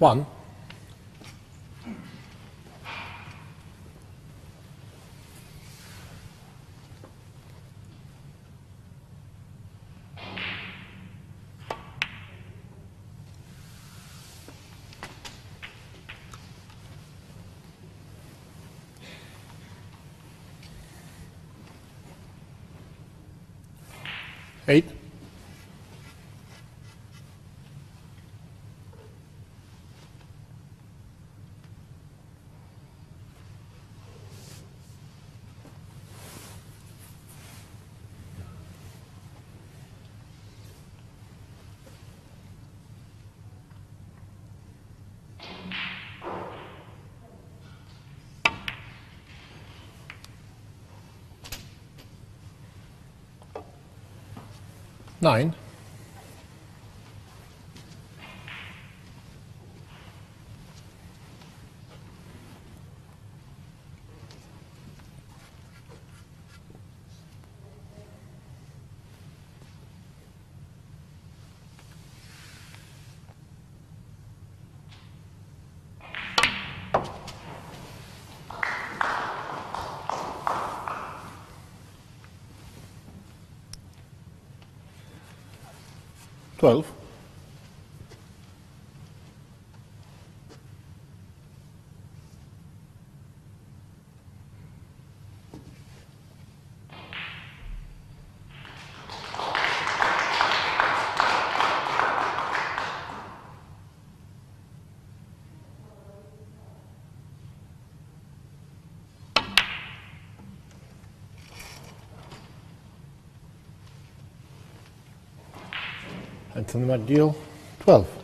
One. Nein. 12. Twelve. Anthony McGill, 12.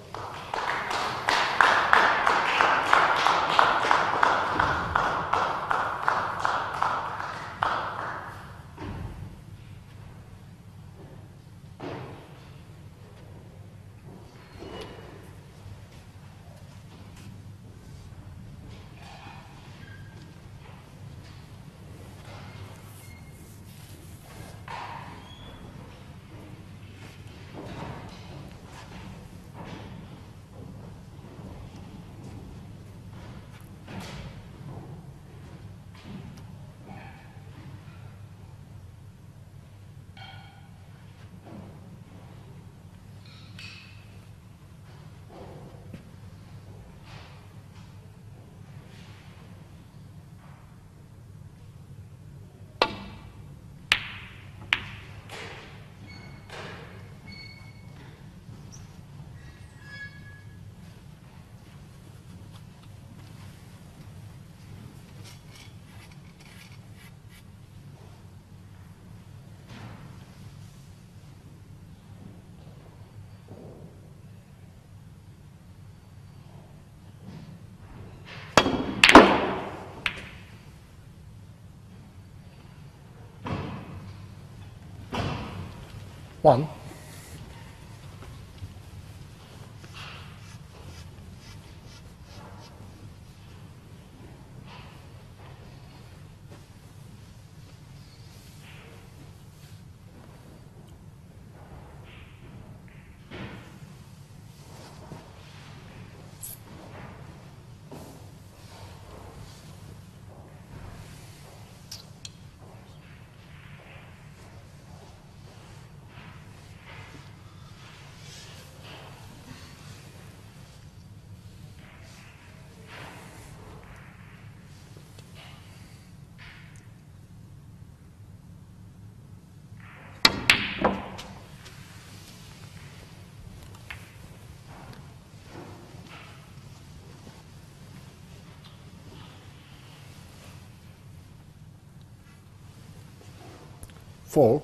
fall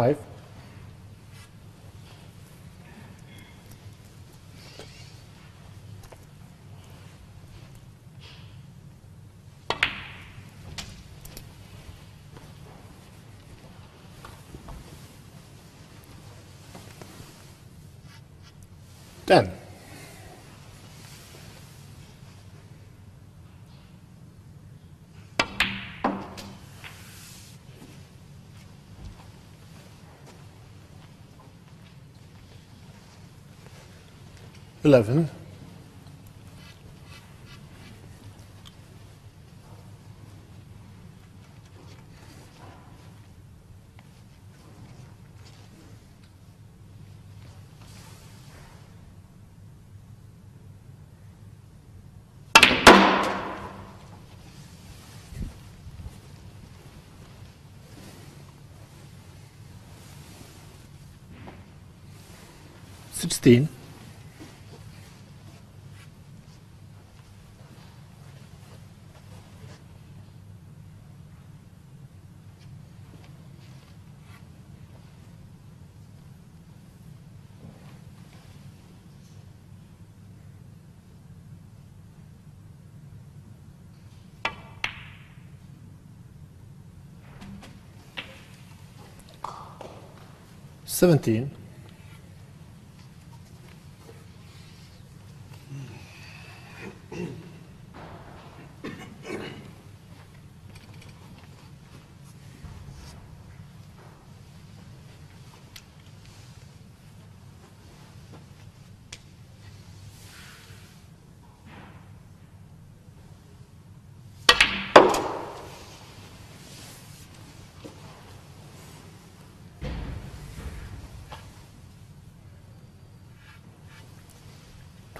5 11. Sixteen. Seventeen.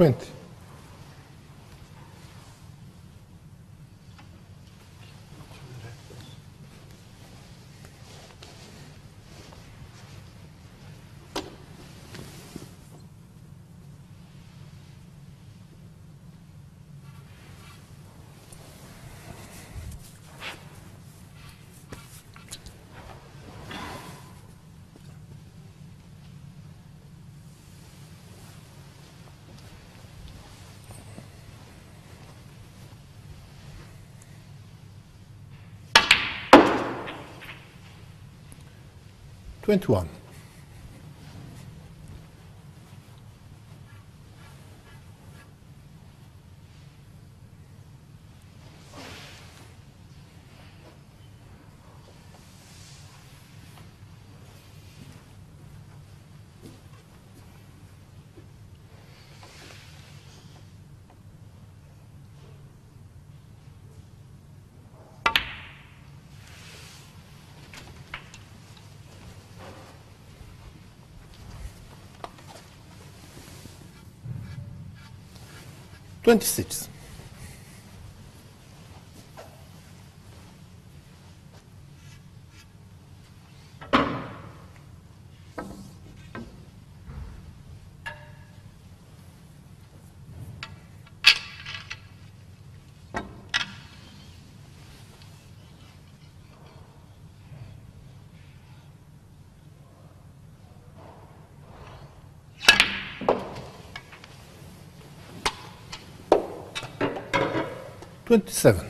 20. Twenty-one. Twenty-six. Twenty-seven.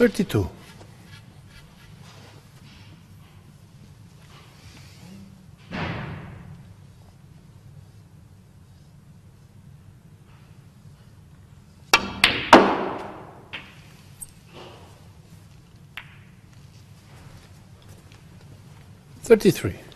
Thirty-two. Thirty-three.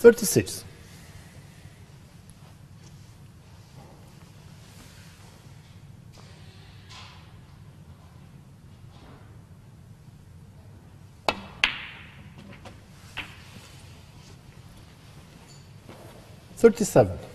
Thirty-six. Thirty-seven.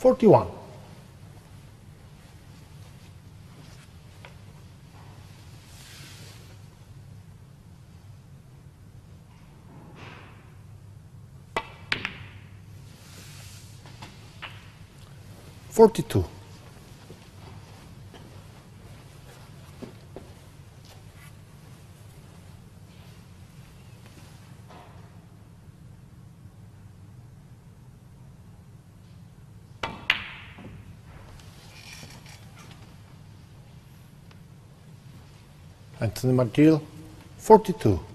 Forty-one. Forty-two. Anthony McGill, 42.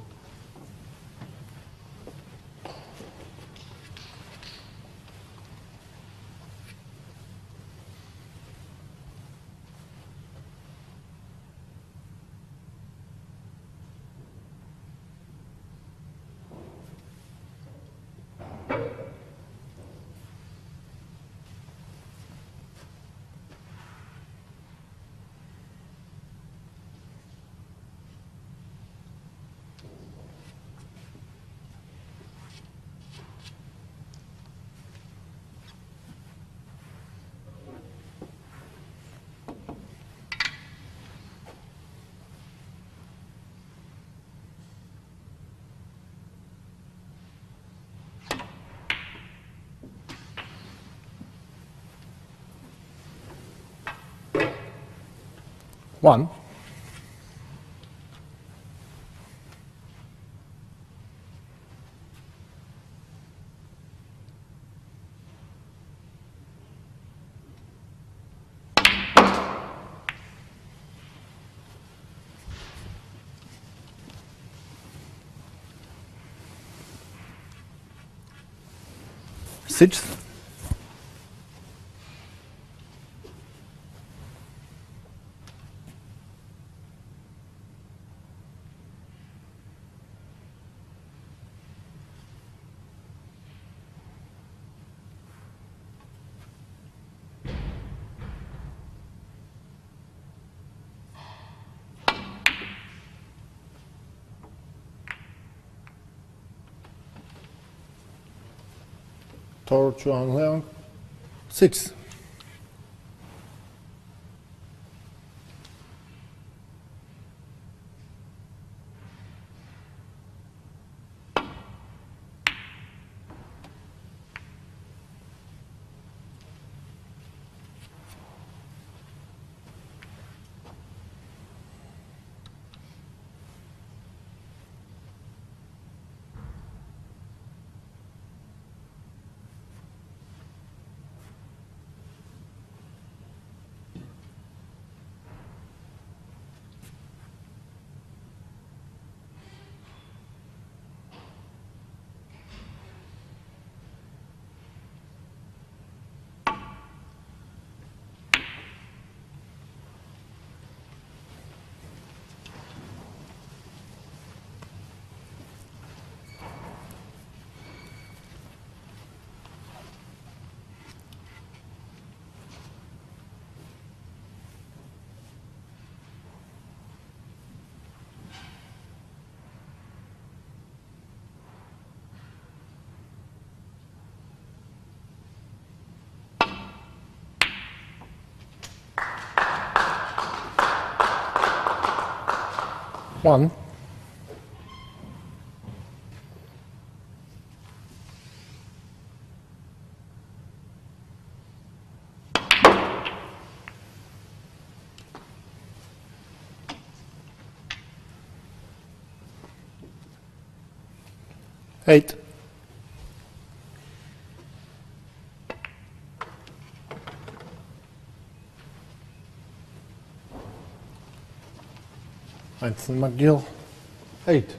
One. Sixth. Thor Chuan Leong, six. One. Eight. Anthony McGill, eight.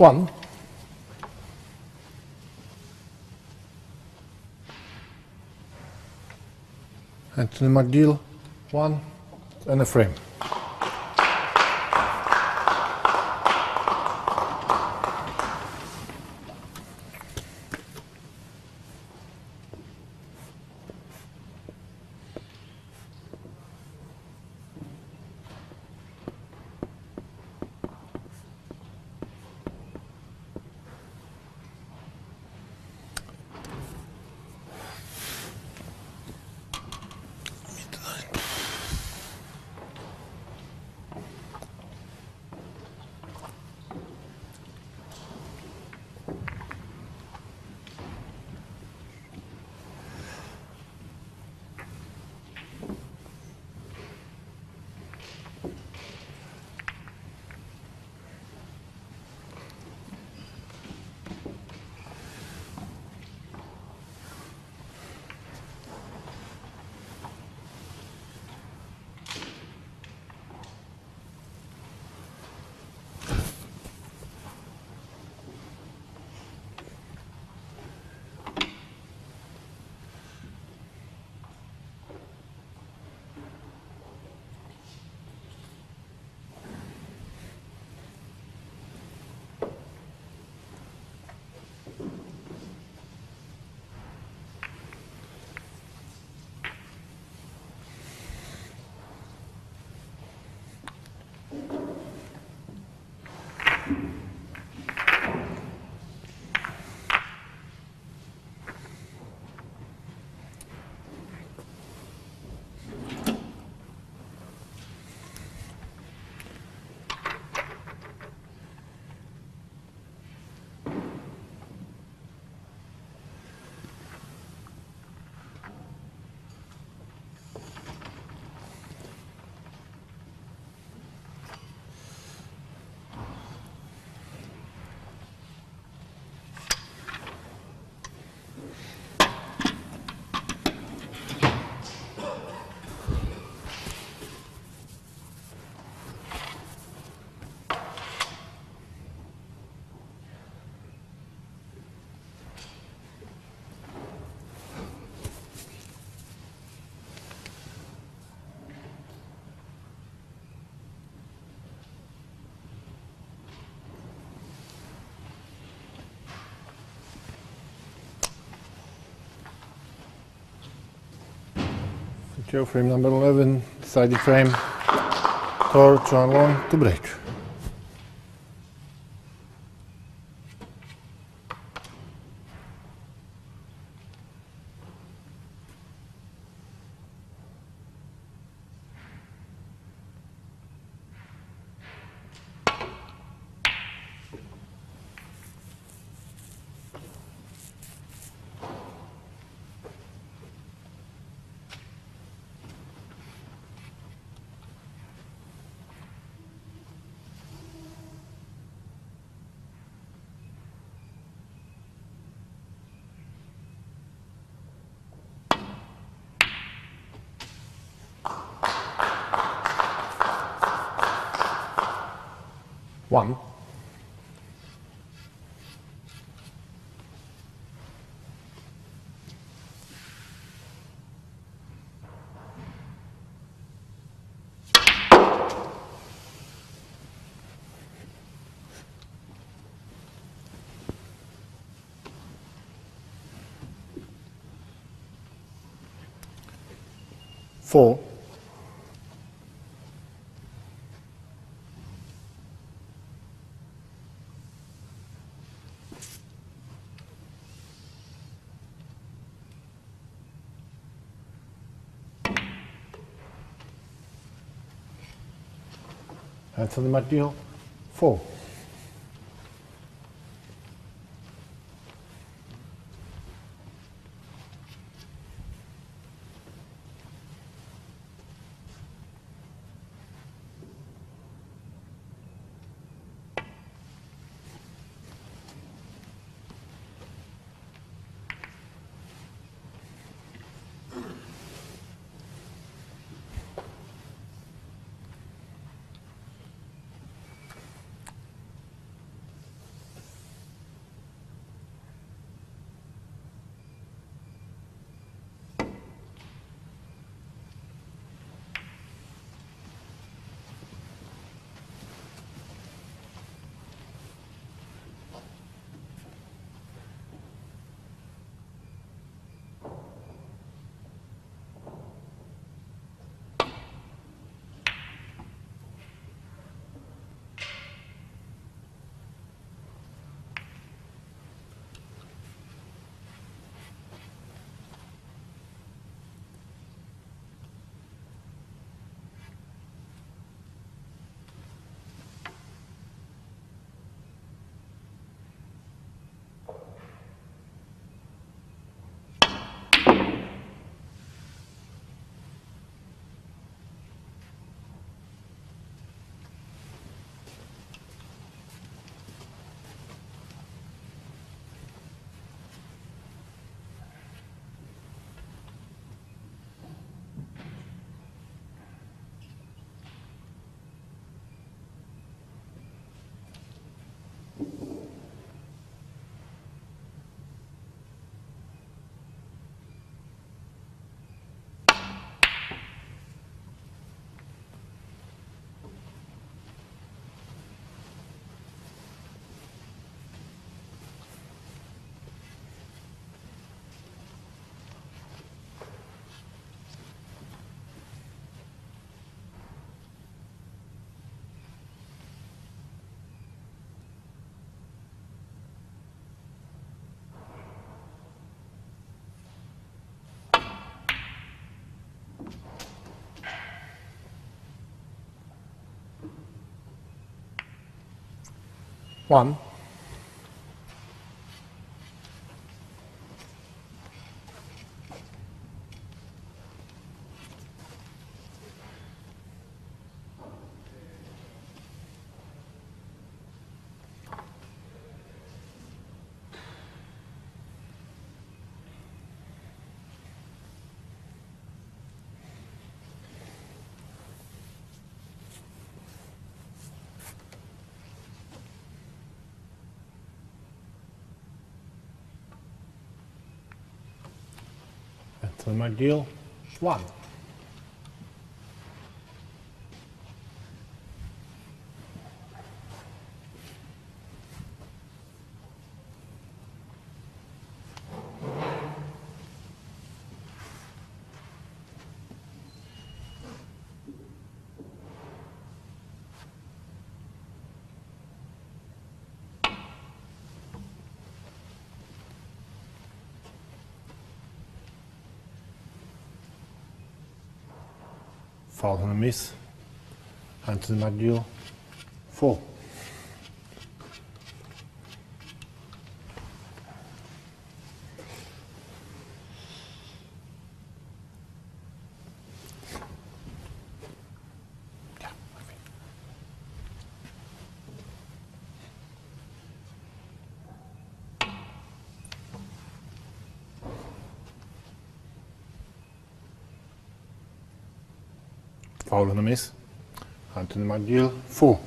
One, and the McGill one, and a frame. Thank. Frame number 11, side frame, Thor Chuan Leong to break. 4. Answer the material 4. One. Anthony McGill. One. A miss. Anthony McGill. Four. Yeah, I think. A miss. Anthony McGill. Four.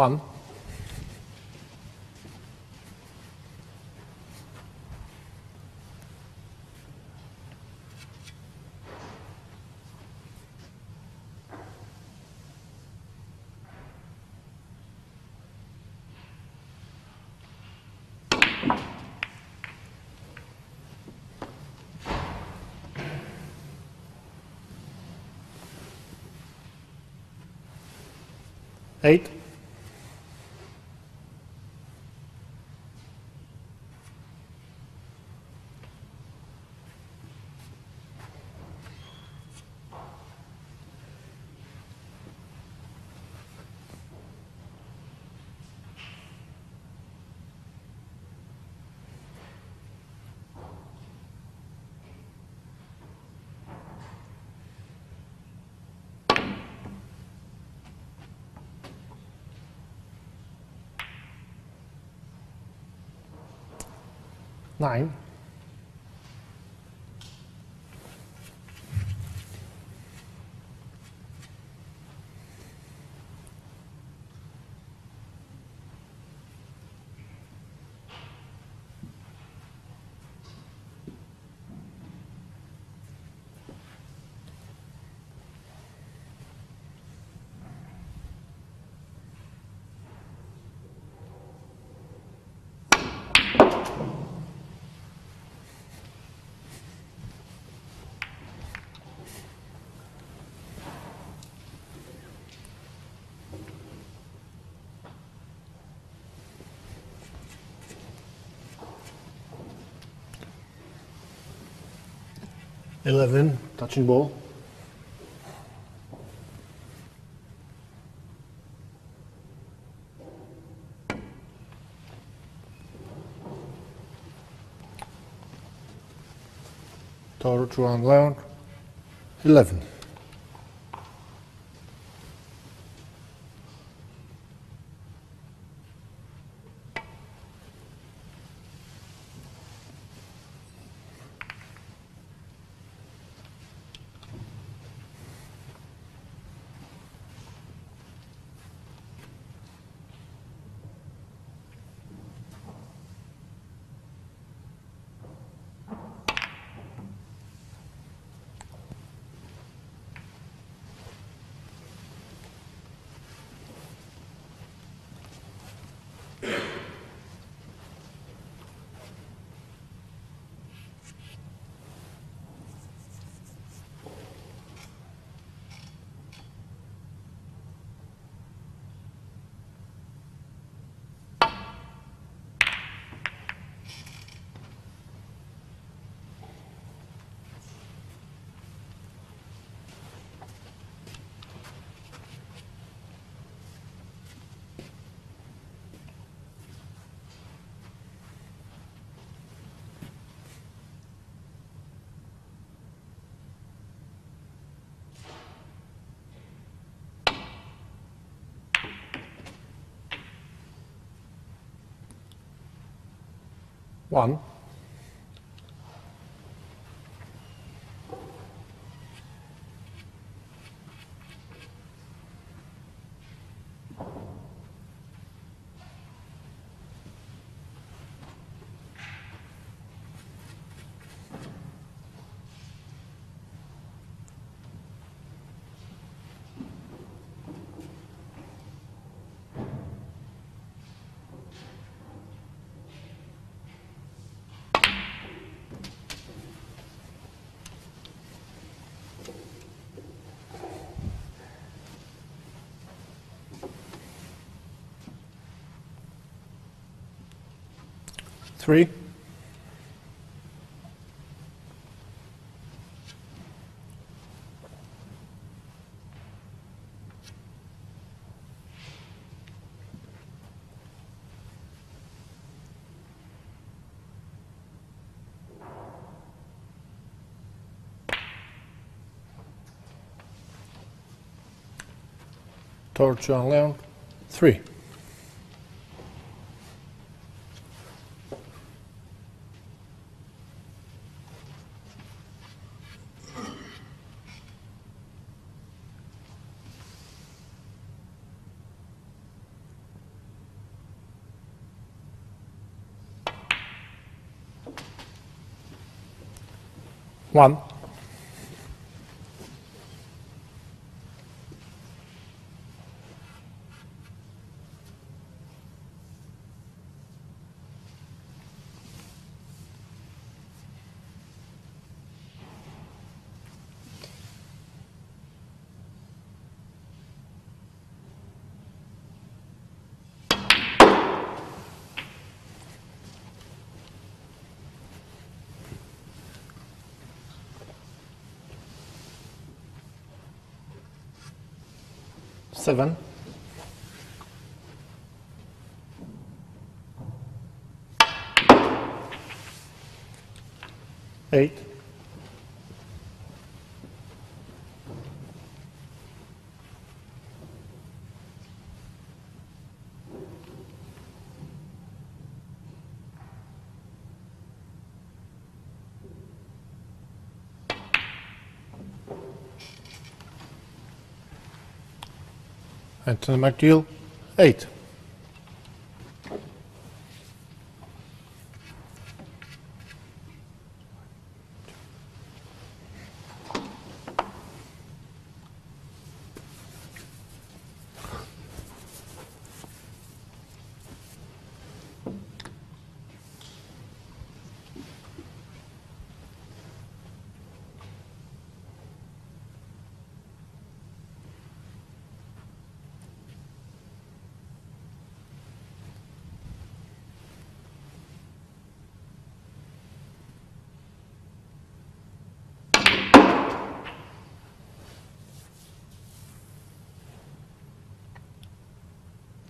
One. Eight. Nine. Eleven. Touching ball. Thor Chuan Leong. Eleven. One. Three. Thor Chuan Leong. Three. One. Seven. Eight. Anthony McGill, eight.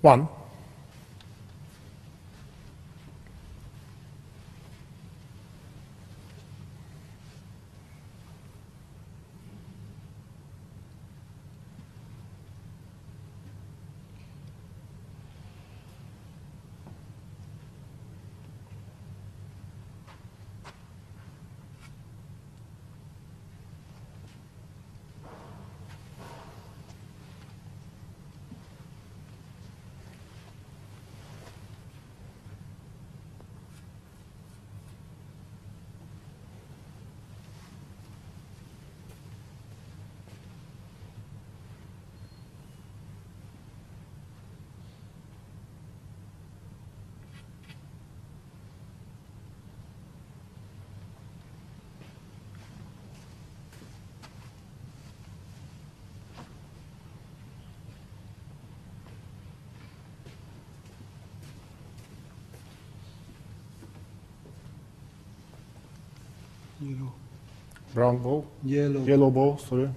One. Yellow. Brown ball. Yellow. Yellow ball, sorry.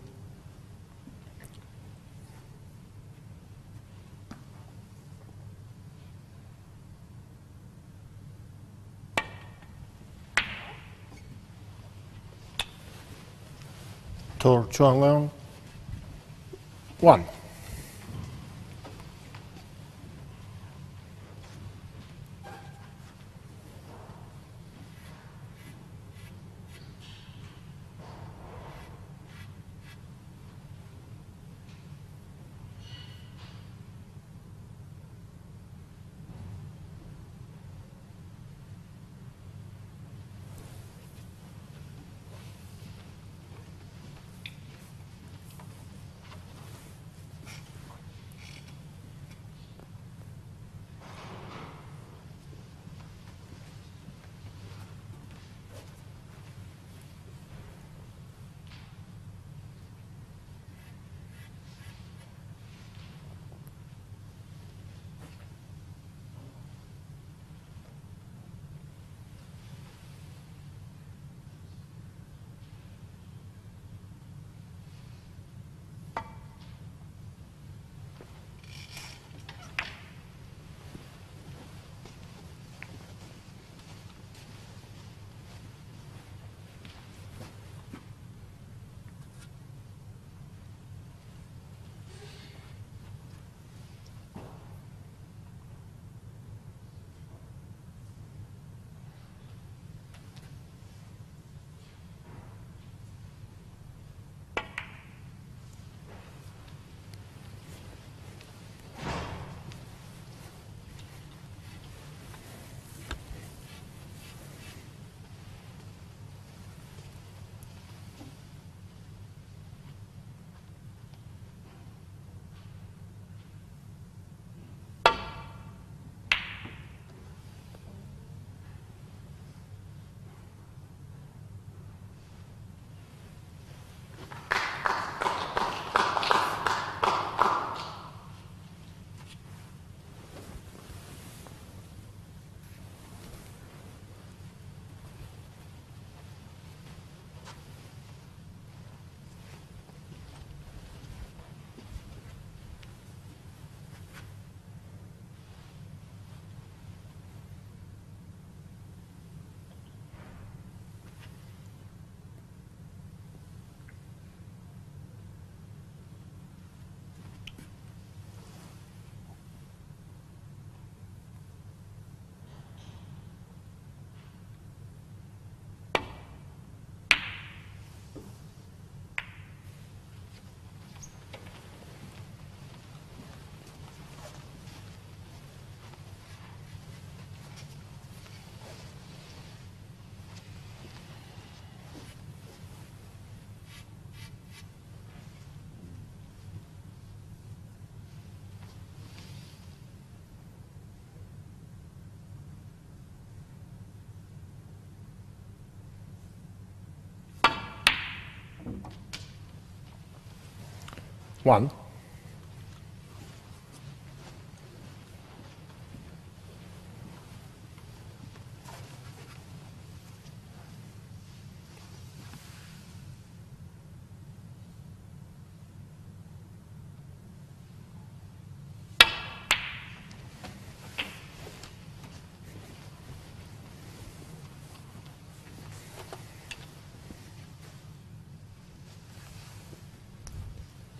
Thor Chuan Leong, one. One.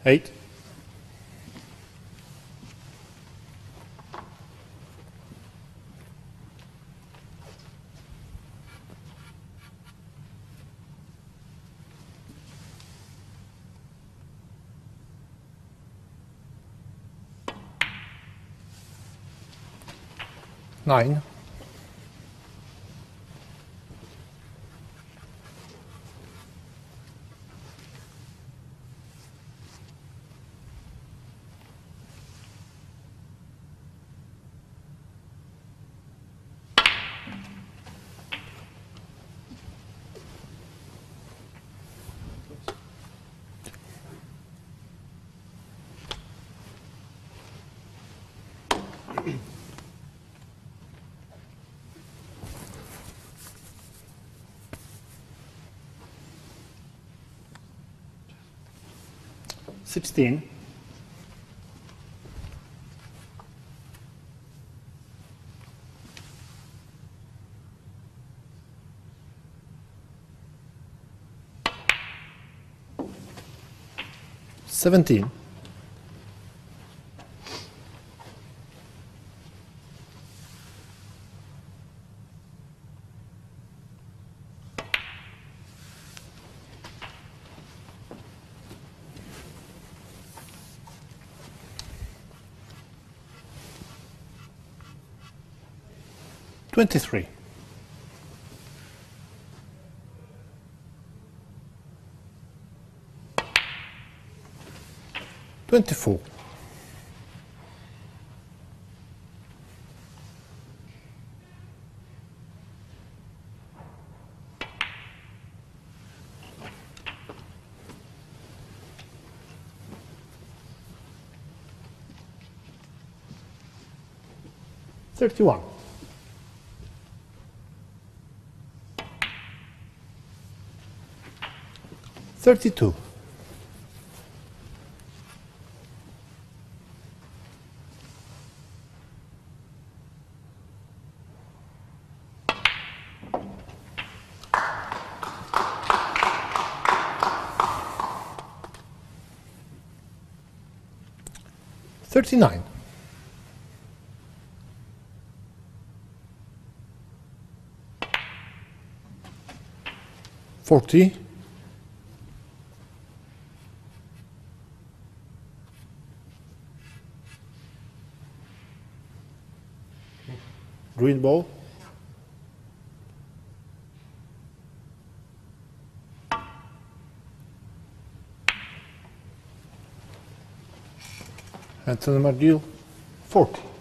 Eight. Nine. Sixteen. Seventeen. Twenty-three. Twenty-four. Thirty-one. Thirty-two. Thirty-nine. Forty. Green ball. Anthony McGill, 40.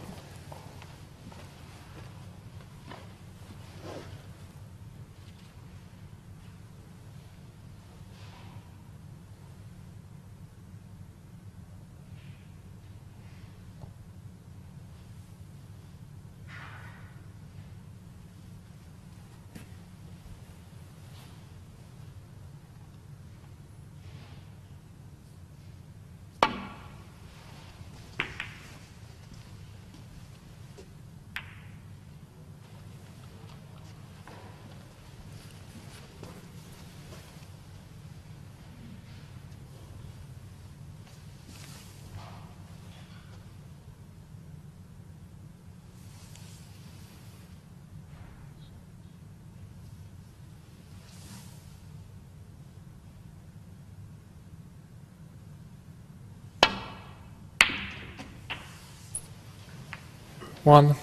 One,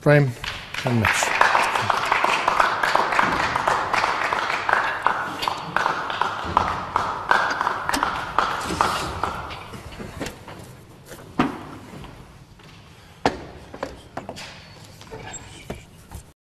frame, and match.